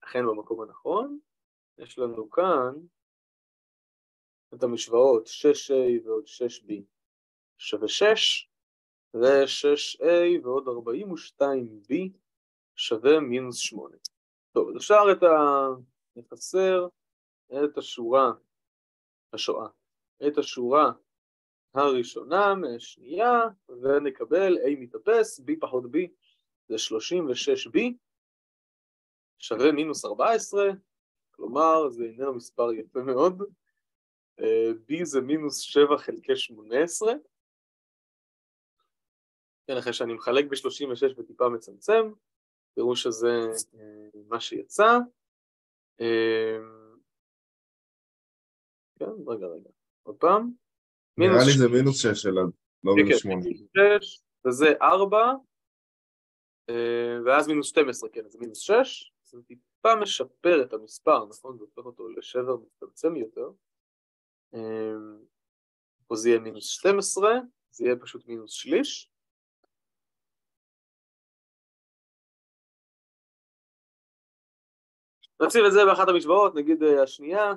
אכן במקום הנכון. יש לנו כאן את המשוואות 6A ועוד 6B שווה 6, ו-6A ועוד 42B שווה מינוס 8. טוב, אז אפשר את ה... נפסר את השורה, השואה, את השורה הראשונה מהשנייה, ונקבל A מתאפס, B פחות B זה 36B, שווה מינוס 14, כלומר זה איננו מספר יפה מאוד, B זה מינוס 7 חלקי 18, כן, אחרי שאני מחלק ב-36 וטיפה מצמצם, תראו שזה מה שיצא. כן, רגע, רגע, עוד פעם. נראה לי זה מינוס 6 אלעד, לא מינוס 8. וזה 4, ואז מינוס 12, כן, זה מינוס 6, זה טיפה משפר את המספר, נכון? זה הופך אותו לשבר מצטמצם יותר. פה זה יהיה מינוס 12, זה יהיה פשוט מינוס שליש. נציב את זה באחת המשוואות, נגיד השנייה.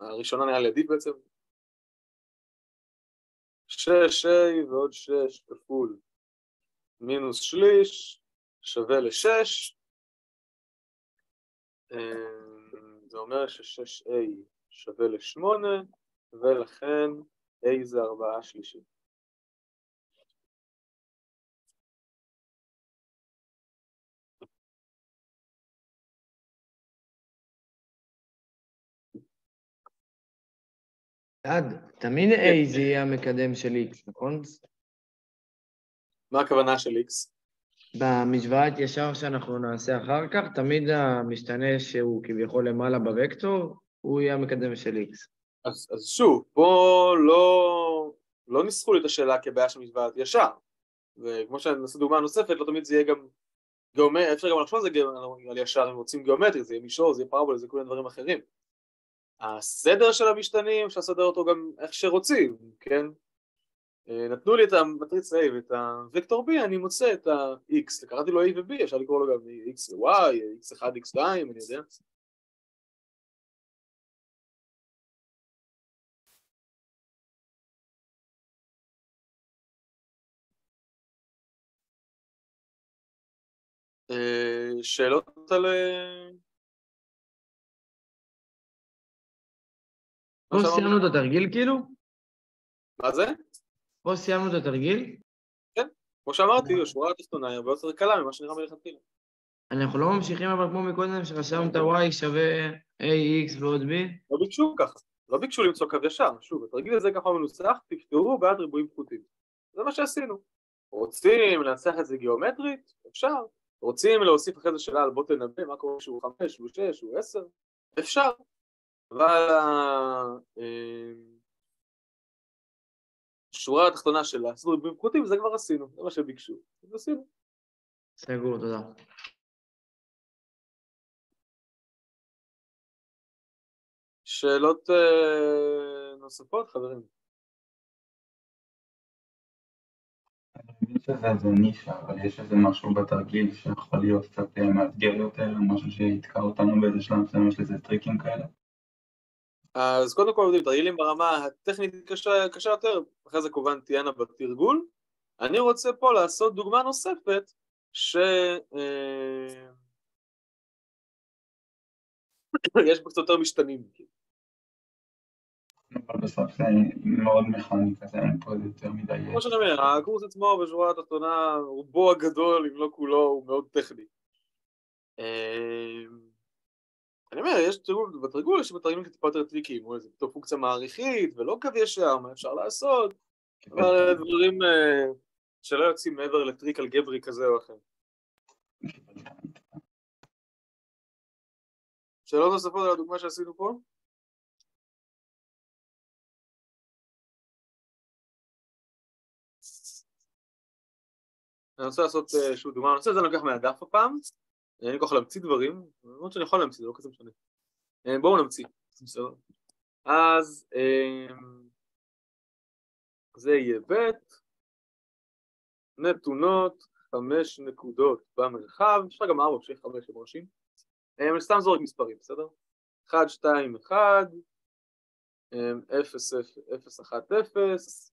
הראשונה נראה לי עדיף בעצם. 6A ועוד 6 כפול מינוס שליש שווה ל-6. זה אומר ש-6A שווה ל-8, ולכן A זה 4 שלישים. עד, תמיד A זה יהיה המקדם של X, נכון? מה הכוונה של X? במשוואת ישר שאנחנו נעשה אחר כך, תמיד המשתנה שהוא כביכול למעלה בוקטור, הוא יהיה המקדם של X. אז, אז שוב, פה לא, לא ניסחו לי את השאלה כבעיה של משוואת ישר. וכמו שאני נעשה דוגמה נוספת, לא תמיד זה יהיה גם גיאומטרי, אפשר גם לחשוב על זה על ישר, אם רוצים גיאומטרי, זה יהיה מישור, זה יהיה פרבולה, זה כל מיני דברים אחרים. הסדר של המשתנים, אפשר לסדר אותו גם איך שרוצים, כן? נתנו לי את המטריצה A ואת הוקטור B, אני מוצא את ה-X, קראתי לו A ו-B, אפשר לקרוא לו גם X ו-Y, X1, X2, אני יודע. שאלות על... פה סיימנו את התרגיל כאילו? מה זה? פה סיימנו את התרגיל? כן, כמו שאמרתי, השורה התחתונה היא הרבה יותר קלה ממה שנראה מלכתחילה. אנחנו לא ממשיכים אבל כמו מקודם שרשמנו את ה-y שווה ax ועוד b? לא ביקשו ככה, לא ביקשו למצוא קו ישר, שוב, התרגיל הזה ככה מנוסח, תפתרו בעד ריבועים פחותים. זה מה שעשינו. רוצים לנסח את זה גיאומטרית? אפשר. רוצים להוסיף אחרי זה שאלה על בוא תנבא, מה קורה שהוא חמש, הוא שש, הוא עשר? אפשר. אבל השורה התחתונה של לעשות ריבועים פחותים, זה כבר עשינו, זה מה שביקשו, אז עשינו. סגור, תודה. שאלות נוספות, חברים? אני מבין שזה איזה נישה, אבל יש איזה משהו בתרגיל שיכול להיות קצת מאתגר יותר, משהו שיתקע אותנו באיזה שלב מסוים, יש לזה טריקים כאלה? אז קודם כל, תרגילים ברמה הטכנית קשה, קשה יותר, אחרי זה כמובן תהיינה בתרגול. אני רוצה פה לעשות דוגמה נוספת, ש... יש בה קצת יותר משתנים. אבל בסוף זה מאוד מכני כזה, אין פה יותר מדי... כמו שאני אומר, הקורס עצמו בשורה התחתונה, רובו הגדול, אם לא כולו, הוא מאוד טכני. אני אומר, יש תרגול, בתרגול יש בתרגילים טיפה יותר טריקים, או איזה פתאום פונקציה מעריכית, ולא קו ישר, מה אפשר לעשות, אבל דברים שלא יוצאים מעבר לטריק אלגברי כזה או אחר. שאלות נוספות על הדוגמה שעשינו פה? אני רוצה לעשות שוב דוגמה נוספת, זה אני לוקח מהדף הפעם. אין לי כוח להמציא דברים, למרות שאני יכול להמציא, זה לא כזה משנה. אה, בואו נמציא, בסדר. אז אה, זה יהיה ב', נתונות חמש נקודות במרחב, אפשר גם ארבע, שיהיה חמש הם ראשים. אני סתם זורק מספרים, בסדר? אחד, שתיים, אחד, אפס, אפס, אחת, אפס,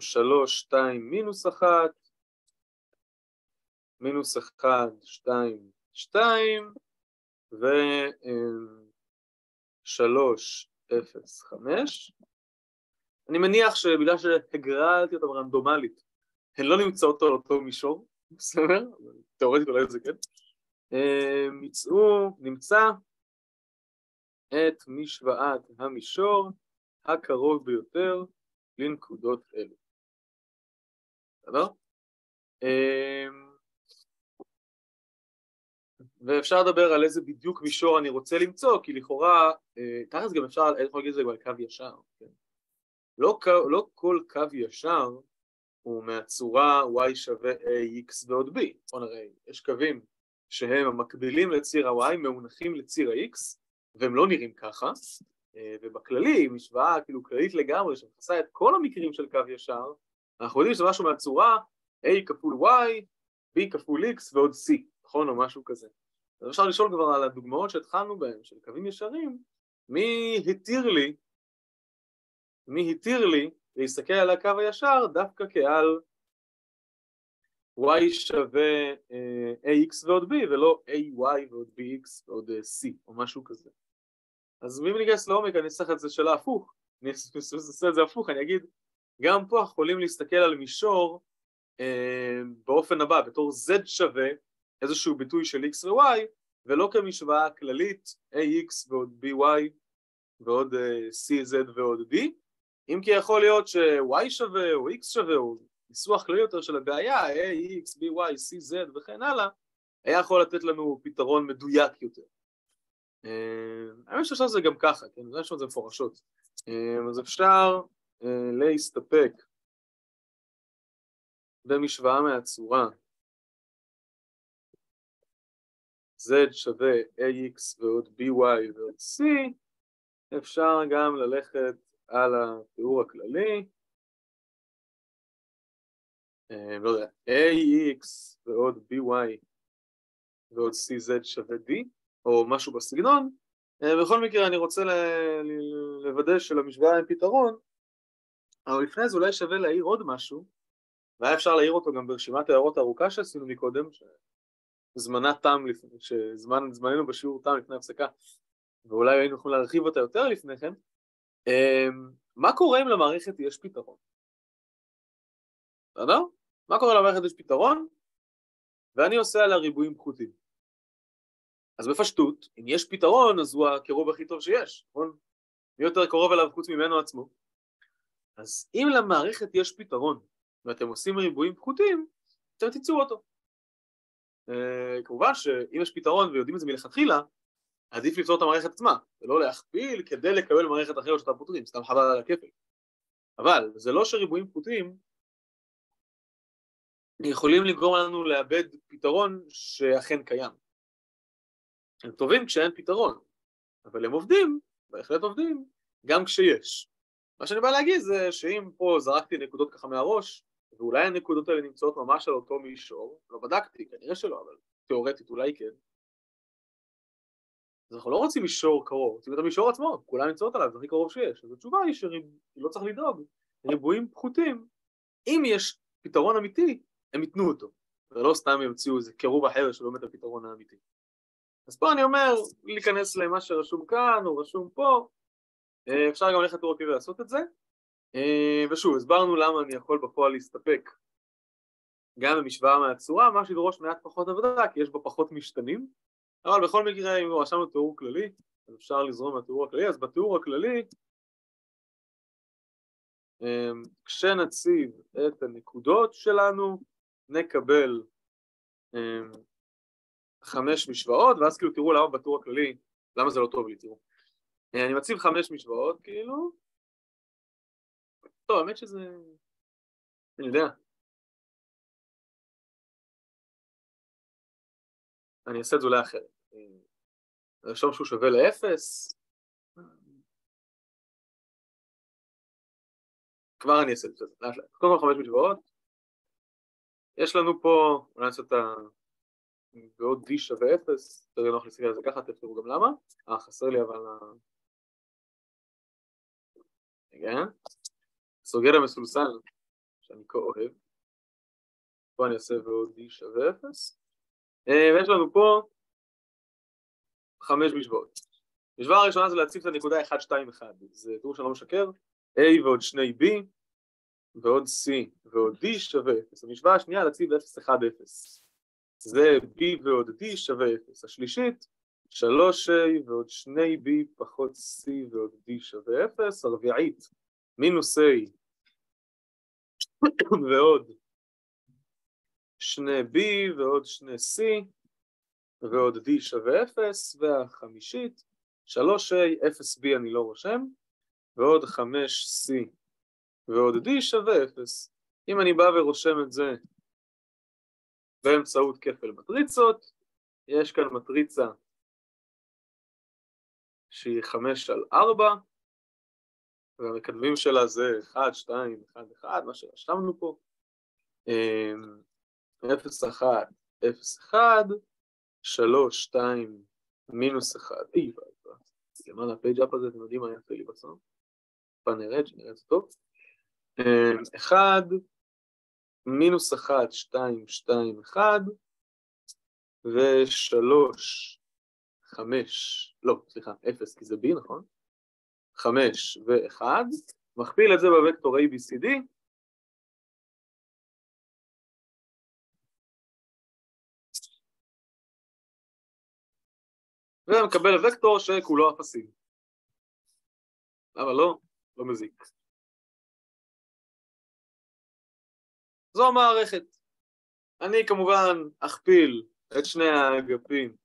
שלוש, שתיים, מינוס אחת, מינוס אחד, שתיים, שתיים, ושלוש, אפס, חמש. אני מניח שבגלל שהגרלתי אותם רנדומלית, הן לא נמצאות על אותו מישור, בסדר? תאורטית אולי זה כן. יצאו, נמצא את משוואת המישור הקרוב ביותר לנקודות אלו. בסדר? ואפשר לדבר על איזה בדיוק מישור אני רוצה למצוא, כי לכאורה, ככה זה גם אפשר, אני יכול להגיד את זה גם על קו ישר, כן? לא, לא כל קו ישר הוא מהצורה y שווה ax ועוד b, בוא נראה, יש קווים שהם המקבילים לציר ה-y מאונחים לציר ה-x והם לא נראים ככה, ובכללי, משוואה כאילו כללית לגמרי שמכסה את כל המקרים של קו ישר, אנחנו יודעים שזה משהו מהצורה a כפול y, b כפול x ועוד c, נכון? או משהו כזה. אז אפשר לשאול כבר על הדוגמאות שהתחלנו בהן, של קווים ישרים, מי התיר לי, מי התיר לי להסתכל על הקו הישר דווקא כעל y שווה ax ועוד b ולא ay ועוד bx ועוד c או משהו כזה. אז אם ניכנס לעומק אני אצטרך את זה שאלה הפוך, אני אעשה את זה הפוך, אני אגיד גם פה אנחנו יכולים להסתכל על מישור אה, באופן הבא, בתור z שווה איזשהו ביטוי של x ו-y ולא כמשוואה כללית ax ועוד by ועוד cz ועוד d אם כי יכול להיות ש-y שווה או x שווה או ניסוח כללי יותר של הבעיה a, x, by, c, z וכן הלאה היה יכול לתת לנו פתרון מדויק יותר האמת שאפשר זה גם ככה, כן? זה יש את זה מפורשות אז אפשר להסתפק במשוואה מהצורה z שווה ax ועוד by ועוד c אפשר גם ללכת על התיאור הכללי. לא יודע, ax ועוד by ועוד cz שווה d או משהו בסגנון. בכל מקרה אני רוצה לוודא שלמשוואה אין פתרון אבל לפני זה אולי שווה להעיר עוד משהו והיה אפשר להעיר אותו גם ברשימת ההערות הארוכה שעשינו מקודם זמנה תם, שזמננו בשיעור תם לפני הפסקה ואולי היינו יכולים להרחיב אותה יותר לפני כן מה קורה אם למערכת יש פתרון? בסדר? מה קורה למערכת יש פתרון ואני עושה עליה ריבועים פחותים אז בפשטות, אם יש פתרון אז הוא הקירוב הכי טוב שיש, נכון? מי יותר קרוב אליו חוץ ממנו עצמו אז אם למערכת יש פתרון ואתם עושים ריבועים פחותים, אתם תמצאו אותו כמובן שאם יש פתרון ויודעים את זה מלכתחילה עדיף לפתור את המערכת עצמה ולא להכפיל כדי לקבל מערכת אחרת שאתה פותרים, סתם חבל על הכפל אבל זה לא שריבועים פחותים יכולים לגרום לנו לאבד פתרון שאכן קיים. הם טובים כשאין פתרון אבל הם עובדים, בהחלט עובדים, גם כשיש. מה שאני בא להגיד זה שאם פה זרקתי נקודות ככה מהראש ואולי הנקודות האלה נמצאות ממש על אותו מישור, לא בדקתי, כנראה שלא, אבל תיאורטית אולי כן. אז אנחנו לא רוצים מישור קרוב, רוצים את המישור עצמו, כולם נמצאות עליו, זה הכי קרוב שיש. אז התשובה היא שלא צריך לדאוג, ריבועים פחותים, אם יש פתרון אמיתי, הם ייתנו אותו, ולא סתם ימציאו איזה קירוב אחר שלא באמת הפתרון האמיתי. אז פה אני אומר, להיכנס למה שרשום כאן או רשום פה, אפשר גם ללכת תיאורטי ולעשות את זה. ושוב, הסברנו למה אני יכול בפועל להסתפק גם במשוואה מהצורה, מה שידרוש מעט פחות עבודה, כי יש בה פחות משתנים, אבל בכל מקרה, אם רשמנו תיאור כללי, אז אפשר לזרום מהתיאור הכללי, אז בתיאור הכללי, כשנציב את הנקודות שלנו, נקבל חמש משוואות, ואז כאילו תראו למה בתיאור הכללי, למה זה לא טוב לי, תראו. אני מציב חמש משוואות, כאילו, טוב, האמת שזה... אני יודע. אני אעשה את זה אולי אחרת. נרשום שהוא שווה לאפס. כבר אני אעשה את זה, לאט לאט. קודם כל חמש משוואות. יש לנו פה, אולי נעשה את ה... ועוד d שווה אפס, יותר נוח להסתכל על זה ככה, תכתבו גם למה. אה, חסר לי אבל. רגע, סוגר המסולסל, שאני כה אוהב. פה אני אעשה ועוד d שווה אפס. אה, ויש לנו פה חמש משוואות. משוואה הראשונה זה להציב את הנקודה 1, 2, 1. זה תראו שאני לא משקר. A ועוד שני B ועוד C ועוד D שווה 0. המשוואה השנייה להציב 0, 1, 0. זה B ועוד D שווה 0. השלישית, 3A ועוד 2B פחות C ועוד D שווה 0. הרביעית, מינוס A ועוד 2B ועוד 2C ועוד D שווה 0. והחמישית, 3A, 0B אני לא רושם. ועוד 5C ועוד D שווה 0. אם אני בא ורושם את זה באמצעות כפל מטריצות, יש כאן מטריצה שהיא 5 על 4, והמקדמים שלה זה 1, 2, 1, 1, מה שרשמנו פה, 0, 1, 0, 1, 3, 2, מינוס 1, אי, למעלה ה page up הזה, אתם יודעים מה יעשה לי בסוף? טיפה נרד, שנראה את זה טוב. אחד, מינוס אחד, שתיים, שתיים, אחד, ושלוש, חמש, לא, סליחה, אפס, כי זה B, נכון? חמש ואחד, מכפיל את זה בוקטור ABCD, ומקבל וקטור שכולו אפסים. למה לא? לא מזיק. זו המערכת. אני כמובן אכפיל את שני האגפים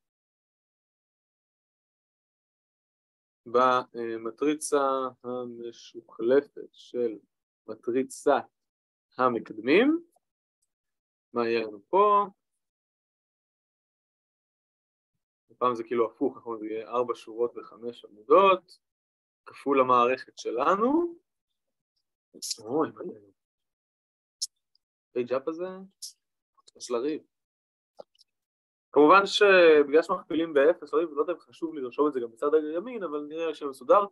במטריצה המשוחלפת של מטריצת המקדמים. מה יהיה לנו פה? הפעם זה כאילו הפוך, נכון? זה יהיה ארבע שורות וחמש עמודות. כפול המערכת שלנו. אוי, מה זה? page up הזה? יש לריב. כמובן שבגלל שמכפילים באפס, לא יודע אם חשוב לי לרשום את זה גם בצד הימין, אבל נראה שזה מסודר.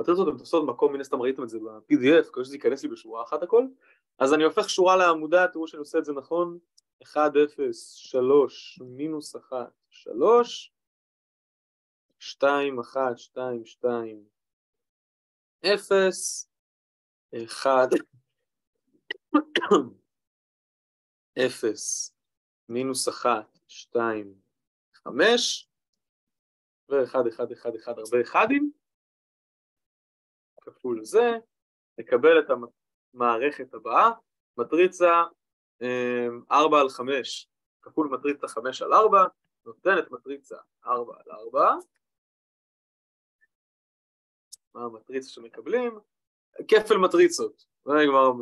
מטריצות הן תופסות מקום, מן הסתם ראיתם את זה ב-PDF, כמו שזה ייכנס לי בשורה אחת הכל. אז אני הופך שורה לעמודה, תראו שאני עושה את זה נכון. 1, 0, 3, מינוס 1, 3, 2, 1, 2, 2, אפס, אחד, אפס, מינוס אחת, שתיים, חמש, ואחד, אחד, אחד, אחד, הרבה אחדים, כפול זה, נקבל את המערכת הבאה, מטריצה ארבע על חמש, כפול מטריצה חמש על ארבע, נותנת מטריצה ארבע על ארבע, מה המטריצה שמקבלים? כפל מטריצות. זה כבר,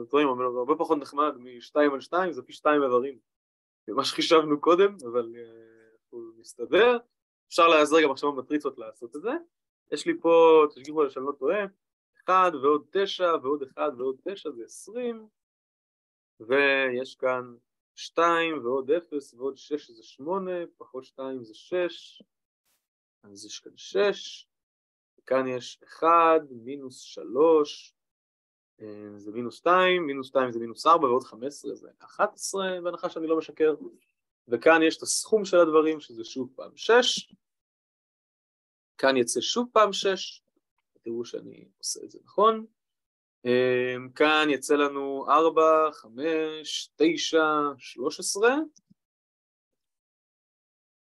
הרבה פחות נחמד מ-2 על 2, זה פי 2 איברים. מה שחישבנו קודם, אבל הוא מסתדר. אפשר להיעזר גם עכשיו במטריצות לעשות את זה. יש לי פה, תשגיחו על שאני לא טועה, 1 ועוד 9 ועוד 1 ועוד 9 זה 20, ויש כאן 2 ועוד 0 ועוד 6 זה 8, פחות 2 זה 6, אז יש כאן 6, כאן יש 1, מינוס 3, אה, זה מינוס 2, מינוס 2 זה מינוס 4 ועוד 15 זה 11, בהנחה שאני לא משקר. וכאן יש את הסכום של הדברים, שזה שוב פעם 6. כאן יצא שוב פעם 6, תראו שאני עושה את זה נכון. אה, כאן יצא לנו 4, 5, 9, 13.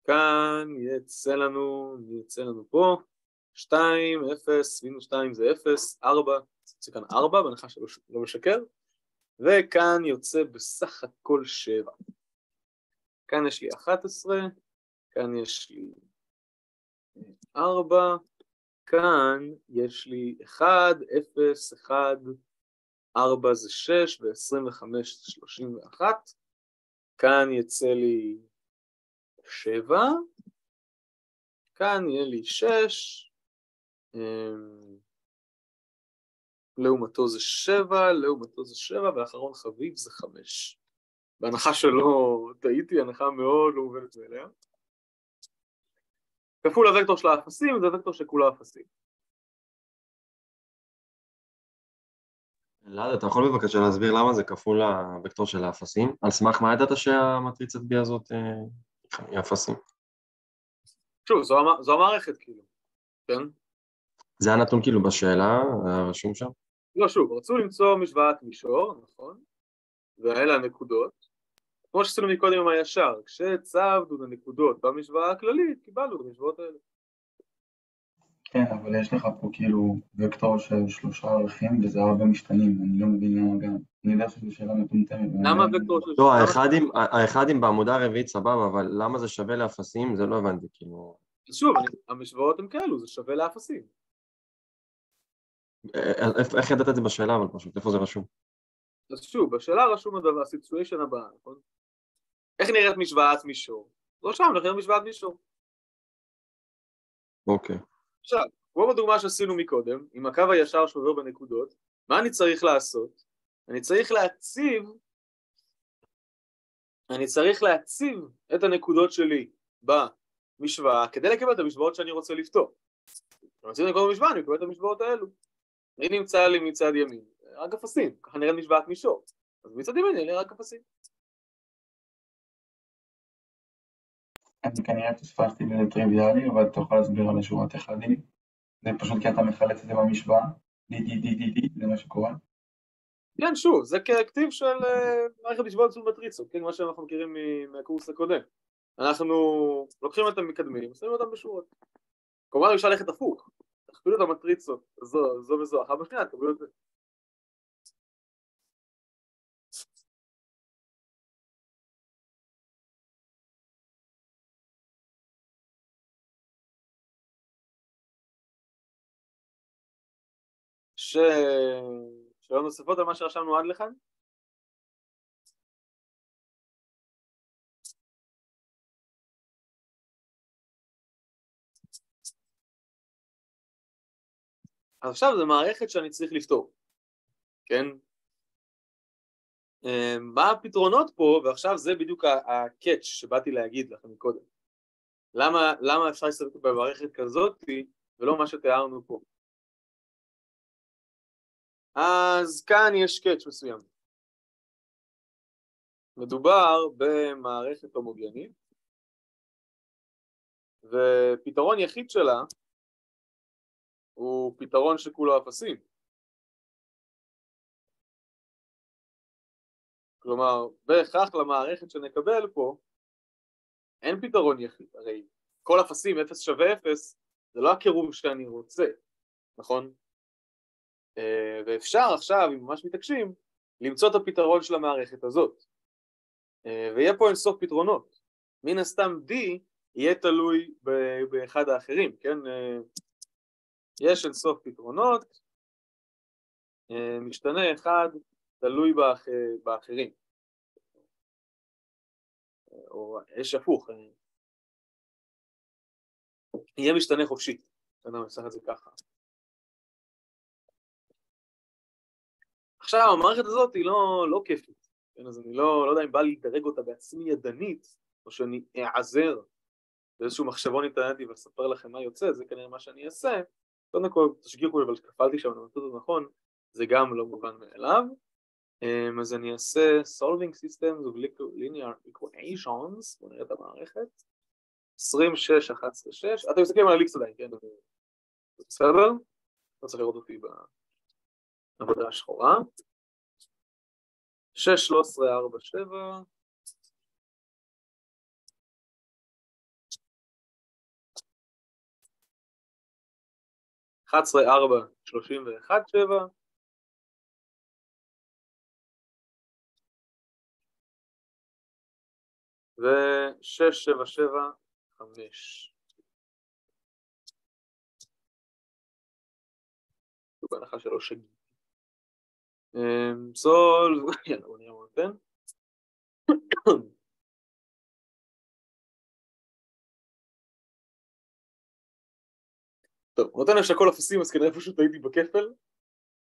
כאן יצא לנו, יצא לנו פה, 2, 0, מינוס 2 זה 0, 4, יוצא כאן 4, בהנחה שלא לא משקר, וכאן יוצא בסך הכל 7. כאן יש לי 11, כאן יש לי 4, כאן יש לי 1, 0, 1, 4 זה 6 ו-25 זה 31, כאן יצא לי 7, כאן יהיה לי שש, אמ, לעומתו זה שבע, לעומתו זה שבע, ואחרון חביב זה חמש. בהנחה שלא טעיתי, הנחה מאוד לא מובנת מאליה. כפול הוקטור של האפסים, זה וקטור שכולו אפסים. אלעד, אתה יכול בבקשה להסביר למה זה כפול הוקטור של האפסים? על סמך מה ידעת שהמטריצת B הזאת אה, היא אפסים? שוב, זו, המ- זו המערכת כאילו, כן? זה הנתון כאילו בשאלה, היה רשום שם? לא, שוב, רצו למצוא משוואת מישור, נכון? ואלה הנקודות. כמו שעשינו מקודם עם הישר, כשהצבנו את הנקודות במשוואה הכללית, קיבלנו את המשוואות האלה. כן, אבל יש לך פה כאילו וקטור של שלושה ערכים וזה הרבה משתנים, אני לא מבין למה גם. אני יודע שזו שאלה מטומטמת. למה וקטור של... לא, למה- האחדים, האחדים בעמודה הרביעית סבבה, אבל למה זה שווה לאפסים? זה לא הבנתי, כאילו... שוב, המשוואות הן כאלו, זה שווה לאפסים. אה, איך- איך ידעת את זה בשאלה, אבל פשוט, איפה זה רשום? אז שוב, בשאלה רשום הדבר, הסיטואשן הבא, נכון? איך נראית משוואת מישור? לא שם, איך נראית משוואת מישור. אוקיי. עכשיו, כמו בדוגמה שעשינו מקודם, עם הקו הישר שעובר בנקודות, מה אני צריך לעשות? אני צריך להציב, אני צריך להציב את הנקודות שלי במשוואה כדי לקבל את המשוואות שאני רוצה לפתור. אני מציב את הנקודות במשוואה, אני מקבל את המשוואות האלו. מי נמצא לי מצד ימין? רק אפסים, ככה נראית משוואת מישור. אז מצד ימין נראה רק אפסים. אני כנראה פספסתי בזה טריוויאלי, אבל אתה יכול להסביר על השורת אחדים? זה פשוט כי אתה מחלץ את זה במשוואה? די די די די די, זה מה שקורה? כן, שוב, זה ככתיב של אה, מערכת משוואות סוג מטריצות, כן, מה שאנחנו מכירים מהקורס הקודם. אנחנו לוקחים את המקדמים, שמים אותם בשורות. כמובן אפשר ללכת הפוך, תכפילו את המטריצות, זו, זו וזו, אחת בשנייה, תקבלו את זה. ש... שאלות נוספות על מה שרשמנו עד לכאן? עכשיו זו מערכת שאני צריך לפתור, כן? אה, מה הפתרונות פה, ועכשיו זה בדיוק ה-catch שבאתי להגיד לכם מקודם. למה, למה אפשר להסתכל במערכת כזאת ולא מה שתיארנו פה? אז כאן יש קאץ' מסוים. מדובר במערכת הומוגנית, ופתרון יחיד שלה הוא פתרון שכולו אפסים. כלומר, בהכרח למערכת שנקבל פה, אין פתרון יחיד. הרי כל אפסים, אפס שווה אפס, זה לא הקירוב שאני רוצה, נכון? אה, ואפשר עכשיו, אם ממש מתעקשים, למצוא את הפתרון של המערכת הזאת. אה, ויהיה פה אינסוף פתרונות. מן הסתם D יהיה תלוי באחד האחרים, כן? אה, יש אינסוף פתרונות, אה, משתנה אחד תלוי באח... באחרים. או יש הפוך, אה, יהיה משתנה חופשי, בסדר, אנסח את זה ככה. עכשיו המערכת הזאת היא לא, לא כיפית, כן? אז אני לא, לא יודע אם בא לי לדרג אותה בעצמי ידנית, או שאני אעזר באיזשהו מחשבון אינטרנטי ואספר לכם מה יוצא, זה כנראה מה שאני אעשה. קודם כל, תשגיחו אבל כפלתי שם, אני מצאתי את זה נכון, זה גם לא מובן מאליו. אמ, אז אני אעשה solving systems of linear equations, בואו נראה את המערכת. 26, 11, 6, אתם מסתכלים על ה-X עדיין, כן? זה בסדר? לא צריך לראות אותי בעבודה השחורה. 6, 13, 4, 7. אחת עשרה, ארבע, שלושים ואחת, שבע. ושש, שבע, שבע, חמש. בהנחה שלא שגיתי. סול, יאללה בוא נראה מה נותן. טוב, נותן לב שהכל אפסים אז כנראה פשוט הייתי בכפל,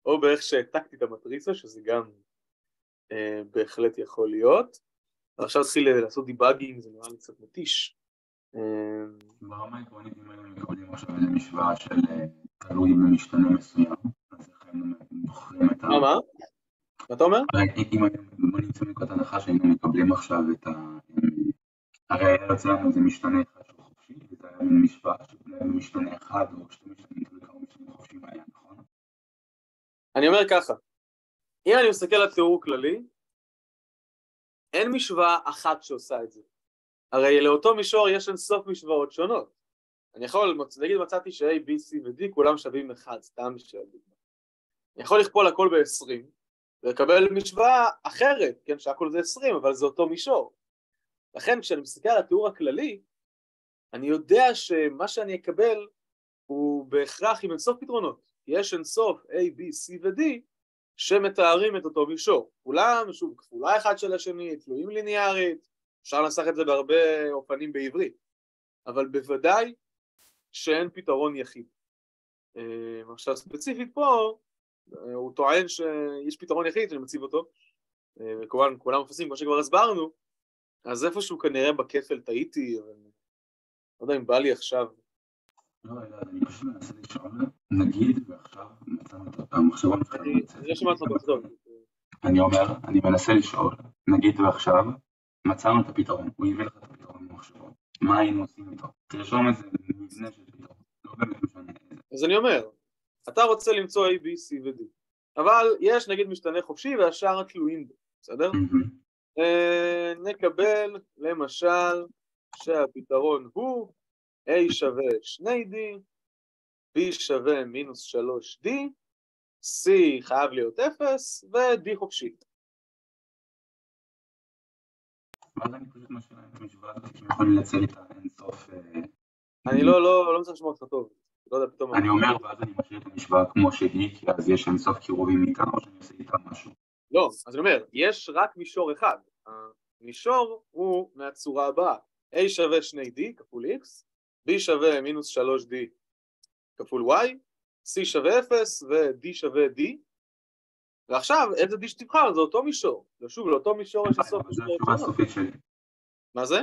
או באיך שהעתקתי את המטריצה, שזה גם אה, בהחלט יכול להיות. ועכשיו התחיל לעשות דיבאגינג, זה נראה לי קצת מתיש. אה, ברמה העקרונית, אם היינו מקבלים עכשיו איזה משוואה של אה, תלוי במשתנה מסוים, אז איך היינו בוחרים את ה... מה, מה? מה אתה אומר? אם היינו, נצא מנקודת הנחה שהיינו מקבלים עכשיו את ה... הרי היה יוצא לנו איזה משתנה אחד חופשי, משוואה שבניה משתנה אחד או שתי משתנים, כמה משתנים חופשיים היה, נכון? אני אומר ככה, אם אני מסתכל על תיאור כללי, אין משוואה אחת שעושה את זה. הרי לאותו מישור יש אין סוף משוואות שונות. אני יכול, נגיד מצאתי ש-A, B, C ו-D כולם שווים 1, סתם בשביל הדוגמה. אני יכול לכפול הכל ב-20 ולקבל משוואה אחרת, כן, שהכל זה 20, אבל זה אותו מישור. לכן כשאני מסתכל על התיאור הכללי, אני יודע שמה שאני אקבל הוא בהכרח עם אינסוף פתרונות. יש אינסוף A, B, C ו-D שמתארים את אותו מישור. כולם, שוב, כפולה אחד של השני, תלויים ליניארית, אפשר לנסח את זה בהרבה אופנים בעברית, אבל בוודאי שאין פתרון יחיד. אה, עכשיו ספציפית פה, אה, הוא טוען שיש פתרון יחיד שאני מציב אותו, אה, וכמובן כולם מפסים כמו שכבר הסברנו, אז איפשהו כנראה בכפל טעיתי, אבל לא יודע אם בא לי עכשיו. לא, לא, אני פשוט מנסה לשאול, נגיד ועכשיו מצאנו את המחשבה אני לא שומע אותך טוב. אני אומר, אני מנסה לשאול, נגיד ועכשיו מצאנו את הפתרון, הוא הביא לך את הפתרון במחשבון, מה היינו עושים איתו? תרשום איזה מבנה של פתרון, לא באמת משנה. אז אני אומר, אתה רוצה למצוא A, B, C ו-D, אבל יש נגיד משתנה חופשי והשאר התלויים בו, בסדר? אה, נקבל למשל שהפתרון הוא A שווה 2D, B שווה מינוס 3D, C חייב להיות 0 ו-D חופשי. האינסוף. אני לא, לא, לא מצליח לשמוע אותך טוב. לא יודע, פתאום... אני אומר, ואז אני משאיר את המשוואה כמו שהיא, כי אז יש אינסוף קירובים איתה, או שאני עושה איתה משהו. לא, אז אני אומר, יש רק מישור אחד. המישור הוא מהצורה הבאה. A שווה 2D כפול X, B שווה מינוס 3D כפול Y, C שווה 0 ו-D שווה D, ועכשיו איזה D שתבחר זה אותו מישור. ושוב, לאותו מישור יש שלי. מה זה?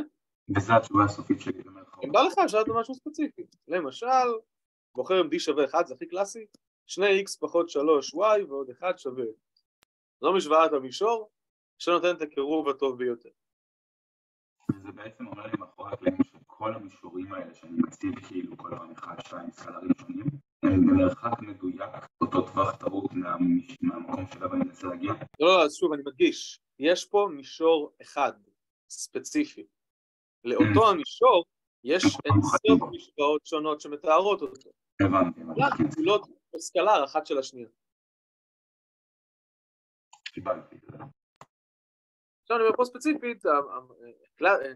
וזה התשובה הסופית שלי. אם בא לך, שאלת משהו ספציפי. למשל, בוחר עם D שווה 1, זה הכי קלאסי, 2x פחות 3y ועוד 1 שווה. זו משוואת המישור שנותן את הקירוב הטוב ביותר. וזה בעצם אומר לי מאחורי הקלעים שכל המישורים האלה שאני מציב כאילו כל פעם אחד, שתיים, סקלרים שונים, הם במרחק מדויק, אותו טווח טעות מהמקום שאליו אני מנסה להגיע. לא, לא, אז שוב, אני מדגיש, יש פה מישור אחד, ספציפי. לאותו המישור יש אינסוף משוואות שונות שמתארות אותו. הבנתי, הבנתי, רק כן, גבולות סקלר אחת של השנייה. קיבלתי. עכשיו אני אומר פה ספציפית,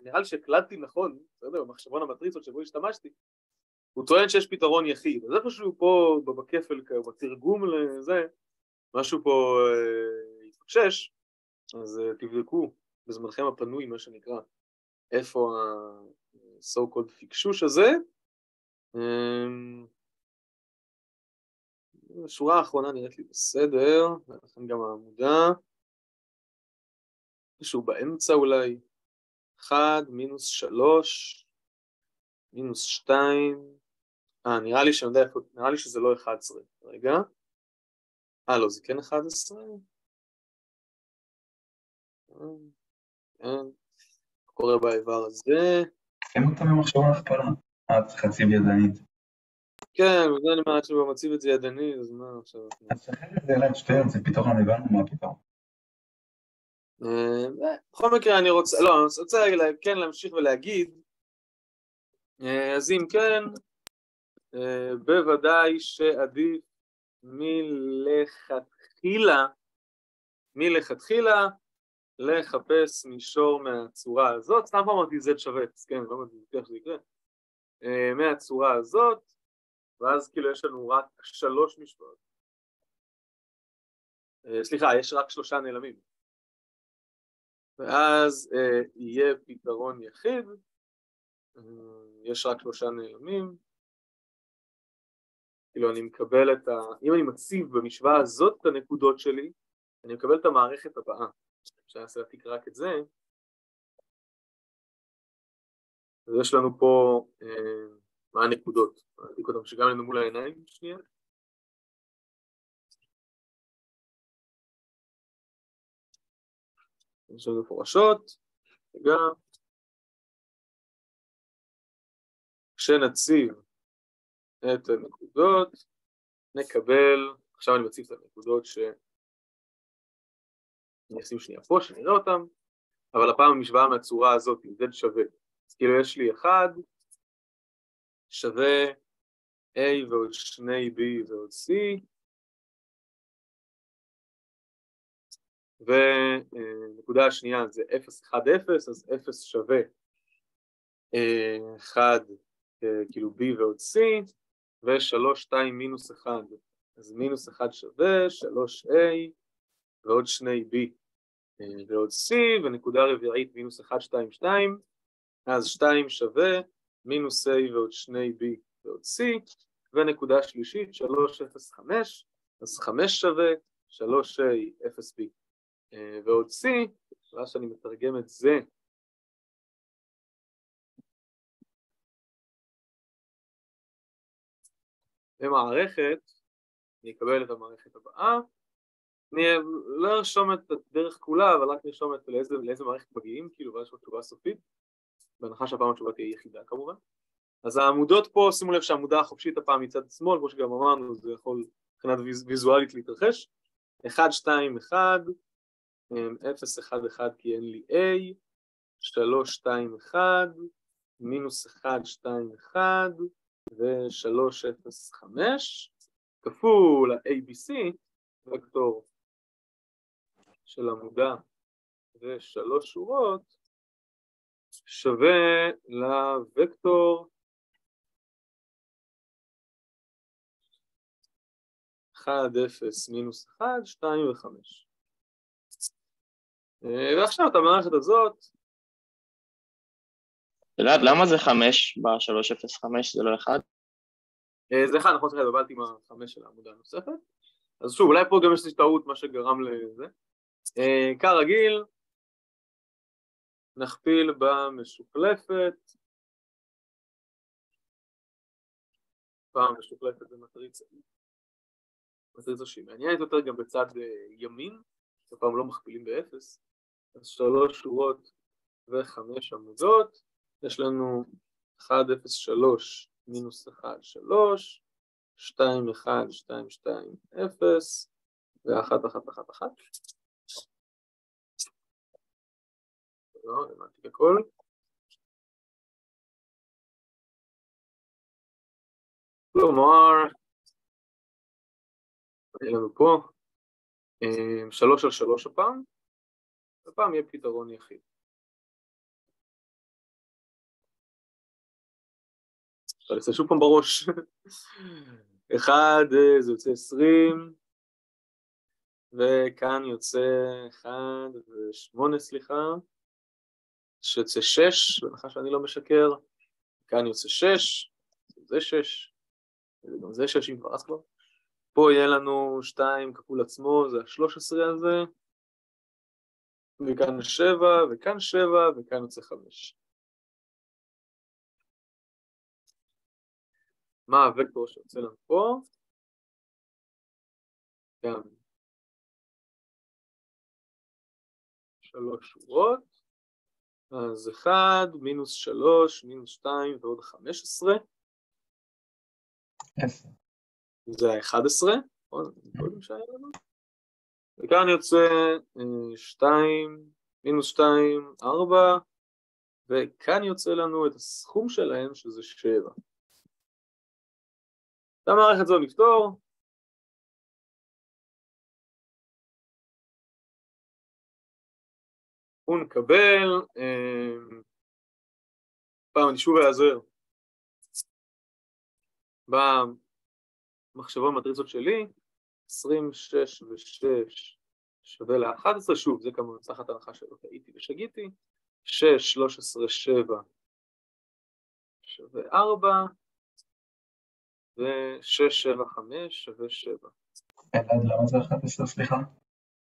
נראה לי שהקלדתי נכון, בסדר, במחשבון המטריצות שבו השתמשתי, הוא טוען שיש פתרון יחיד, אז איפשהו פה בכפל, בתרגום לזה, משהו פה אה, התפקשש, אז אה, תבדקו בזמנכם הפנוי, מה שנקרא, איפה ה-so called פיקשוש הזה. אמ, השורה האחרונה נראית לי בסדר, ולכן גם העמודה. איזשהו באמצע אולי. 1, מינוס 3, מינוס 2. אה, נראה לי שאני יודע איפה, נראה לי שזה לא 11. רגע. אה, לא, זה כן 11? אה, כן. קורה באיבר הזה? שים אותה במחשבון הכפלה. אה, צריך להציב ידנית. כן, וזה אני מעט שבו מציב את זה ידני, אז מה עכשיו? אז שחרר את זה אליי, שטויות, זה פתרון, הבנו מה הפתרון. אה, בכל מקרה אני רוצה, לא, אני רוצה כן להמשיך ולהגיד, אה, אז אם כן, אה, בוודאי שעדיף מלכתחילה, מלכתחילה לחפש מישור מהצורה הזאת, סתם אמרתי z שווה x, כן, לא מבטיח שזה יקרה, מהצורה הזאת, ואז כאילו יש לנו רק שלוש משוואות. סליחה, יש רק שלושה נעלמים. ואז אה, יהיה פתרון יחיד, אה, יש רק שלושה נעלמים, כאילו אני מקבל את ה... אם אני מציב במשוואה הזאת את הנקודות שלי, אני מקבל את המערכת הבאה. אפשר לעשות להעתיק רק את זה. אז יש לנו פה אה, מה הנקודות. נעתיק אותם שגם לנו מול העיניים שנייה. לנו מפורשות, רגע. כשנציב את הנקודות, נקבל, עכשיו אני מציב את הנקודות ש... אני אשים שנייה פה, שנראה אותם, אבל הפעם המשוואה מהצורה הזאת, z שווה. אז כאילו יש לי 1 שווה a ועוד שני b ועוד c, ונקודה השנייה זה 0, 1, 0, אז 0 שווה 1, כאילו b ועוד c, ו-3, 2 מינוס 1, אז מינוס 1 שווה 3a ועוד 2b ועוד c, ונקודה רביעית מינוס 1, 2, 2, אז 2 שווה מינוס a ועוד 2b ועוד c, ונקודה שלישית 3, 0, 5, אז 5 שווה 3a, 0b ועוד c, בשבילה שאני מתרגם את זה במערכת, אני אקבל את המערכת הבאה. אני לא ארשום את הדרך כולה, אבל רק נרשום את לאיזה, לאיזה מערכת מגיעים, כאילו, ואז יש לו תשובה סופית, בהנחה שהפעם התשובה תהיה יחידה כמובן. אז העמודות פה, שימו לב שהעמודה החופשית הפעם מצד שמאל, כמו שגם אמרנו, זה יכול מבחינת ויזואלית להתרחש. 1, 2, 1, 0, 1, 1 כי אין לי A, 3, 2, 1, מינוס 1, 2, 1, ו-305 כפול ה-ABC, וקטור של עמודה ושלוש שורות, שווה לוקטור 1, 0, מינוס 1, 2 ו-5. ועכשיו את המערכת הזאת אלעד, למה זה חמש ב-305 זה לא אחד? אה, זה אחד, נכון, סליחה, התבלבלתי עם החמש של העמודה הנוספת. אז שוב, אולי פה גם יש לי טעות, מה שגרם לזה. אה, כרגיל, נכפיל במשוקלפת. פעם משוקלפת במטריצה. מטריצה שהיא מעניינת יותר גם בצד אה, ימין, הפעם לא מכפילים באפס. אז שלוש שורות וחמש עמודות. יש לנו 1, 0, 3, מינוס 1, 3, 2, 1, 2, 2, 0, ו-1, 1, 1, 1. לא, למדתי הכל. כלומר, יהיה לנו פה 3 על 3 הפעם, הפעם יהיה פתרון יחיד. לעשות שוב פעם בראש. אחד, זה יוצא עשרים, וכאן יוצא אחד ושמונה, סליחה, שיוצא שש, בהנחה שאני לא משקר, כאן יוצא שש, זה שש, וגם זה שש אם כבר אז כבר. פה יהיה לנו שתיים כפול עצמו, זה השלוש עשרה הזה, וכאן שבע, וכאן שבע, וכאן יוצא חמש. מה הוקטור שיוצא לנו פה? גם שלוש שורות, אז אחד, מינוס שלוש, מינוס שתיים ועוד חמש עשרה. זה האחד עשרה, נכון? קודם שהיה לנו. וכאן יוצא אה, שתיים, מינוס שתיים, ארבע, וכאן יוצא לנו את הסכום שלהם שזה שבע. את המערכת זו נפתור. הוא נקבל, אה, פעם אני שוב אעזר במחשבון מטריצות שלי, 26 ו-6 שווה ל-11, שוב, זה כמובן תחת הנחה שלא טעיתי ושגיתי, 6, 13, 7 שווה 4, ו-6, 7, 5 שווה 7. אלעד, למה זה 11? סליחה.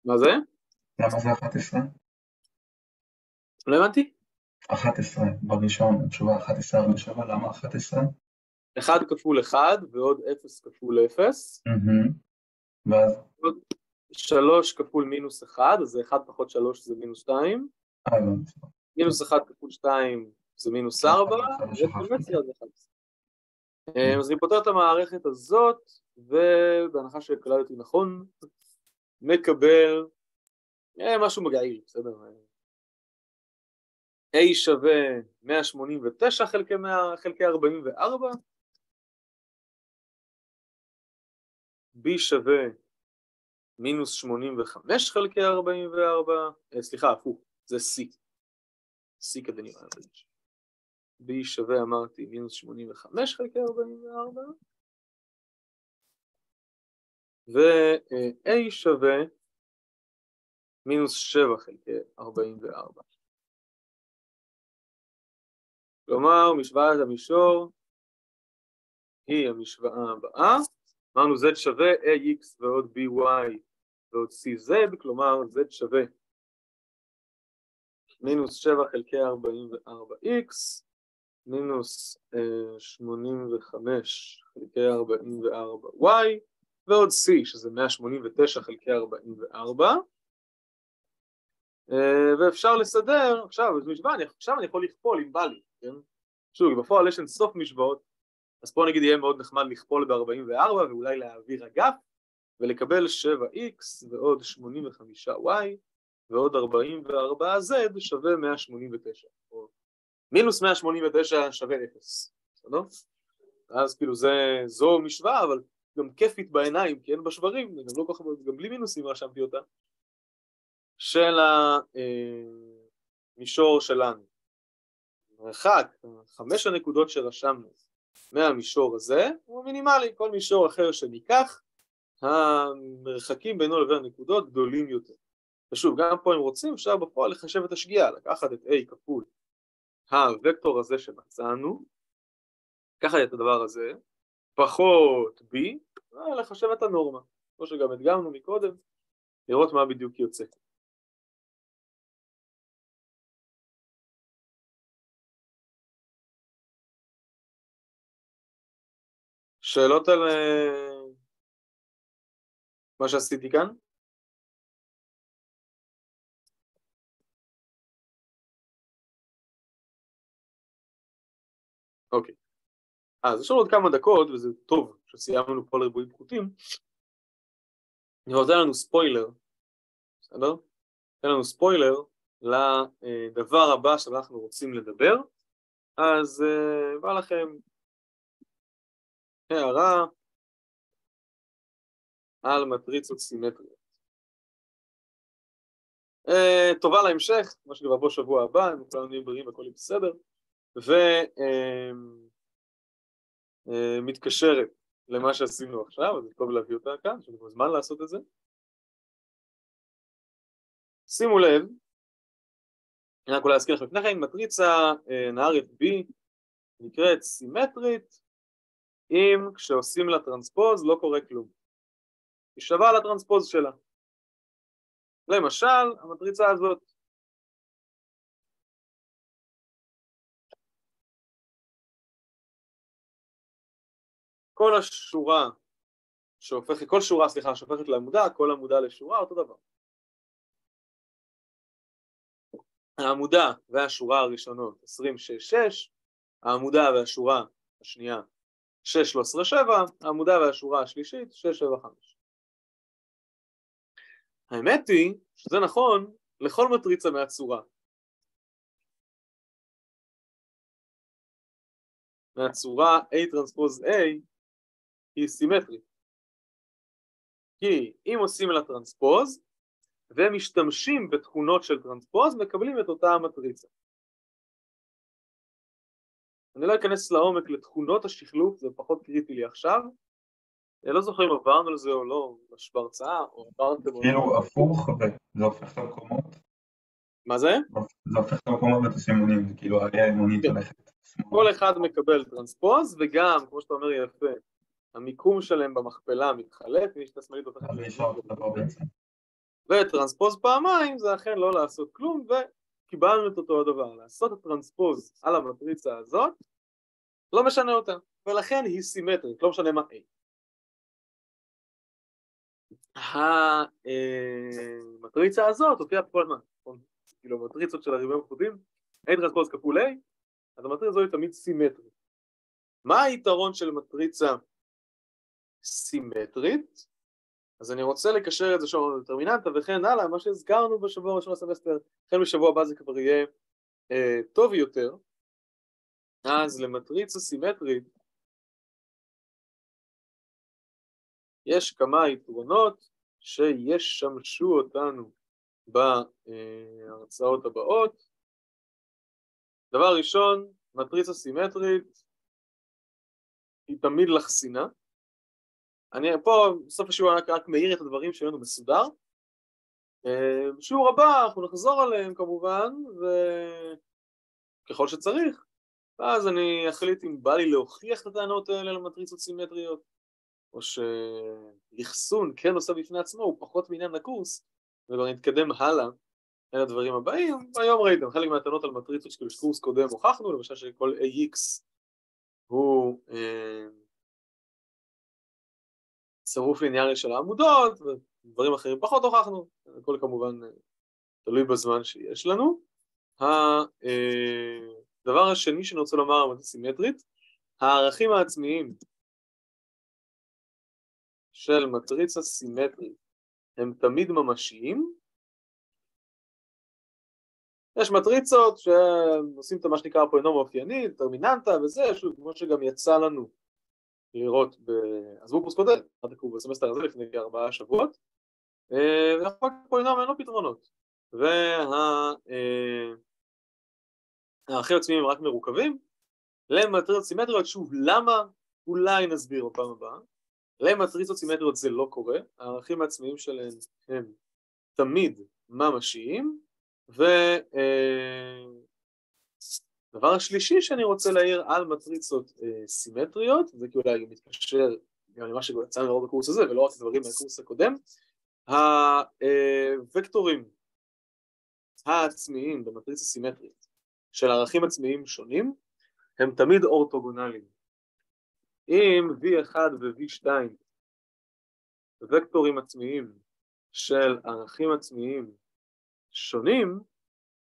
מה זה? למה זה 11? לא הבנתי. 11 בראשון, התשובה 11 על 7, למה 11? 1 כפול 1 ועוד 0 כפול 0. מהמם. ואז, 3 כפול מינוס 1, אז זה 1 פחות 3 זה מינוס 2. אה, הבנתי. מינוס 1 כפול 2 זה מינוס 4, נכון, שכחתי. וסימטריה זה 11. אה, אז אני פותר את המערכת הזאת, ובהנחה שקלטתי נכון, מקבל אה, משהו מגעיל, בסדר? A שווה 189 חלקי 100 חלקי 44, B שווה מינוס 85 חלקי 44, אה, סליחה, הפוך, זה C. C כדי נראה לי. B שווה, אמרתי, מינוס 85 חלקי 44, ו-A שווה מינוס 7 חלקי 44. כלומר, משוואת המישור היא המשוואה הבאה. אמרנו z שווה ax ועוד by ועוד cz, כלומר z שווה מינוס 7 חלקי 44x, מינוס אה, 85 חלקי 44y, ועוד c, שזה 189 חלקי 44. אה, ואפשר לסדר, עכשיו, משוואה, עכשיו אני יכול לכפול אם בא לי, כן? שוב, בפועל יש אין סוף משוואות, אז פה נגיד יהיה מאוד נחמד לכפול ב-44 ואולי להעביר אגף ולקבל 7x ועוד 85y ועוד 44z שווה 189, או מינוס 189 שווה 0, בסדר? אז כאילו זה, זו משוואה, אבל גם כיפית בעיניים, כי אין בה שברים, גם לא כל כך, גם בלי מינוסים רשמתי אותה, של המישור שלנו. מרחק, חמש הנקודות שרשמנו מהמישור הזה הוא מינימלי, כל מישור אחר שניקח, המרחקים בינו לבין הנקודות גדולים יותר. ושוב, גם פה אם רוצים, אפשר בפועל לחשב את השגיאה, לקחת את A כפול הוקטור הזה שמצאנו, לקחת את הדבר הזה, פחות B, ולחשב את הנורמה, כמו שגם הדגמנו מקודם, לראות מה בדיוק יוצא. שאלות על אה, מה שעשיתי כאן? אוקיי. אז יש לנו עוד כמה דקות, וזה טוב שסיימנו פה לריבועים פחותים. אני רוצה לנו ספוילר, בסדר? תן לנו ספוילר לדבר הבא שאנחנו רוצים לדבר. אז uh, בא לכם הערה על מטריצות סימטריות. Uh, טובה להמשך, מה שכבר בוא שבוע הבא, אם כולנו נהיה בריאים והכל יהיה בסדר, ומתקשרת uh, uh, למה שעשינו עכשיו, אז טוב להביא אותה כאן, יש לנו זמן לעשות את זה. שימו לב, אני רק אולי אזכיר לכם לפני כן, מטריצה נהרית B נקראת סימטרית, אם כשעושים לה טרנספוז לא קורה כלום. היא שווה לטרנספוז שלה. למשל, המטריצה הזאת כל השורה שהופכת, כל שורה, סליחה, שהופכת לעמודה, כל עמודה לשורה, אותו דבר. העמודה והשורה הראשונות 26-6, העמודה והשורה השנייה 6-13-7, העמודה והשורה השלישית 6-7-5. האמת היא שזה נכון לכל מטריצה מהצורה. מהצורה A טרנספוז A היא סימטרית. כי אם עושים לה טרנספוז ומשתמשים בתכונות של טרנספוז, מקבלים את אותה המטריצה. אני לא אכנס לעומק לתכונות השחלוף, זה פחות קריטי לי עכשיו. אני לא זוכר אם עברנו על זה או לא, בהרצאה, או עברתם... כאילו הפוך, וזה הופך את המקומות. מה זה? זה הופך את המקומות ואת הסימונים, זה כאילו העלייה האמונית כן. הולכת. כל אחד מקבל טרנספוז, וגם, כמו שאתה אומר יפה, המיקום שלהם במכפלה מתחלק, מי שאתה שמאלית בעצם. וטרנספוז פעמיים זה אכן לא לעשות כלום וקיבלנו את אותו הדבר, לעשות את הטרנספוז על המטריצה הזאת לא משנה אותה, ולכן היא סימטרית, לא משנה מה A. המטריצה הזאת הופיעה כל הזמן, נכון? כאילו המטריצות של הריבועים הפחותים, A טרנספוז כפול A, אז המטריצה הזאת היא תמיד סימטרית. מה היתרון של מטריצה סימטרית? אז אני רוצה לקשר את זה שוב לטרמיננטה וכן הלאה, מה שהזכרנו בשבוע הראשון לסמסטר, החל משבוע הבא זה כבר יהיה אה, טוב יותר, אז למטריצה סימטרית יש כמה יתרונות שישמשו אותנו בהרצאות הבאות. דבר ראשון, מטריצה סימטרית היא תמיד לחסינה. אני פה בסוף השיעור רק, רק מאיר את הדברים שלנו מסודר. בשיעור הבא אנחנו נחזור עליהם כמובן, וככל שצריך, ואז אני אחליט אם בא לי להוכיח את הטענות האלה למטריצות סימטריות, או שאחסון כן עושה בפני עצמו, הוא פחות מעניין לקורס, וכבר נתקדם הלאה אל הדברים הבאים. היום ראיתם חלק מהטענות על מטריצות שכאילו שקורס קודם הוכחנו, למשל שכל AX הוא אה, צירוף ליניארי של העמודות, ודברים אחרים פחות הוכחנו, הכל כמובן אה, תלוי בזמן שיש לנו. הדבר השני שאני רוצה לומר על סימטרית, הערכים העצמיים של מטריצה סימטרית הם תמיד ממשיים. יש מטריצות שעושים את מה שנקרא פולינום אופייני, טרמיננטה וזה, שוב, כמו שגם יצא לנו לראות בעזבו קורס קודם, בסמסטר הזה לפני כארבעה שבועות, ואחר כך פולינום אין לו פתרונות. והערכים עצמיים הם רק מרוכבים. למטריצות סימטריות, שוב, למה? אולי נסביר בפעם הבאה. למטריצות סימטריות זה לא קורה, הערכים העצמיים שלהן הם תמיד ממשיים, והדבר השלישי שאני רוצה להעיר על מטריצות סימטריות, זה כי אולי מתקשר גם למה שיצא לנו בקורס הזה ולא רק דברים מהקורס הקודם, הוקטורים העצמיים במטריצה סימטרית של ערכים עצמיים שונים הם תמיד אורתוגונליים. אם V1 ו-V2 וקטורים עצמיים של ערכים עצמיים שונים,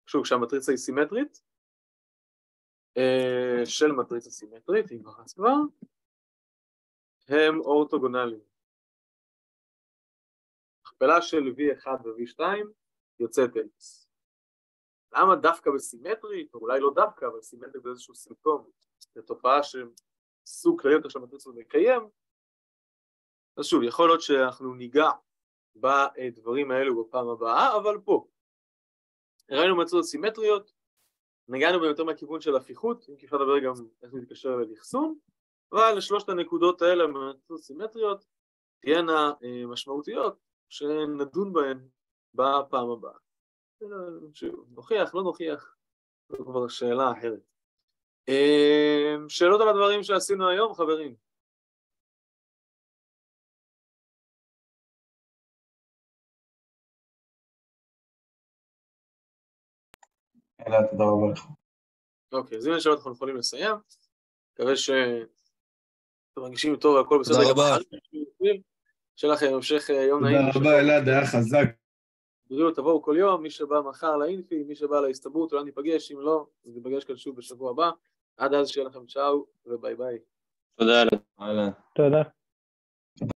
שוב כשהמטריצה היא סימטרית, של מטריצה סימטרית, אם כבר כבר, הם אורתוגונליים. הכפלה של V1 ו-V2 יוצאת X. למה דווקא בסימטרית, או אולי לא דווקא, אבל סימטרית זה איזשהו סימפטום, זו תופעה שסוג כללי יותר של מטריצות מקיים, אז שוב, יכול להיות שאנחנו ניגע בדברים האלו בפעם הבאה, אבל פה ראינו מטריצות סימטריות, נגענו בהם יותר מהכיוון של הפיכות, אם כי אפשר לדבר גם איך זה מתקשר לאחסון, אבל לשלושת הנקודות האלה סימטריות תהיינה משמעותיות שנדון בהן בפעם הבאה. נוכיח, לא נוכיח, זו כבר שאלה אחרת. שאלות על הדברים שעשינו היום, חברים? אלא תודה רבה לך. אוקיי, אז אם יש שאלות אנחנו יכולים לסיים. מקווה שאתם מרגישים טוב והכל בסדר. תודה רבה. שיהיה לכם המשך יום נעים. תודה רבה אלעד, היה חזק. בריאות תבואו כל יום, מי שבא מחר לאינפי, מי שבא להסתברות, אולי ניפגש, אם לא, אז ניפגש כאן שוב בשבוע הבא. עד אז שיהיה לכם צ'או וביי ביי. תודה. אהלן. תודה.